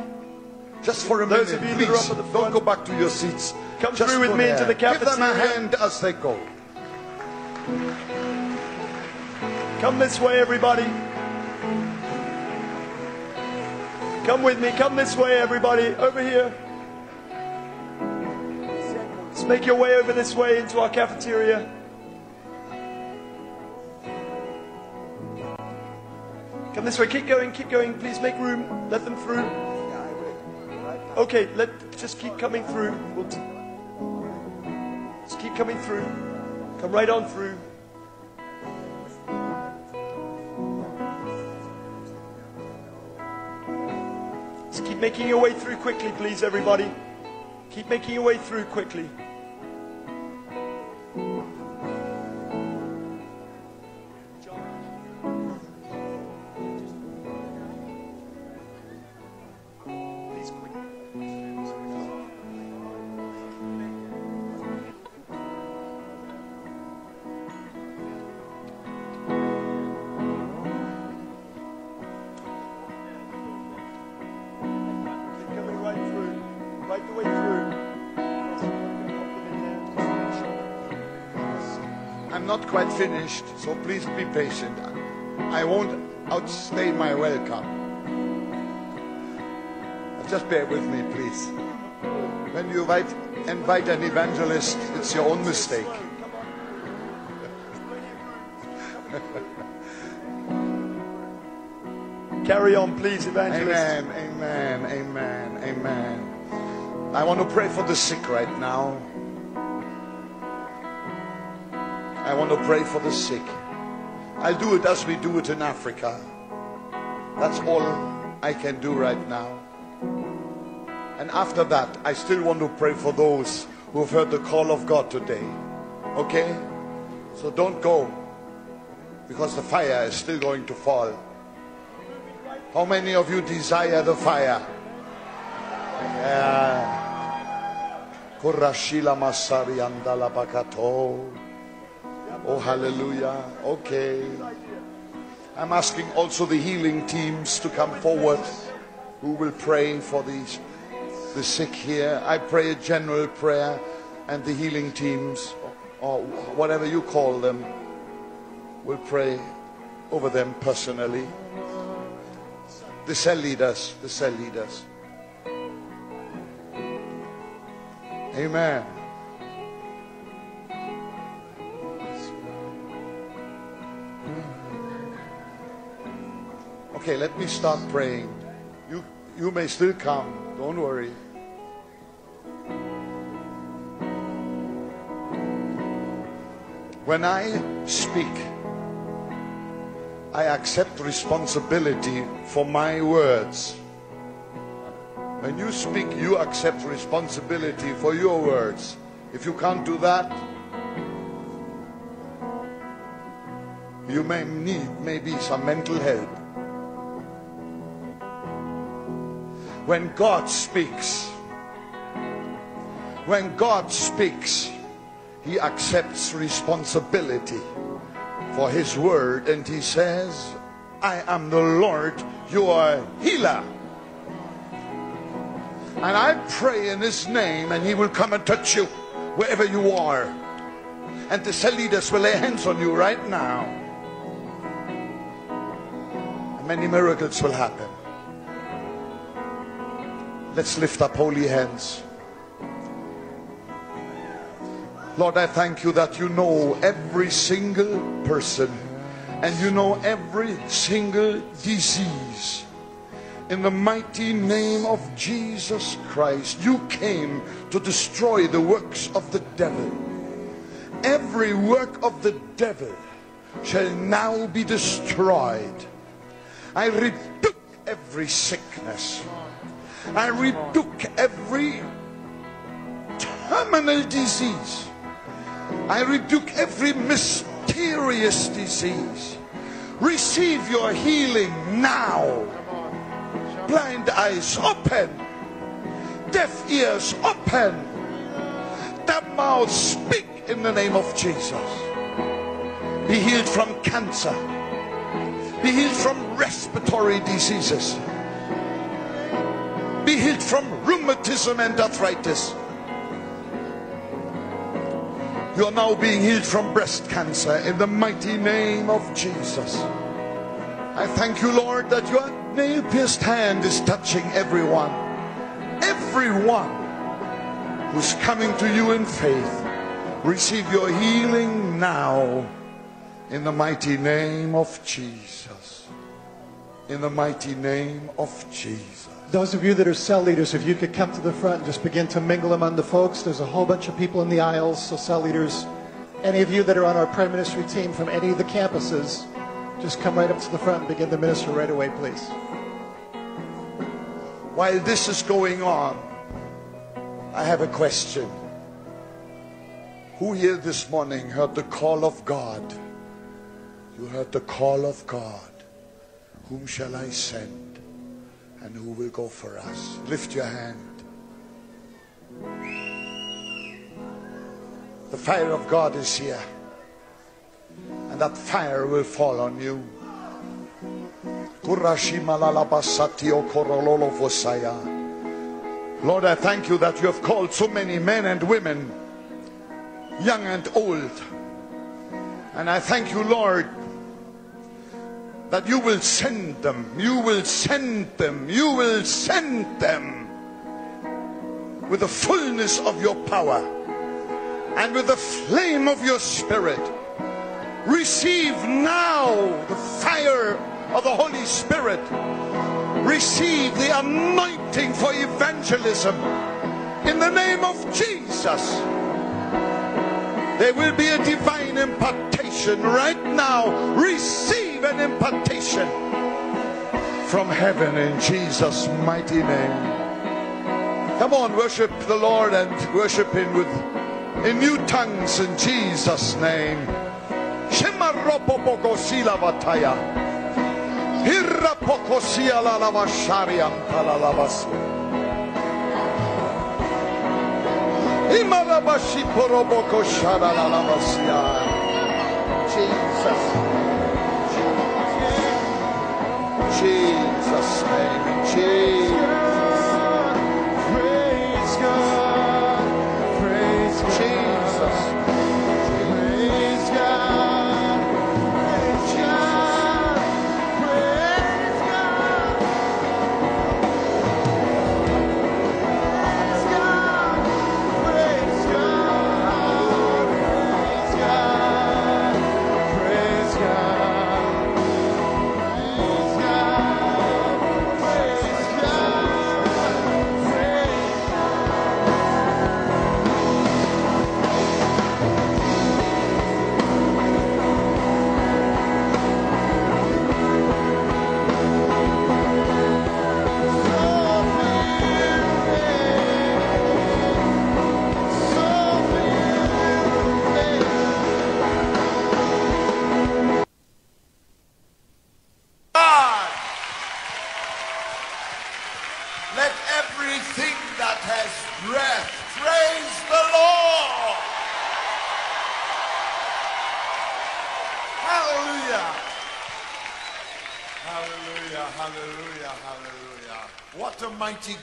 Just for a Those minute, of you that are please. up at the Don't go back to your seats. Come Just through with me into the cafeteria. Give them a hand as they go. Come this way, everybody. Come with me. Come this way, everybody. Over here. Let's make your way over this way into our cafeteria. Come this way. Keep going. Keep going. Please make room. Let them through. Okay. Let just keep coming through. We'll t- just keep coming through. Come right on through. Just keep making your way through quickly, please, everybody. Keep making your way through quickly. Finished, so please be patient. I won't outstay my welcome. Just bear with me, please. When you invite, invite an evangelist, it's your own mistake. Carry on, please, evangelist. Amen, amen, amen, amen. I want to pray for the sick right now. I want to pray for the sick. I'll do it as we do it in Africa. That's all I can do right now. And after that, I still want to pray for those who have heard the call of God today. Okay? So don't go because the fire is still going to fall. How many of you desire the fire? Yeah. Masari andala bakato. Oh, hallelujah. Okay. I'm asking also the healing teams to come forward who will pray for these, the sick here. I pray a general prayer, and the healing teams, or whatever you call them, will pray over them personally. The cell leaders, the cell leaders. Amen. Okay, let me start praying. You, you may still come. Don't worry. When I speak, I accept responsibility for my words. When you speak, you accept responsibility for your words. If you can't do that, you may need maybe some mental help. When God speaks, when God speaks, he accepts responsibility for his word and he says, I am the Lord, your healer. And I pray in his name and he will come and touch you wherever you are. And the cell leaders will lay hands on you right now. And many miracles will happen. Let's lift up holy hands. Lord, I thank you that you know every single person and you know every single disease. In the mighty name of Jesus Christ, you came to destroy the works of the devil. Every work of the devil shall now be destroyed. I rebuke every sickness. I rebuke every terminal disease. I rebuke every mysterious disease. Receive your healing now. Blind eyes open, deaf ears open, dumb mouths speak in the name of Jesus. Be healed from cancer, be healed from respiratory diseases, be healed from rheumatism and arthritis. You are now being healed from breast cancer in the mighty name of Jesus. I thank you, Lord, that your nail pierced hand is touching everyone. Everyone who's coming to you in faith. Receive your healing now in the mighty name of Jesus. In the mighty name of Jesus. Those of you that are cell leaders, if you could come to the front and just begin to mingle among the folks. There's a whole bunch of people in the aisles, so cell leaders, any of you that are on our prayer ministry team from any of the campuses, just come right up to the front and begin to minister right away, please. While this is going on, I have a question. Who here this morning heard the call of God? You heard the call of God. Whom shall I send? And who will go for us? Lift your hand. The fire of God is here. And that fire will fall on you. Lord, I thank you that you have called so many men and women, young and old. And I thank you, Lord, that you will send them, you will send them, you will send them with the fullness of your power and with the flame of your spirit. Receive now the fire of the Holy Spirit. Receive the anointing for evangelism in the name of Jesus. There will be a divine impartation right now. Receive an impartation from heaven in Jesus' mighty name. Come on, worship the Lord and worship Him with in new tongues in Jesus' name. Jesus. Jesus' name. Jesus.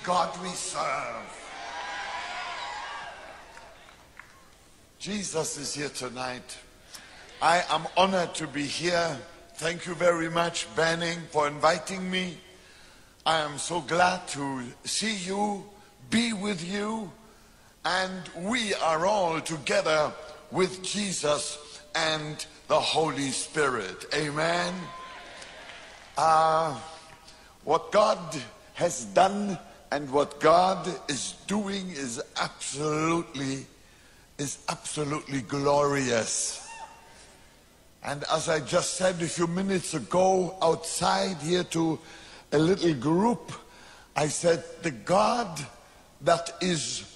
God we serve. Jesus is here tonight. I am honored to be here. Thank you very much, Banning, for inviting me. I am so glad to see you, be with you, and we are all together with Jesus and the Holy Spirit. Amen. Uh, what God has done and what God is doing is absolutely is absolutely glorious. And as I just said a few minutes ago outside here to a little group, I said, the God that is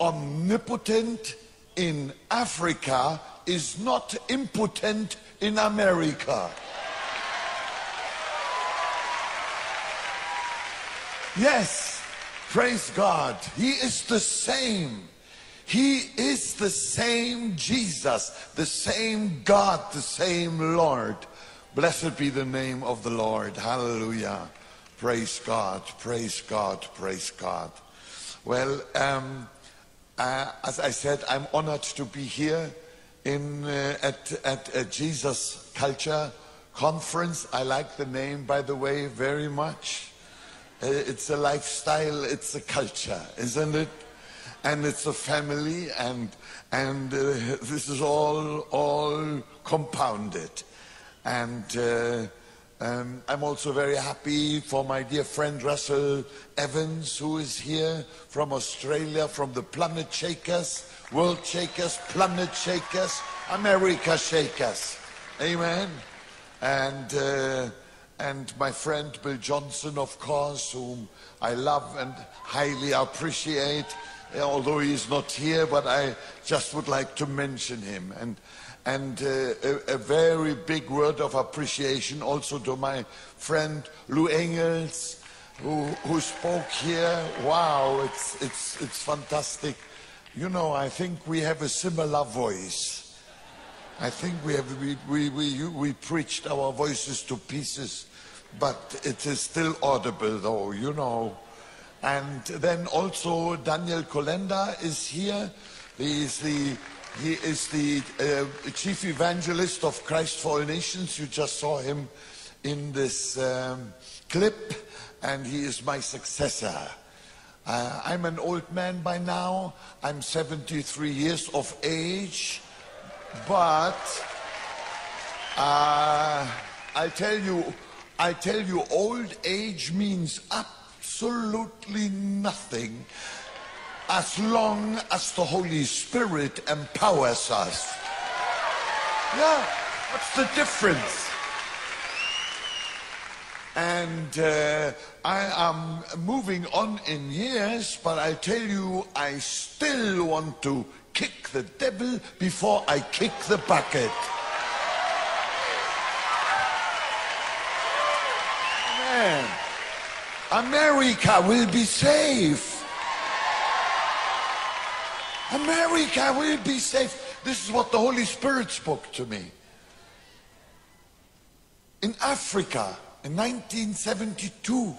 omnipotent in Africa is not impotent in America. Yes, praise God. He is the same. He is the same Jesus, the same God, the same Lord. Blessed be the name of the Lord. Hallelujah. Praise God, praise God, praise God. Well, um, uh, as I said, I'm honored to be here in uh, at at a Jesus Culture Conference. I like the name, by the way, very much. It's a lifestyle, it's a culture, isn't it? And it's a family, and and uh, this is all all compounded. And uh, um, I'm also very happy for my dear friend Russell Evans, who is here from Australia, from the Planet Shakers, World Shakers, Planet Shakers, America Shakers. Amen. And uh, and my friend Bill Johnson, of course, whom I love and highly appreciate, eh, although he's not here, but I just would like to mention him. And and uh, a, a very big word of appreciation also to my friend Lou Engels, who, who spoke here. Wow, it's, it's, it's fantastic. You know, I think we have a similar voice. I think we have we, we, we, we preached our voices to pieces, but it is still audible though, you know. And then also Daniel Kolenda is here. He is the he is the uh, chief evangelist of Christ for All Nations. You just saw him in this um, clip, and he is my successor. Uh, I'm an old man by now. I'm 73 years of age, but uh, I tell you, I tell you, old age means absolutely nothing as long as the Holy Spirit empowers us. Yeah, what's the difference? And uh, I am moving on in years, but I tell you, I still want to kick the devil before I kick the bucket. Man, America will be safe. America will be safe. This is what the Holy Spirit spoke to me. In Africa, in 1972,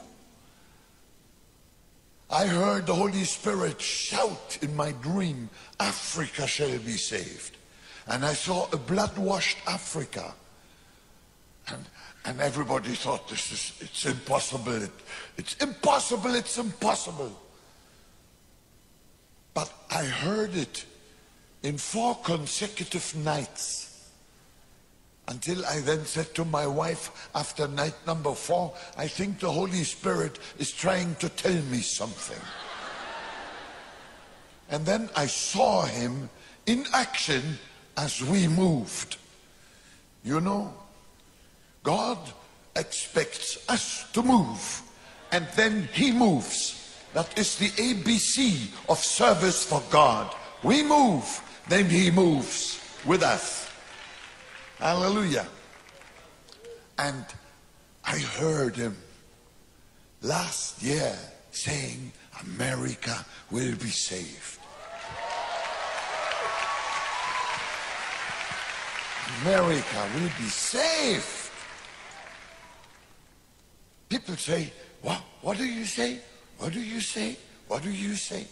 I heard the Holy Spirit shout in my dream, Africa shall be saved. And I saw a blood washed Africa. And, and everybody thought this is, it's impossible. It, it's impossible. It's impossible. But I heard it in four consecutive nights. Until I then said to my wife after night number four, I think the Holy Spirit is trying to tell me something. And then I saw him in action as we moved. You know, God expects us to move, and then he moves. That is the ABC of service for God. We move, then he moves with us. Hallelujah. And I heard him last year saying, America will be saved. America will be saved. People say, what, what do you say? What do you say? What do you say?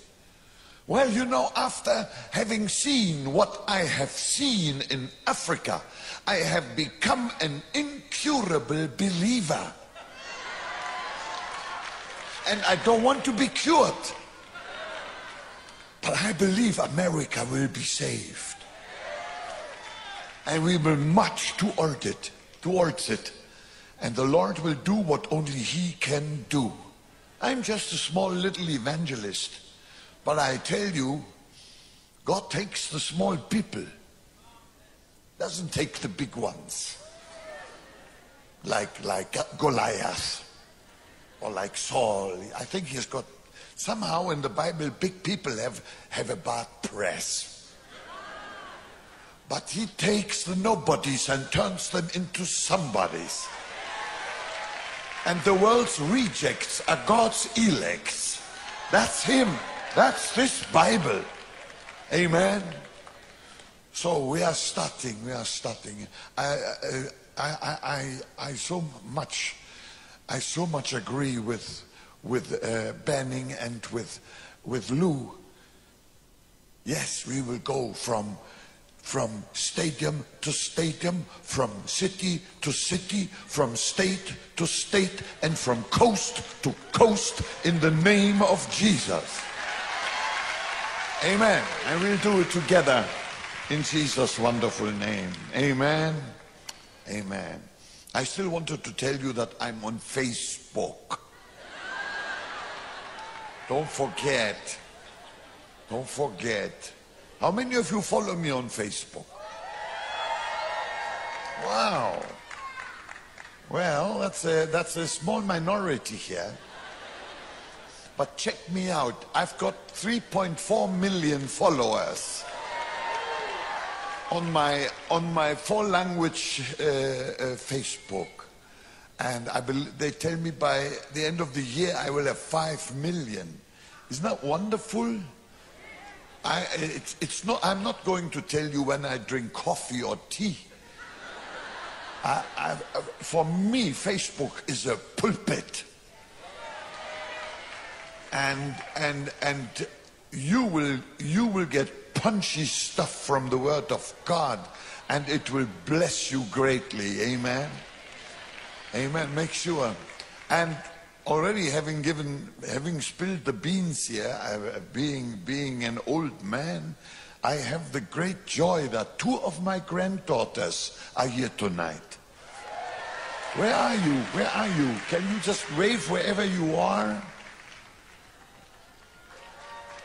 Well, you know, after having seen what I have seen in Africa, I have become an incurable believer. And I don't want to be cured. But I believe America will be saved. And we will march toward it, towards it. And the Lord will do what only He can do. I'm just a small little evangelist. But I tell you, God takes the small people, doesn't take the big ones. Like, like Goliath or like Saul. I think he's got, somehow in the Bible, big people have, have a bad press. But he takes the nobodies and turns them into somebodies. And the world's rejects are God's elects. That's him. That's this Bible. Amen. So we are starting. We are starting. I, I, I, I, I so much, I so much agree with with uh, Banning and with with Lou. Yes, we will go from from stadium to stadium, from city to city, from state to state, and from coast to coast in the name of Jesus. Amen. And we'll do it together in Jesus' wonderful name. Amen. Amen. I still wanted to tell you that I'm on Facebook. Don't forget. Don't forget. How many of you follow me on Facebook? Wow. Well, that's a, that's a small minority here. But check me out. I've got 3.4 million followers on my on my four language uh, uh, Facebook, and I bel they tell me by the end of the year I will have five million. Isn't that wonderful? I, it's, it's not, I'm not going to tell you when I drink coffee or tea. I, I, for me, Facebook is a pulpit. And, and, and you will, you will get punchy stuff from the Word of God and it will bless you greatly. Amen. Amen. Make sure. And already having given, having spilled the beans here, being, being an old man, I have the great joy that two of my granddaughters are here tonight. Where are you? Where are you? Can you just wave wherever you are?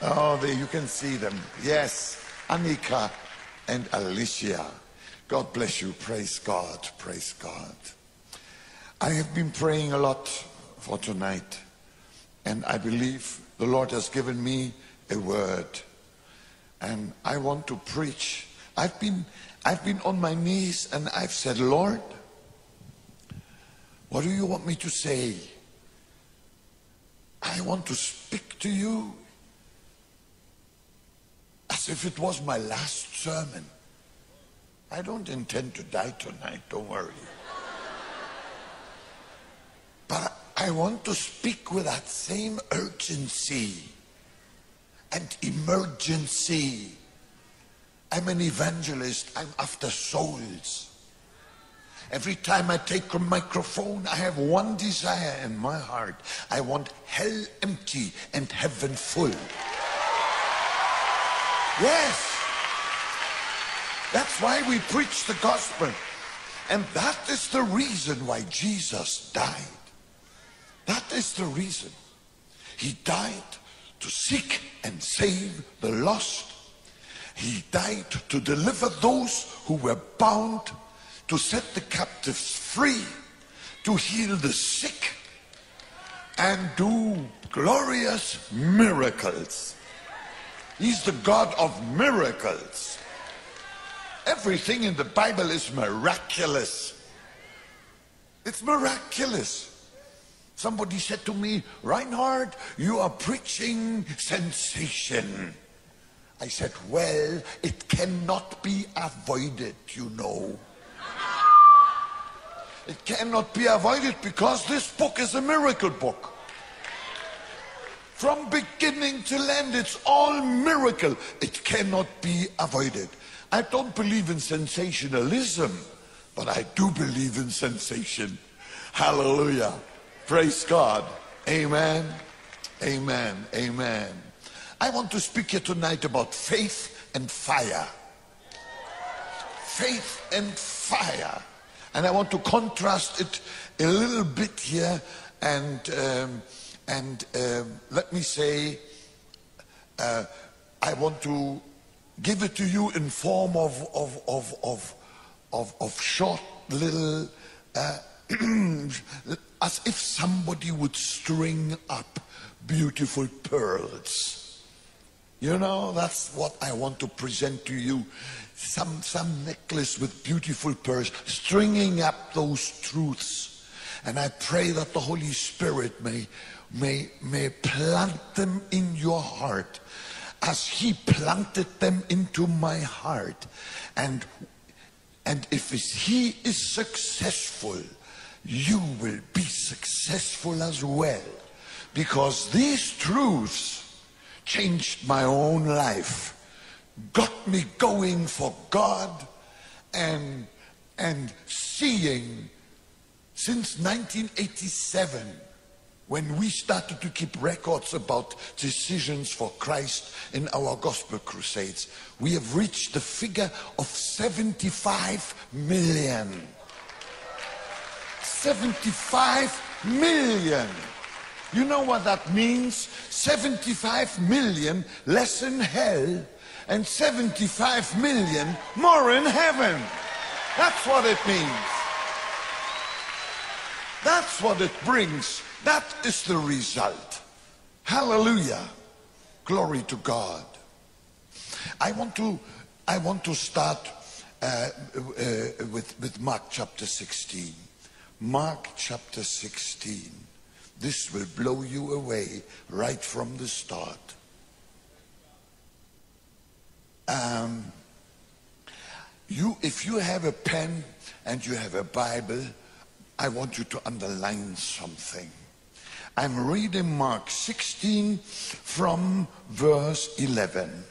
Oh, there you can see them. Yes, Annika and Alicia. God bless you. Praise God. Praise God. I have been praying a lot for tonight. And I believe the Lord has given me a word. And I want to preach. I've been, I've been on my knees and I've said, Lord, what do you want me to say? I want to speak to you as if it was my last sermon. I don't intend to die tonight, don't worry. But I want to speak with that same urgency and emergency. I'm an evangelist, I'm after souls. Every time I take a microphone, I have one desire in my heart. I want hell empty and heaven full. Yes. That's why we preach the gospel. And that is the reason why Jesus died. That is the reason. He died to seek and save the lost. He died to deliver those who were bound, to set the captives free, to heal the sick, and do glorious miracles. He's the God of miracles. Everything in the Bible is miraculous. It's miraculous. Somebody said to me, Reinhard, you are preaching sensation. I said, well, it cannot be avoided, you know. It cannot be avoided because this book is a miracle book. From beginning to end, it's all miracle. It cannot be avoided. I don't believe in sensationalism, but I do believe in sensation. Hallelujah. Praise God. Amen. Amen. Amen. I want to speak here tonight about faith and fire. Faith and fire. And I want to contrast it a little bit here and um, and um, let me say uh, I want to give it to you in form of of of of of, of short little uh, as if somebody would string up beautiful pearls. You know, that's what I want to present to you. Some, some necklace with beautiful pearls, stringing up those truths. And I pray that the Holy Spirit may, may, may plant them in your heart as He planted them into my heart. And, and if He is successful, you will be successful as well. Because these truths changed my own life, got me going for God and, and seeing since 1987 when we started to keep records about decisions for Christ in our gospel crusades, we have reached the figure of 75 million. 75 million. You know what that means? 75 million less in hell and 75 million more in heaven. That's what it means. That's what it brings. That is the result. Hallelujah. Glory to God. I want to I want to start uh, uh, with, with Mark chapter 16. Mark chapter 16. This will blow you away right from the start. Um, you, if you have a pen and you have a Bible, I want you to underline something. I'm reading Mark 16 from verse 11.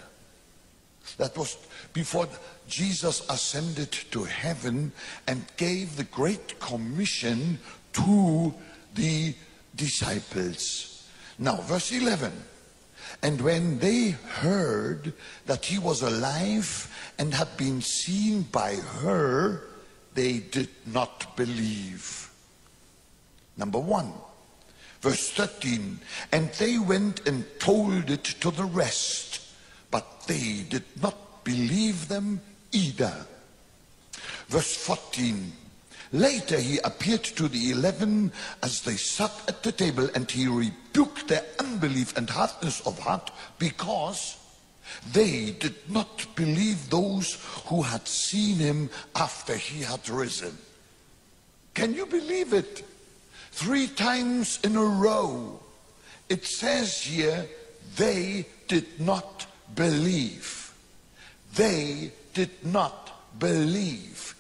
That was before Jesus ascended to heaven and gave the Great Commission to the disciples. Now, verse 11. And when they heard that he was alive and had been seen by her, they did not believe. Number one, verse 13. And they went and told it to the rest, but they did not believe them either. Verse 14. Later he appeared to the eleven as they sat at the table and he rebuked their unbelief and hardness of heart because they did not believe those who had seen him after he had risen. Can you believe it? Three times in a row it says here they did not believe. they did not believe.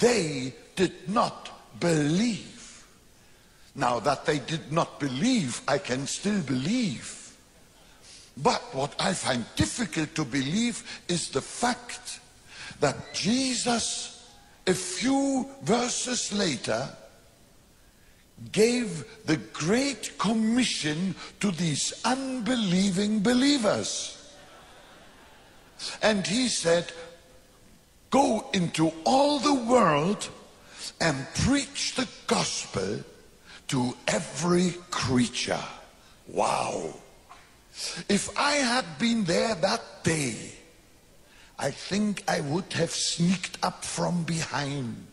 They did not believe. Now that they did not believe, I can still believe. But what I find difficult to believe is the fact that Jesus, a few verses later, gave the Great Commission to these unbelieving believers. And he said, Go into all the world and preach the gospel to every creature. Wow. If I had been there that day, I think I would have sneaked up from behind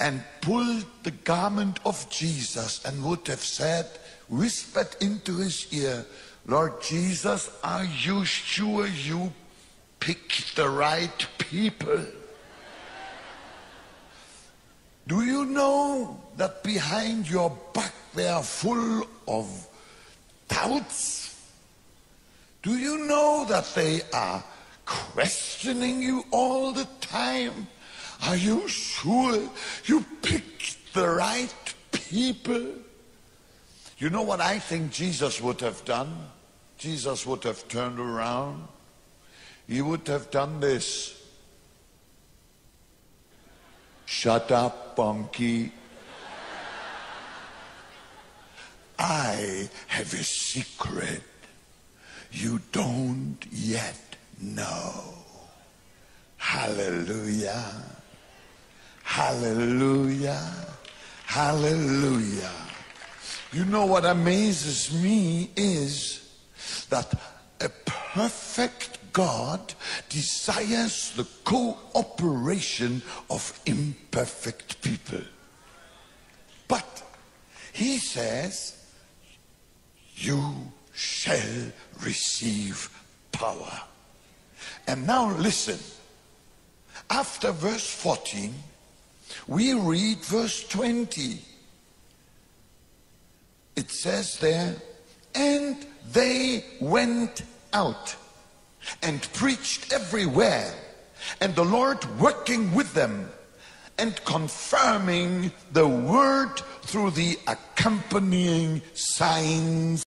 and pulled the garment of Jesus and would have said, whispered into his ear, Lord Jesus, are you sure you picked the right people? Do you know that behind your back they are full of doubts? Do you know that they are questioning you all the time? Are you sure you picked the right people? You know what I think Jesus would have done? Jesus would have turned around. He would have done this. Shut up, Bonnke. I have a secret you don't yet know. Hallelujah. Hallelujah. Hallelujah. You know what amazes me is that a perfect God desires the cooperation of imperfect people. But he says, you shall receive power. And now listen. After verse 14, we read verse 20. It says there, and they went out and preached everywhere, and the Lord working with them and confirming the word through the accompanying signs